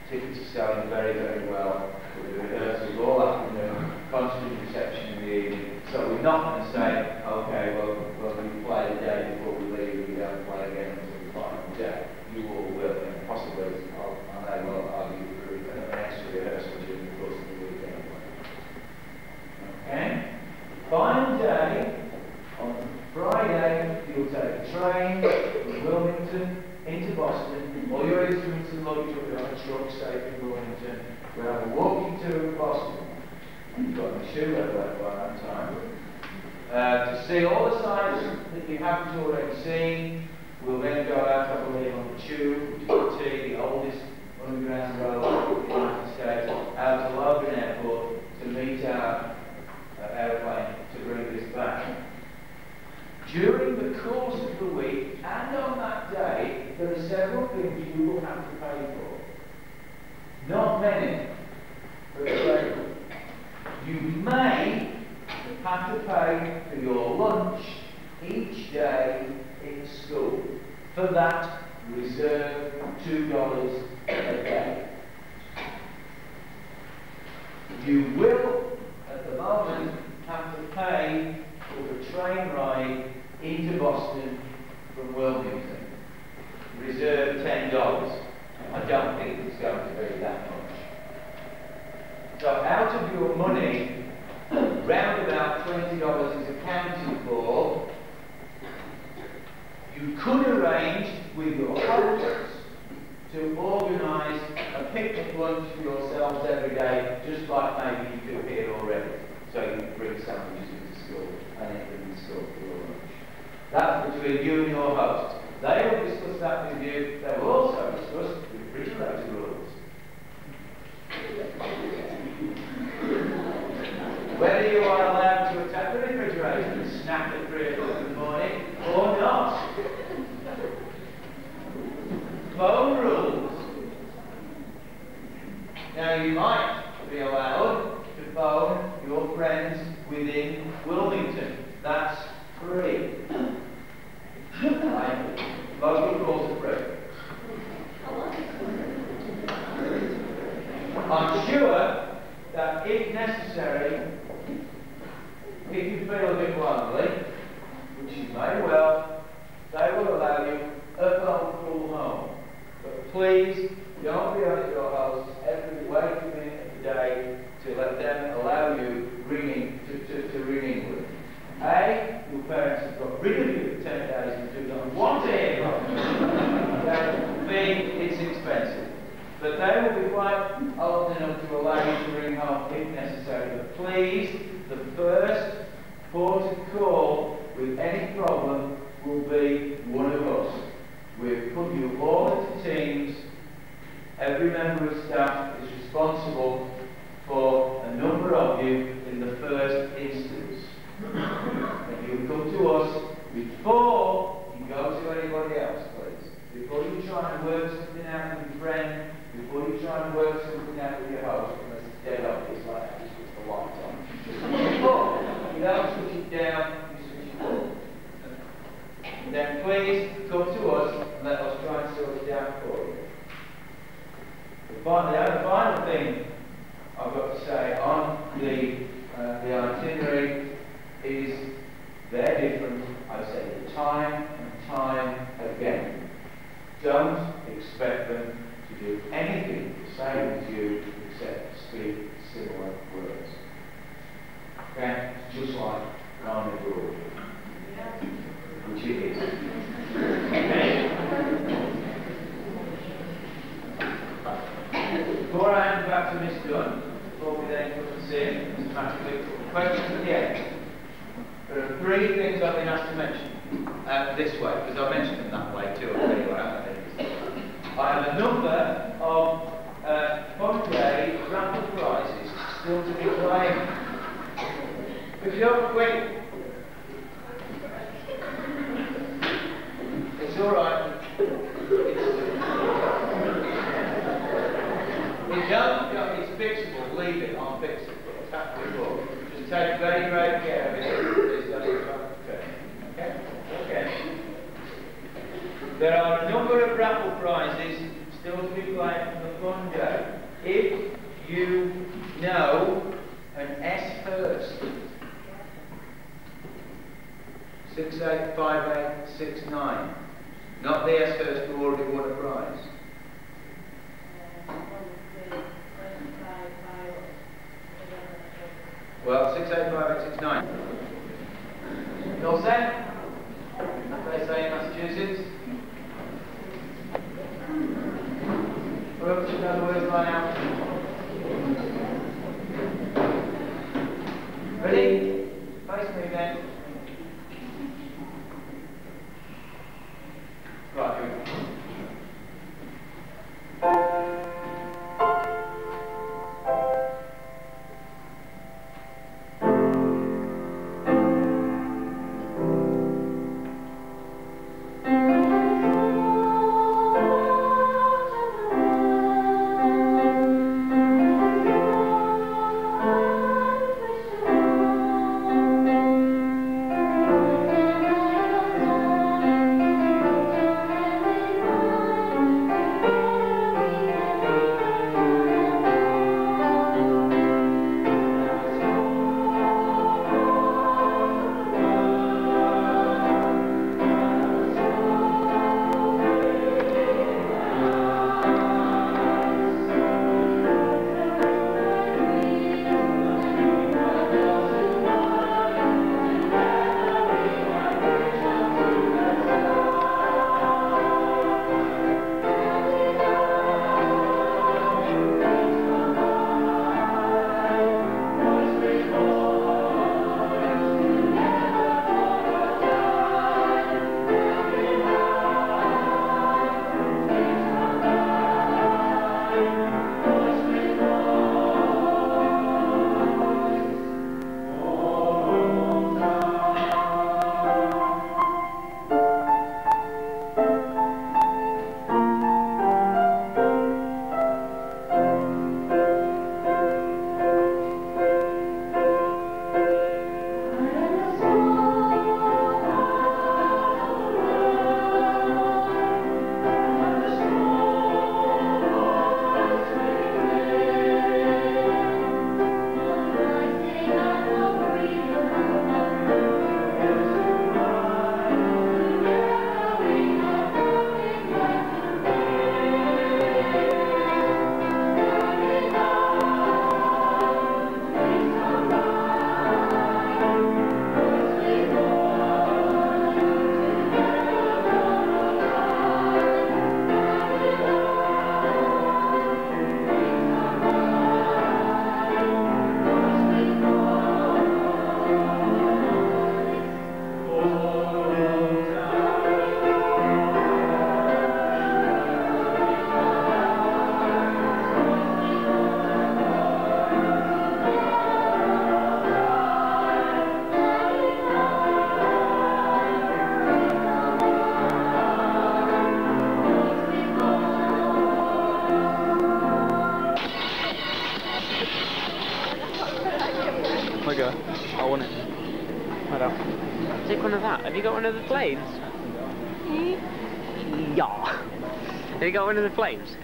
Tickets are selling very, very well. The rehearsals all afternoon, constant reception in the evening. So we're not going to say, okay, well, well we play the day before we leave, we don't play again until the final day. You all will, and possibly, I'll, I may well argue for an extra rehearsal during the course of the weekend. Okay? Final day, on Friday, you'll take a train from Wilmington into Boston. All your instruments and luggage will be on a truck safe in Wilmington. We'll have a walking tour of Boston. You've got the shoe leather by that time. Uh, to see all the sites that you haven't already seen, we'll then go out, I believe, on the tube, to T, the oldest underground railway in the United States, out to Logan Airport to meet our uh, aeroplane to bring this back. During the course of the week and on that day, there are several things you will have to pay for. Not many, but several. You may have to pay for your lunch each day in school. For that, reserve $2 a day. You will, at the moment, have to pay for the train ride into Boston from Wilmington. Reserve $10. I don't think it's going to be that much. So out of your money, round about $20 is accounted for. You could arrange with your hosts to organise a picnic lunch for yourselves every day, just like maybe you do here already. So you bring sandwiches into school and then bring to school for your lunch. That's between you and your host. They will discuss that with you. They will also discuss the refrigerator rules. Whether you are allowed to attack the refrigerator and snap at 3 o'clock in the morning or not. Phone rules. Now you might be allowed to phone your friends within Wilmington. That's free. Local calls are free. I'm sure that if necessary, if you feel a bit lonely, which you may well, they will allow you a phone call home. But please don't be on your hosts every waking minute of the day to let them allow you ringing to, to, to ring England. A, your parents have got rid of you for 10 days and do not want to hear from you. Okay? B, it's expensive. But they will be quite old enough to allow you to ring home if necessary. But please, the first port of call with any problem will be one of us. We've put you all into teams. Every member of staff is responsible for a number of you in the first instance. And you come to us before you go to anybody else, please. Before you try and work something out with your friend, before you try and work something out with your host, unless it's dead obvious like that, just switch the lights on. Before you don't switch it down, you switch it on. Then please come to us and let us try and sort it out for you. The other final thing I've got to say on the, uh, the itinerary is they're different. I say it time and time again. Don't expect them do anything the same as you except speak similar words. Okay? Just like the broad. Which it is. Before I hand back to Miss Dunn, before we then come and see Mr. Matthew questions at the end. There are three things I've been asked to mention uh, this way, because I mentioned them that way too. I have a number of uh, raffle prizes still to be claimed. If you don't quick, it's all right. If you don't, it's fixable, leave it, I'll fix it. It's happened before. Just take very great care of it right. Okay? Okay. There are a number of raffle prizes still to be claimed from the. If you know an S first, 685869, not the S first who already won a prize. Well, 685869. You all set? They say in Massachusetts. Prvo ću da odvojam. Ready? First movement. Right, here we go. I want it. I don't. Take one of that. Have you got one of the flames? Hmm? Yeah. Have you got one of the flames?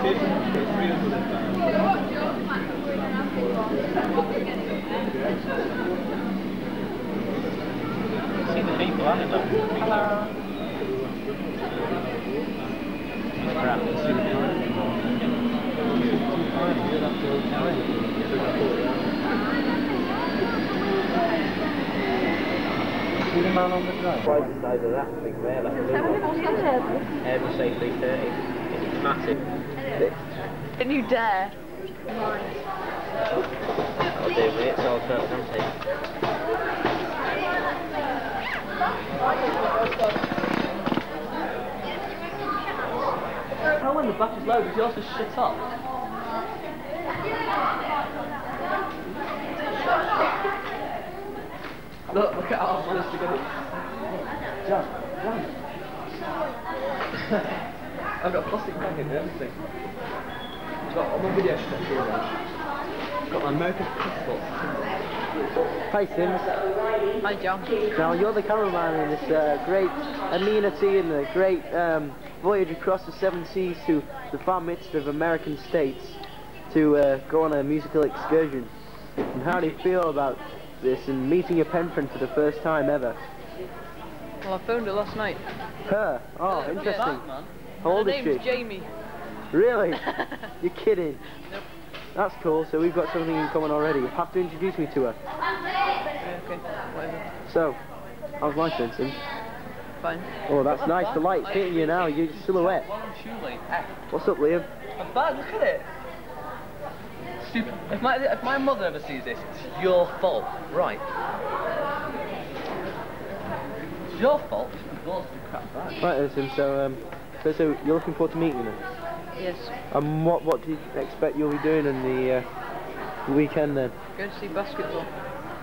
See the people, haven't they? Hello. See the man on the drive? Twice the size of that thing there, like a little one. Airbus A330. It's massive. Can you dare? I'll do with it, so I'll turn it on tape. How when the does yours just shut up? Look, look at how I've managed to get it. John, John. I've got a plastic bag in there, everything. I've got all my video stuff here I've got my American pistol. Hi Sims. Hi John. Now you're the cameraman in this uh, great amenity and the great um, voyage across the seven seas to the far midst of American states to uh, go on a musical excursion. And how do you feel about this and meeting your pen friend for the first time ever? Well, I phoned her last night. Her? Oh, Yeah, interesting. back. How old her is name's she? Jamie. Really? You're kidding? Nope. That's cool, so we've got something in common already. You have to introduce me to her. Okay, whatever. So, how's life Sims? Fine. Oh, that's nice. The light's hitting you now. Your silhouette. What's up, Liam? A bag, look at it. Stupid. If my, if my mother ever sees this, it's your fault. Right. It's your fault. You bought the crap. Right then, so, um, so, so you're looking forward to meeting them? Yes. And what, what do you expect you'll be doing in the, uh, the weekend then? Going to see basketball.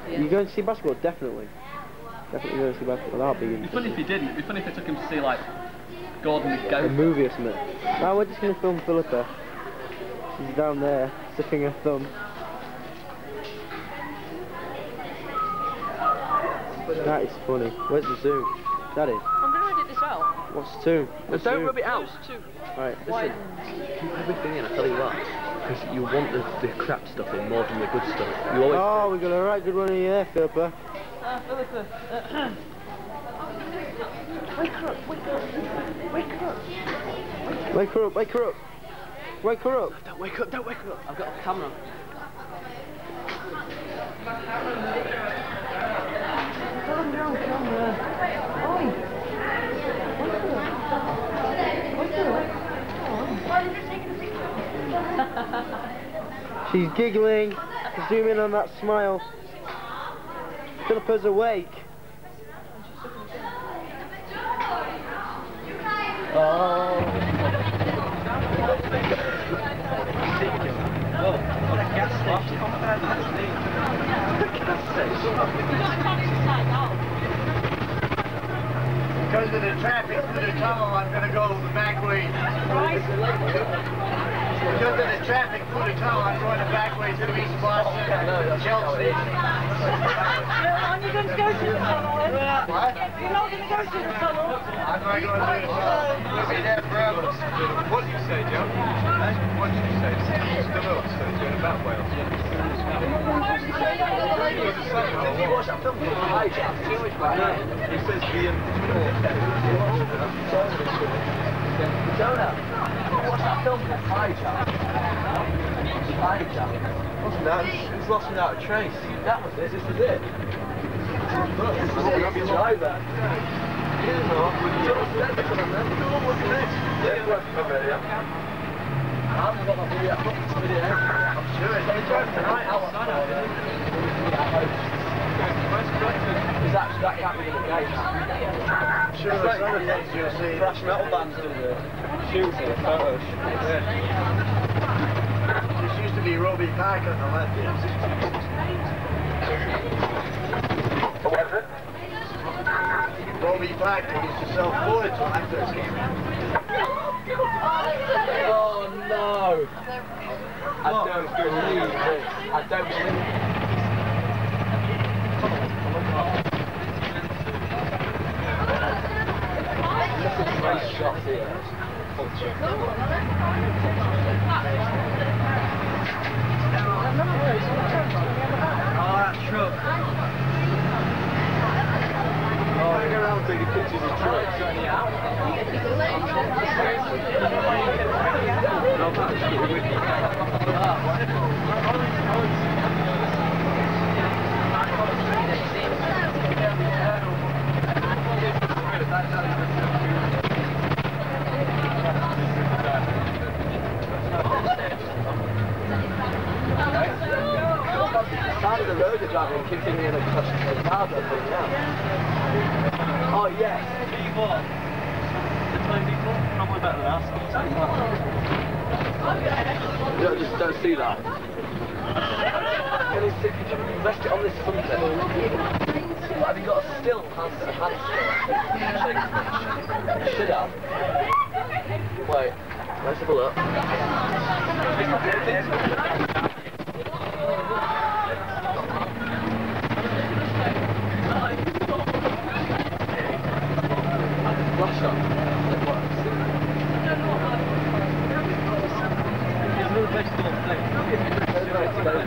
Yeah. You going to see basketball? Definitely. Definitely going to see basketball. That'll be It'd be funny if you didn't. It'd be funny if they took him to see, like, Gordon the Goat. a Goat. movie or something. No, we're just going to film Philippa. She's down there, sticking her thumb. That is funny. Where's the zoom? That is. I'm going to edit this out. What's two? What's Don't two? rub it out. Those two. Right. Why? Keep everything in, I tell you what. Because you want the, the crap stuff in more than the good stuff. You always... Oh, we got a right good one in here, Philippa. Ah, Philippa. Uh, wake her up, wake her up. Wake her up. Wake her up, wake her up. Wake her up. Don't wake up, don't wake her up. I've got a camera. Calm down, camera. Oi. Wake her up. Wake her up. She's giggling. Zoom in on that smile. Philippa's awake. Because of the traffic through the tunnel, I'm going to go the back way. Because of the traffic through the tunnel, I'm going the back way through East Boston, Chelsea. Aren't you going to go to the tunnel? What? You're not going to go to the tunnel? I'm going to go to the tunnel. We'll be there forever. What did you say, Joe? What did you say? Still up, so you're in about Wales. Did you watch that film? It says the Jonah, what's that film called? Hijack. Hijack. Wasn't that? It's lost without a trace. That was it, this was it. Look, this is what we enjoy that. You know, what's next? Yeah, I'm haven't got my video, I've got this video. I'm sure it's tonight outside. Is that, that can't be the? Sure, some of the things you'll see thrash metal bands do the shoots here, photos. Yeah. This used to be Roby Park on the left. What was it? Roby Park, they used to sell Fords when I first came in. Oh no! I don't believe this. I don't believe it. Look at the nice shot here. Oh, that truck. Oh, look around taking pictures of trucks. Side of the road kicking in a customer's cars up and. Oh yes. Probably better than us. Don't, see that. Can you sit, rest it on this sunset? Have you got a still hand, a hand still? Should have. Wait, let's have a look. Flash on. Like what? It's another place to go and play. I've still got over it, man. It's cool watching taking pictures of America. Man, it's totally bad. I mean, it's mad down there, it's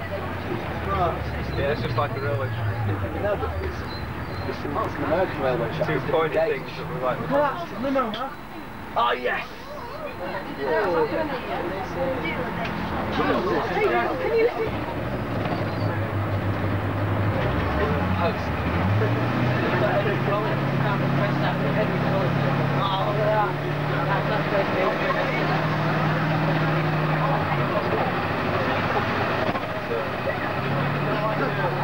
Yeah, it's just like a railway No, but it's, it's, an, it's an American railway track. Two It's a pointy gauge. things that were like... Well, that's limo, huh? Oh, yes! Can you see? What do